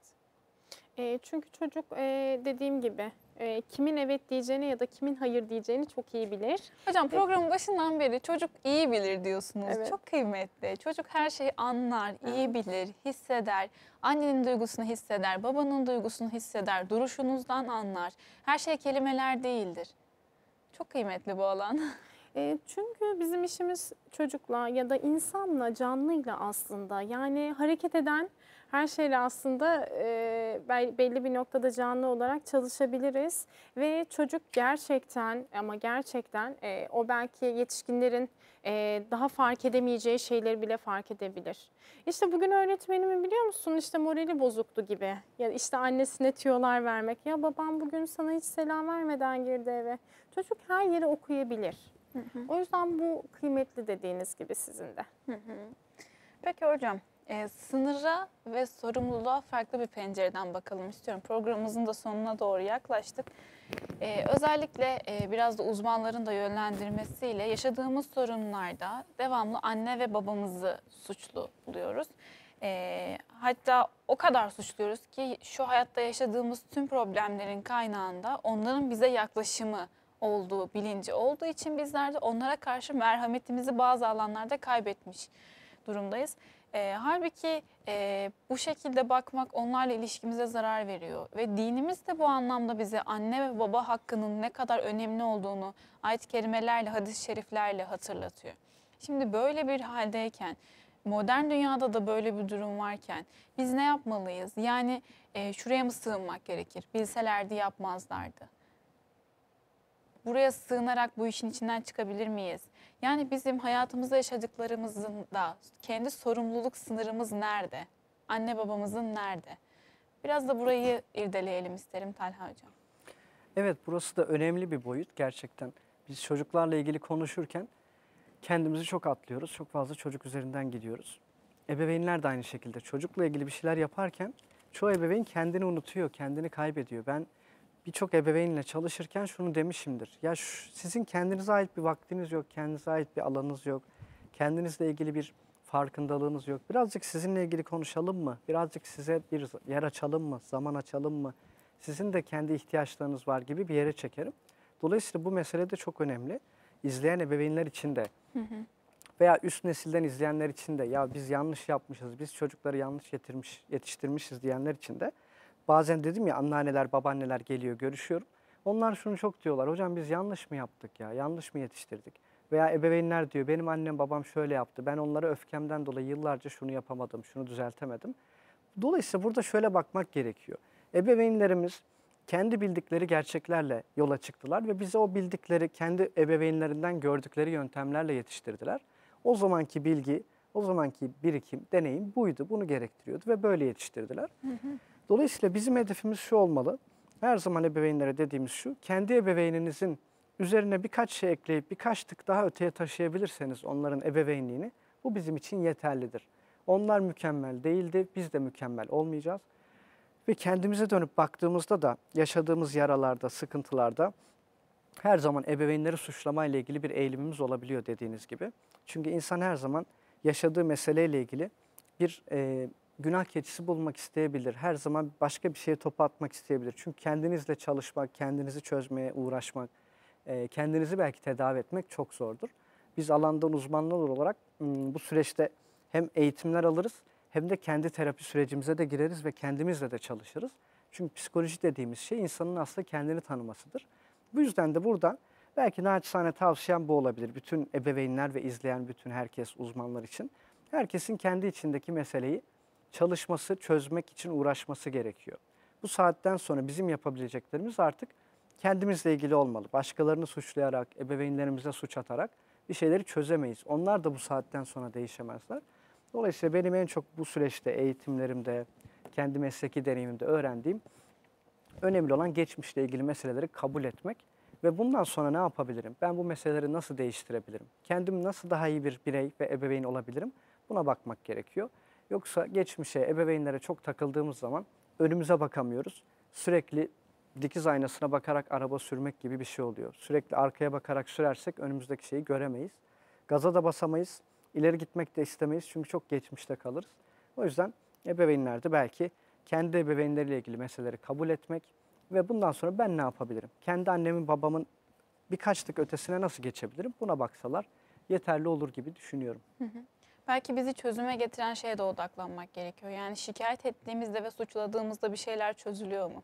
E, çünkü çocuk e, dediğim gibi e, kimin evet diyeceğini ya da kimin hayır diyeceğini çok iyi bilir. Hocam programın başından beri çocuk iyi bilir diyorsunuz. Evet. Çok kıymetli. Çocuk her şeyi anlar, iyi bilir, hisseder. Annenin duygusunu hisseder, babanın duygusunu hisseder, duruşunuzdan anlar. Her şey kelimeler değildir. Çok kıymetli bu alan. E, çünkü bizim işimiz çocukla ya da insanla, canlıyla aslında. Yani hareket eden her şeyle aslında e, bel- belli bir noktada canlı olarak çalışabiliriz. Ve çocuk gerçekten ama gerçekten e, o belki yetişkinlerin e, daha fark edemeyeceği şeyleri bile fark edebilir. İşte bugün öğretmenimi biliyor musun işte morali bozuktu gibi. Ya işte annesine tüyolar vermek. Ya babam bugün sana hiç selam vermeden girdi eve. Çocuk her yeri okuyabilir. O yüzden bu kıymetli dediğiniz gibi sizin de. Peki hocam, e, sınıra ve sorumluluğa farklı bir pencereden bakalım istiyorum. Programımızın da sonuna doğru yaklaştık. E, özellikle e, biraz da uzmanların da yönlendirmesiyle yaşadığımız sorunlarda devamlı anne ve babamızı suçlu buluyoruz. E, hatta o kadar suçluyoruz ki şu hayatta yaşadığımız tüm problemlerin kaynağında onların bize yaklaşımı olduğu bilinci olduğu için bizler de onlara karşı merhametimizi bazı alanlarda kaybetmiş durumdayız. E, halbuki e, bu şekilde bakmak onlarla ilişkimize zarar veriyor ve dinimiz de bu anlamda bize anne ve baba hakkının ne kadar önemli olduğunu ayet-i kerimelerle, hadis-i şeriflerle hatırlatıyor. Şimdi böyle bir haldeyken, modern dünyada da böyle bir durum varken biz ne yapmalıyız? Yani e, şuraya mı sığınmak gerekir? Bilselerdi yapmazlardı. Buraya sığınarak bu işin içinden çıkabilir miyiz? Yani bizim hayatımızda yaşadıklarımızın da kendi sorumluluk sınırımız nerede? Anne babamızın nerede? Biraz da burayı irdeleyelim isterim Talha Hocam. Evet burası da önemli bir boyut gerçekten. Biz çocuklarla ilgili konuşurken kendimizi çok atlıyoruz. Çok fazla çocuk üzerinden gidiyoruz. Ebeveynler de aynı şekilde. Çocukla ilgili bir şeyler yaparken çoğu ebeveyn kendini unutuyor, kendini kaybediyor. Ben birçok ebeveynle çalışırken şunu demişimdir. Ya şu- sizin kendinize ait bir vaktiniz yok, kendinize ait bir alanınız yok. Kendinizle ilgili bir farkındalığınız yok. Birazcık sizinle ilgili konuşalım mı? Birazcık size bir yer açalım mı? Zaman açalım mı? Sizin de kendi ihtiyaçlarınız var gibi bir yere çekerim. Dolayısıyla bu mesele de çok önemli. İzleyen ebeveynler için de veya üst nesilden izleyenler için de ya biz yanlış yapmışız, biz çocukları yanlış getirmiş, yetiştirmişiz diyenler için de bazen dedim ya anneanneler, babaanneler geliyor görüşüyorum. Onlar şunu çok diyorlar. Hocam biz yanlış mı yaptık ya? Yanlış mı yetiştirdik? Veya ebeveynler diyor benim annem babam şöyle yaptı. Ben onlara öfkemden dolayı yıllarca şunu yapamadım, şunu düzeltemedim. Dolayısıyla burada şöyle bakmak gerekiyor. Ebeveynlerimiz kendi bildikleri gerçeklerle yola çıktılar ve bize o bildikleri kendi ebeveynlerinden gördükleri yöntemlerle yetiştirdiler. O zamanki bilgi, o zamanki birikim, deneyim buydu, bunu gerektiriyordu ve böyle yetiştirdiler. Dolayısıyla bizim hedefimiz şu olmalı. Her zaman ebeveynlere dediğimiz şu, kendi ebeveyninizin üzerine birkaç şey ekleyip birkaç tık daha öteye taşıyabilirseniz onların ebeveynliğini bu bizim için yeterlidir. Onlar mükemmel değildi, biz de mükemmel olmayacağız. Ve kendimize dönüp baktığımızda da yaşadığımız yaralarda, sıkıntılarda her zaman ebeveynleri suçlamayla ilgili bir eğilimimiz olabiliyor dediğiniz gibi. Çünkü insan her zaman yaşadığı meseleyle ilgili bir e, günah keçisi bulmak isteyebilir. Her zaman başka bir şeye topu atmak isteyebilir. Çünkü kendinizle çalışmak, kendinizi çözmeye uğraşmak, e, kendinizi belki tedavi etmek çok zordur. Biz alandan uzmanlar olarak m, bu süreçte hem eğitimler alırız hem de kendi terapi sürecimize de gireriz ve kendimizle de çalışırız. Çünkü psikoloji dediğimiz şey insanın aslında kendini tanımasıdır. Bu yüzden de burada belki naçizane tavsiyem bu olabilir. Bütün ebeveynler ve izleyen bütün herkes uzmanlar için. Herkesin kendi içindeki meseleyi çalışması, çözmek için uğraşması gerekiyor. Bu saatten sonra bizim yapabileceklerimiz artık kendimizle ilgili olmalı. Başkalarını suçlayarak, ebeveynlerimize suç atarak bir şeyleri çözemeyiz. Onlar da bu saatten sonra değişemezler. Dolayısıyla benim en çok bu süreçte eğitimlerimde, kendi mesleki deneyimimde öğrendiğim önemli olan geçmişle ilgili meseleleri kabul etmek ve bundan sonra ne yapabilirim? Ben bu meseleleri nasıl değiştirebilirim? Kendim nasıl daha iyi bir birey ve ebeveyn olabilirim? Buna bakmak gerekiyor. Yoksa geçmişe, ebeveynlere çok takıldığımız zaman önümüze bakamıyoruz. Sürekli dikiz aynasına bakarak araba sürmek gibi bir şey oluyor. Sürekli arkaya bakarak sürersek önümüzdeki şeyi göremeyiz. Gaza da basamayız. İleri gitmek de istemeyiz çünkü çok geçmişte kalırız. O yüzden ebeveynler de belki kendi ebeveynleriyle ilgili meseleleri kabul etmek ve bundan sonra ben ne yapabilirim? Kendi annemin babamın birkaç tık ötesine nasıl geçebilirim? Buna baksalar yeterli olur gibi düşünüyorum. Belki bizi çözüme getiren şeye de odaklanmak gerekiyor. Yani şikayet ettiğimizde ve suçladığımızda bir şeyler çözülüyor mu?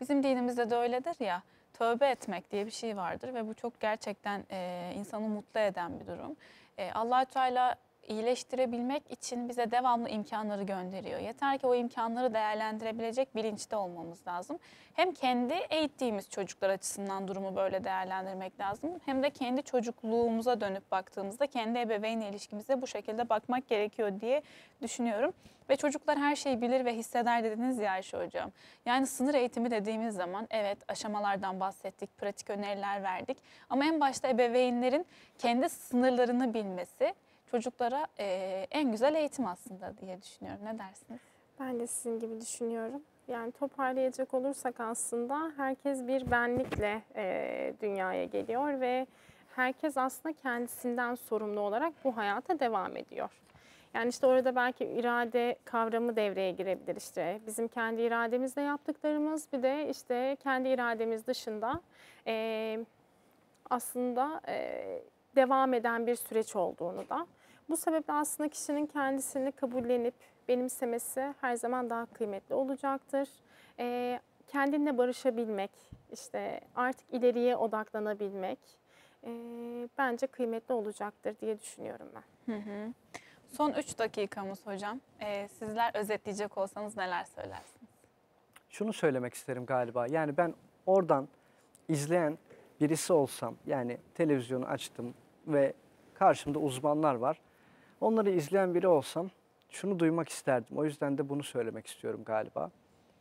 Bizim dinimizde de öyledir ya. Tövbe etmek diye bir şey vardır ve bu çok gerçekten e, insanı mutlu eden bir durum. E, allah Teala iyileştirebilmek için bize devamlı imkanları gönderiyor. Yeter ki o imkanları değerlendirebilecek bilinçte olmamız lazım. Hem kendi eğittiğimiz çocuklar açısından durumu böyle değerlendirmek lazım. Hem de kendi çocukluğumuza dönüp baktığımızda kendi ebeveyn ilişkimize bu şekilde bakmak gerekiyor diye düşünüyorum. Ve çocuklar her şeyi bilir ve hisseder dediniz ya Ayşe Hocam. Yani sınır eğitimi dediğimiz zaman evet aşamalardan bahsettik, pratik öneriler verdik. Ama en başta ebeveynlerin kendi sınırlarını bilmesi çocuklara e, en güzel eğitim aslında diye düşünüyorum. Ne dersiniz? Ben de sizin gibi düşünüyorum. Yani toparlayacak olursak aslında herkes bir benlikle e, dünyaya geliyor ve herkes aslında kendisinden sorumlu olarak bu hayata devam ediyor. Yani işte orada belki irade kavramı devreye girebilir işte. Bizim kendi irademizle yaptıklarımız bir de işte kendi irademiz dışında e, aslında e, devam eden bir süreç olduğunu da. Bu sebeple aslında kişinin kendisini kabullenip benimsemesi her zaman daha kıymetli olacaktır. E, kendinle barışabilmek, işte artık ileriye odaklanabilmek e, bence kıymetli olacaktır diye düşünüyorum ben. Hı hı. Son 3 dakikamız hocam. E, sizler özetleyecek olsanız neler söylersiniz? Şunu söylemek isterim galiba. Yani ben oradan izleyen birisi olsam yani televizyonu açtım ve karşımda uzmanlar var. Onları izleyen biri olsam şunu duymak isterdim. O yüzden de bunu söylemek istiyorum galiba.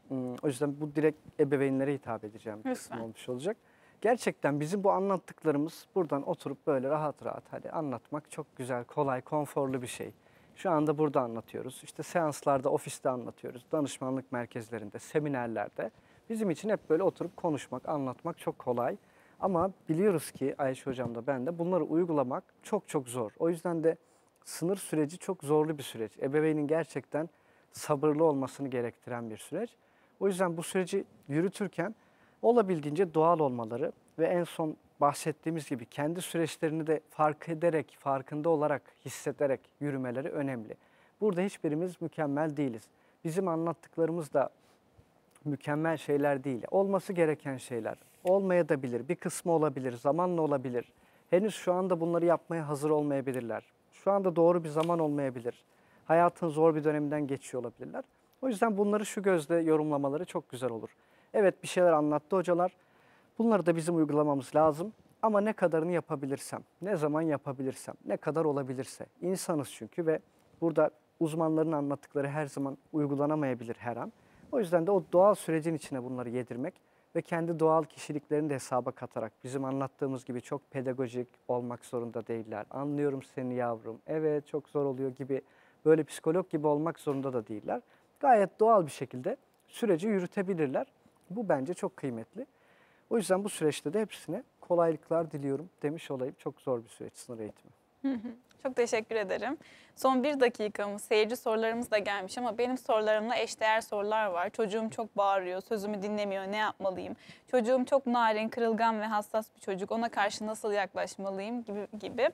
Hmm, O yüzden bu direkt ebeveynlere hitap edeceğim bir kısım olmuş olacak. Gerçekten bizim bu anlattıklarımız buradan oturup böyle rahat rahat hadi anlatmak çok güzel, kolay, konforlu bir şey. Şu anda burada anlatıyoruz. İşte seanslarda, ofiste anlatıyoruz. Danışmanlık merkezlerinde, seminerlerde. Bizim için hep böyle oturup konuşmak, anlatmak çok kolay. Ama biliyoruz ki Ayşe Hocam da ben de bunları uygulamak çok çok zor. O yüzden de sınır süreci çok zorlu bir süreç. Ebeveynin gerçekten sabırlı olmasını gerektiren bir süreç. O yüzden bu süreci yürütürken olabildiğince doğal olmaları ve en son bahsettiğimiz gibi kendi süreçlerini de fark ederek, farkında olarak, hissederek yürümeleri önemli. Burada hiçbirimiz mükemmel değiliz. Bizim anlattıklarımız da mükemmel şeyler değil. Olması gereken şeyler. Olmaya da bilir. Bir kısmı olabilir, zamanla olabilir. Henüz şu anda bunları yapmaya hazır olmayabilirler. Şu anda doğru bir zaman olmayabilir. Hayatın zor bir döneminden geçiyor olabilirler. O yüzden bunları şu gözle yorumlamaları çok güzel olur. Evet bir şeyler anlattı hocalar. Bunları da bizim uygulamamız lazım. Ama ne kadarını yapabilirsem, ne zaman yapabilirsem, ne kadar olabilirse. İnsanız çünkü ve burada uzmanların anlattıkları her zaman uygulanamayabilir her an. O yüzden de o doğal sürecin içine bunları yedirmek ve kendi doğal kişiliklerini de hesaba katarak bizim anlattığımız gibi çok pedagojik olmak zorunda değiller. Anlıyorum seni yavrum, evet çok zor oluyor gibi böyle psikolog gibi olmak zorunda da değiller. Gayet doğal bir şekilde süreci yürütebilirler. Bu bence çok kıymetli. O yüzden bu süreçte de hepsine kolaylıklar diliyorum demiş olayım. Çok zor bir süreç sınır eğitimi. Çok teşekkür ederim. Son bir dakikamız, seyirci sorularımız da gelmiş ama benim sorularımla eşdeğer sorular var. Çocuğum çok bağırıyor, sözümü dinlemiyor, ne yapmalıyım? Çocuğum çok narin, kırılgan ve hassas bir çocuk, ona karşı nasıl yaklaşmalıyım gibi gibi.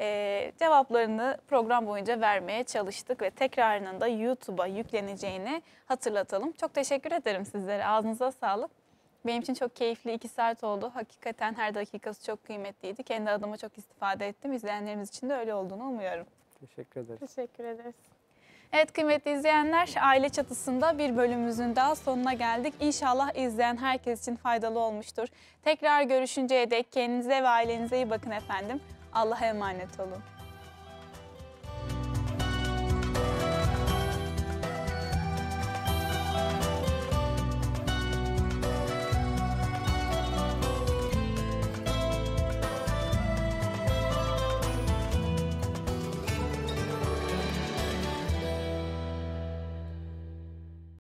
Ee, cevaplarını program boyunca vermeye çalıştık ve tekrarının da YouTube'a yükleneceğini hatırlatalım. Çok teşekkür ederim sizlere, ağzınıza sağlık. Benim için çok keyifli iki saat oldu. Hakikaten her dakikası çok kıymetliydi. Kendi adıma çok istifade ettim. İzleyenlerimiz için de öyle olduğunu umuyorum. Teşekkür ederiz. Teşekkür ederiz. Evet kıymetli izleyenler, aile çatısında bir bölümümüzün daha sonuna geldik. İnşallah izleyen herkes için faydalı olmuştur. Tekrar görüşünceye dek kendinize ve ailenize iyi bakın efendim. Allah'a emanet olun.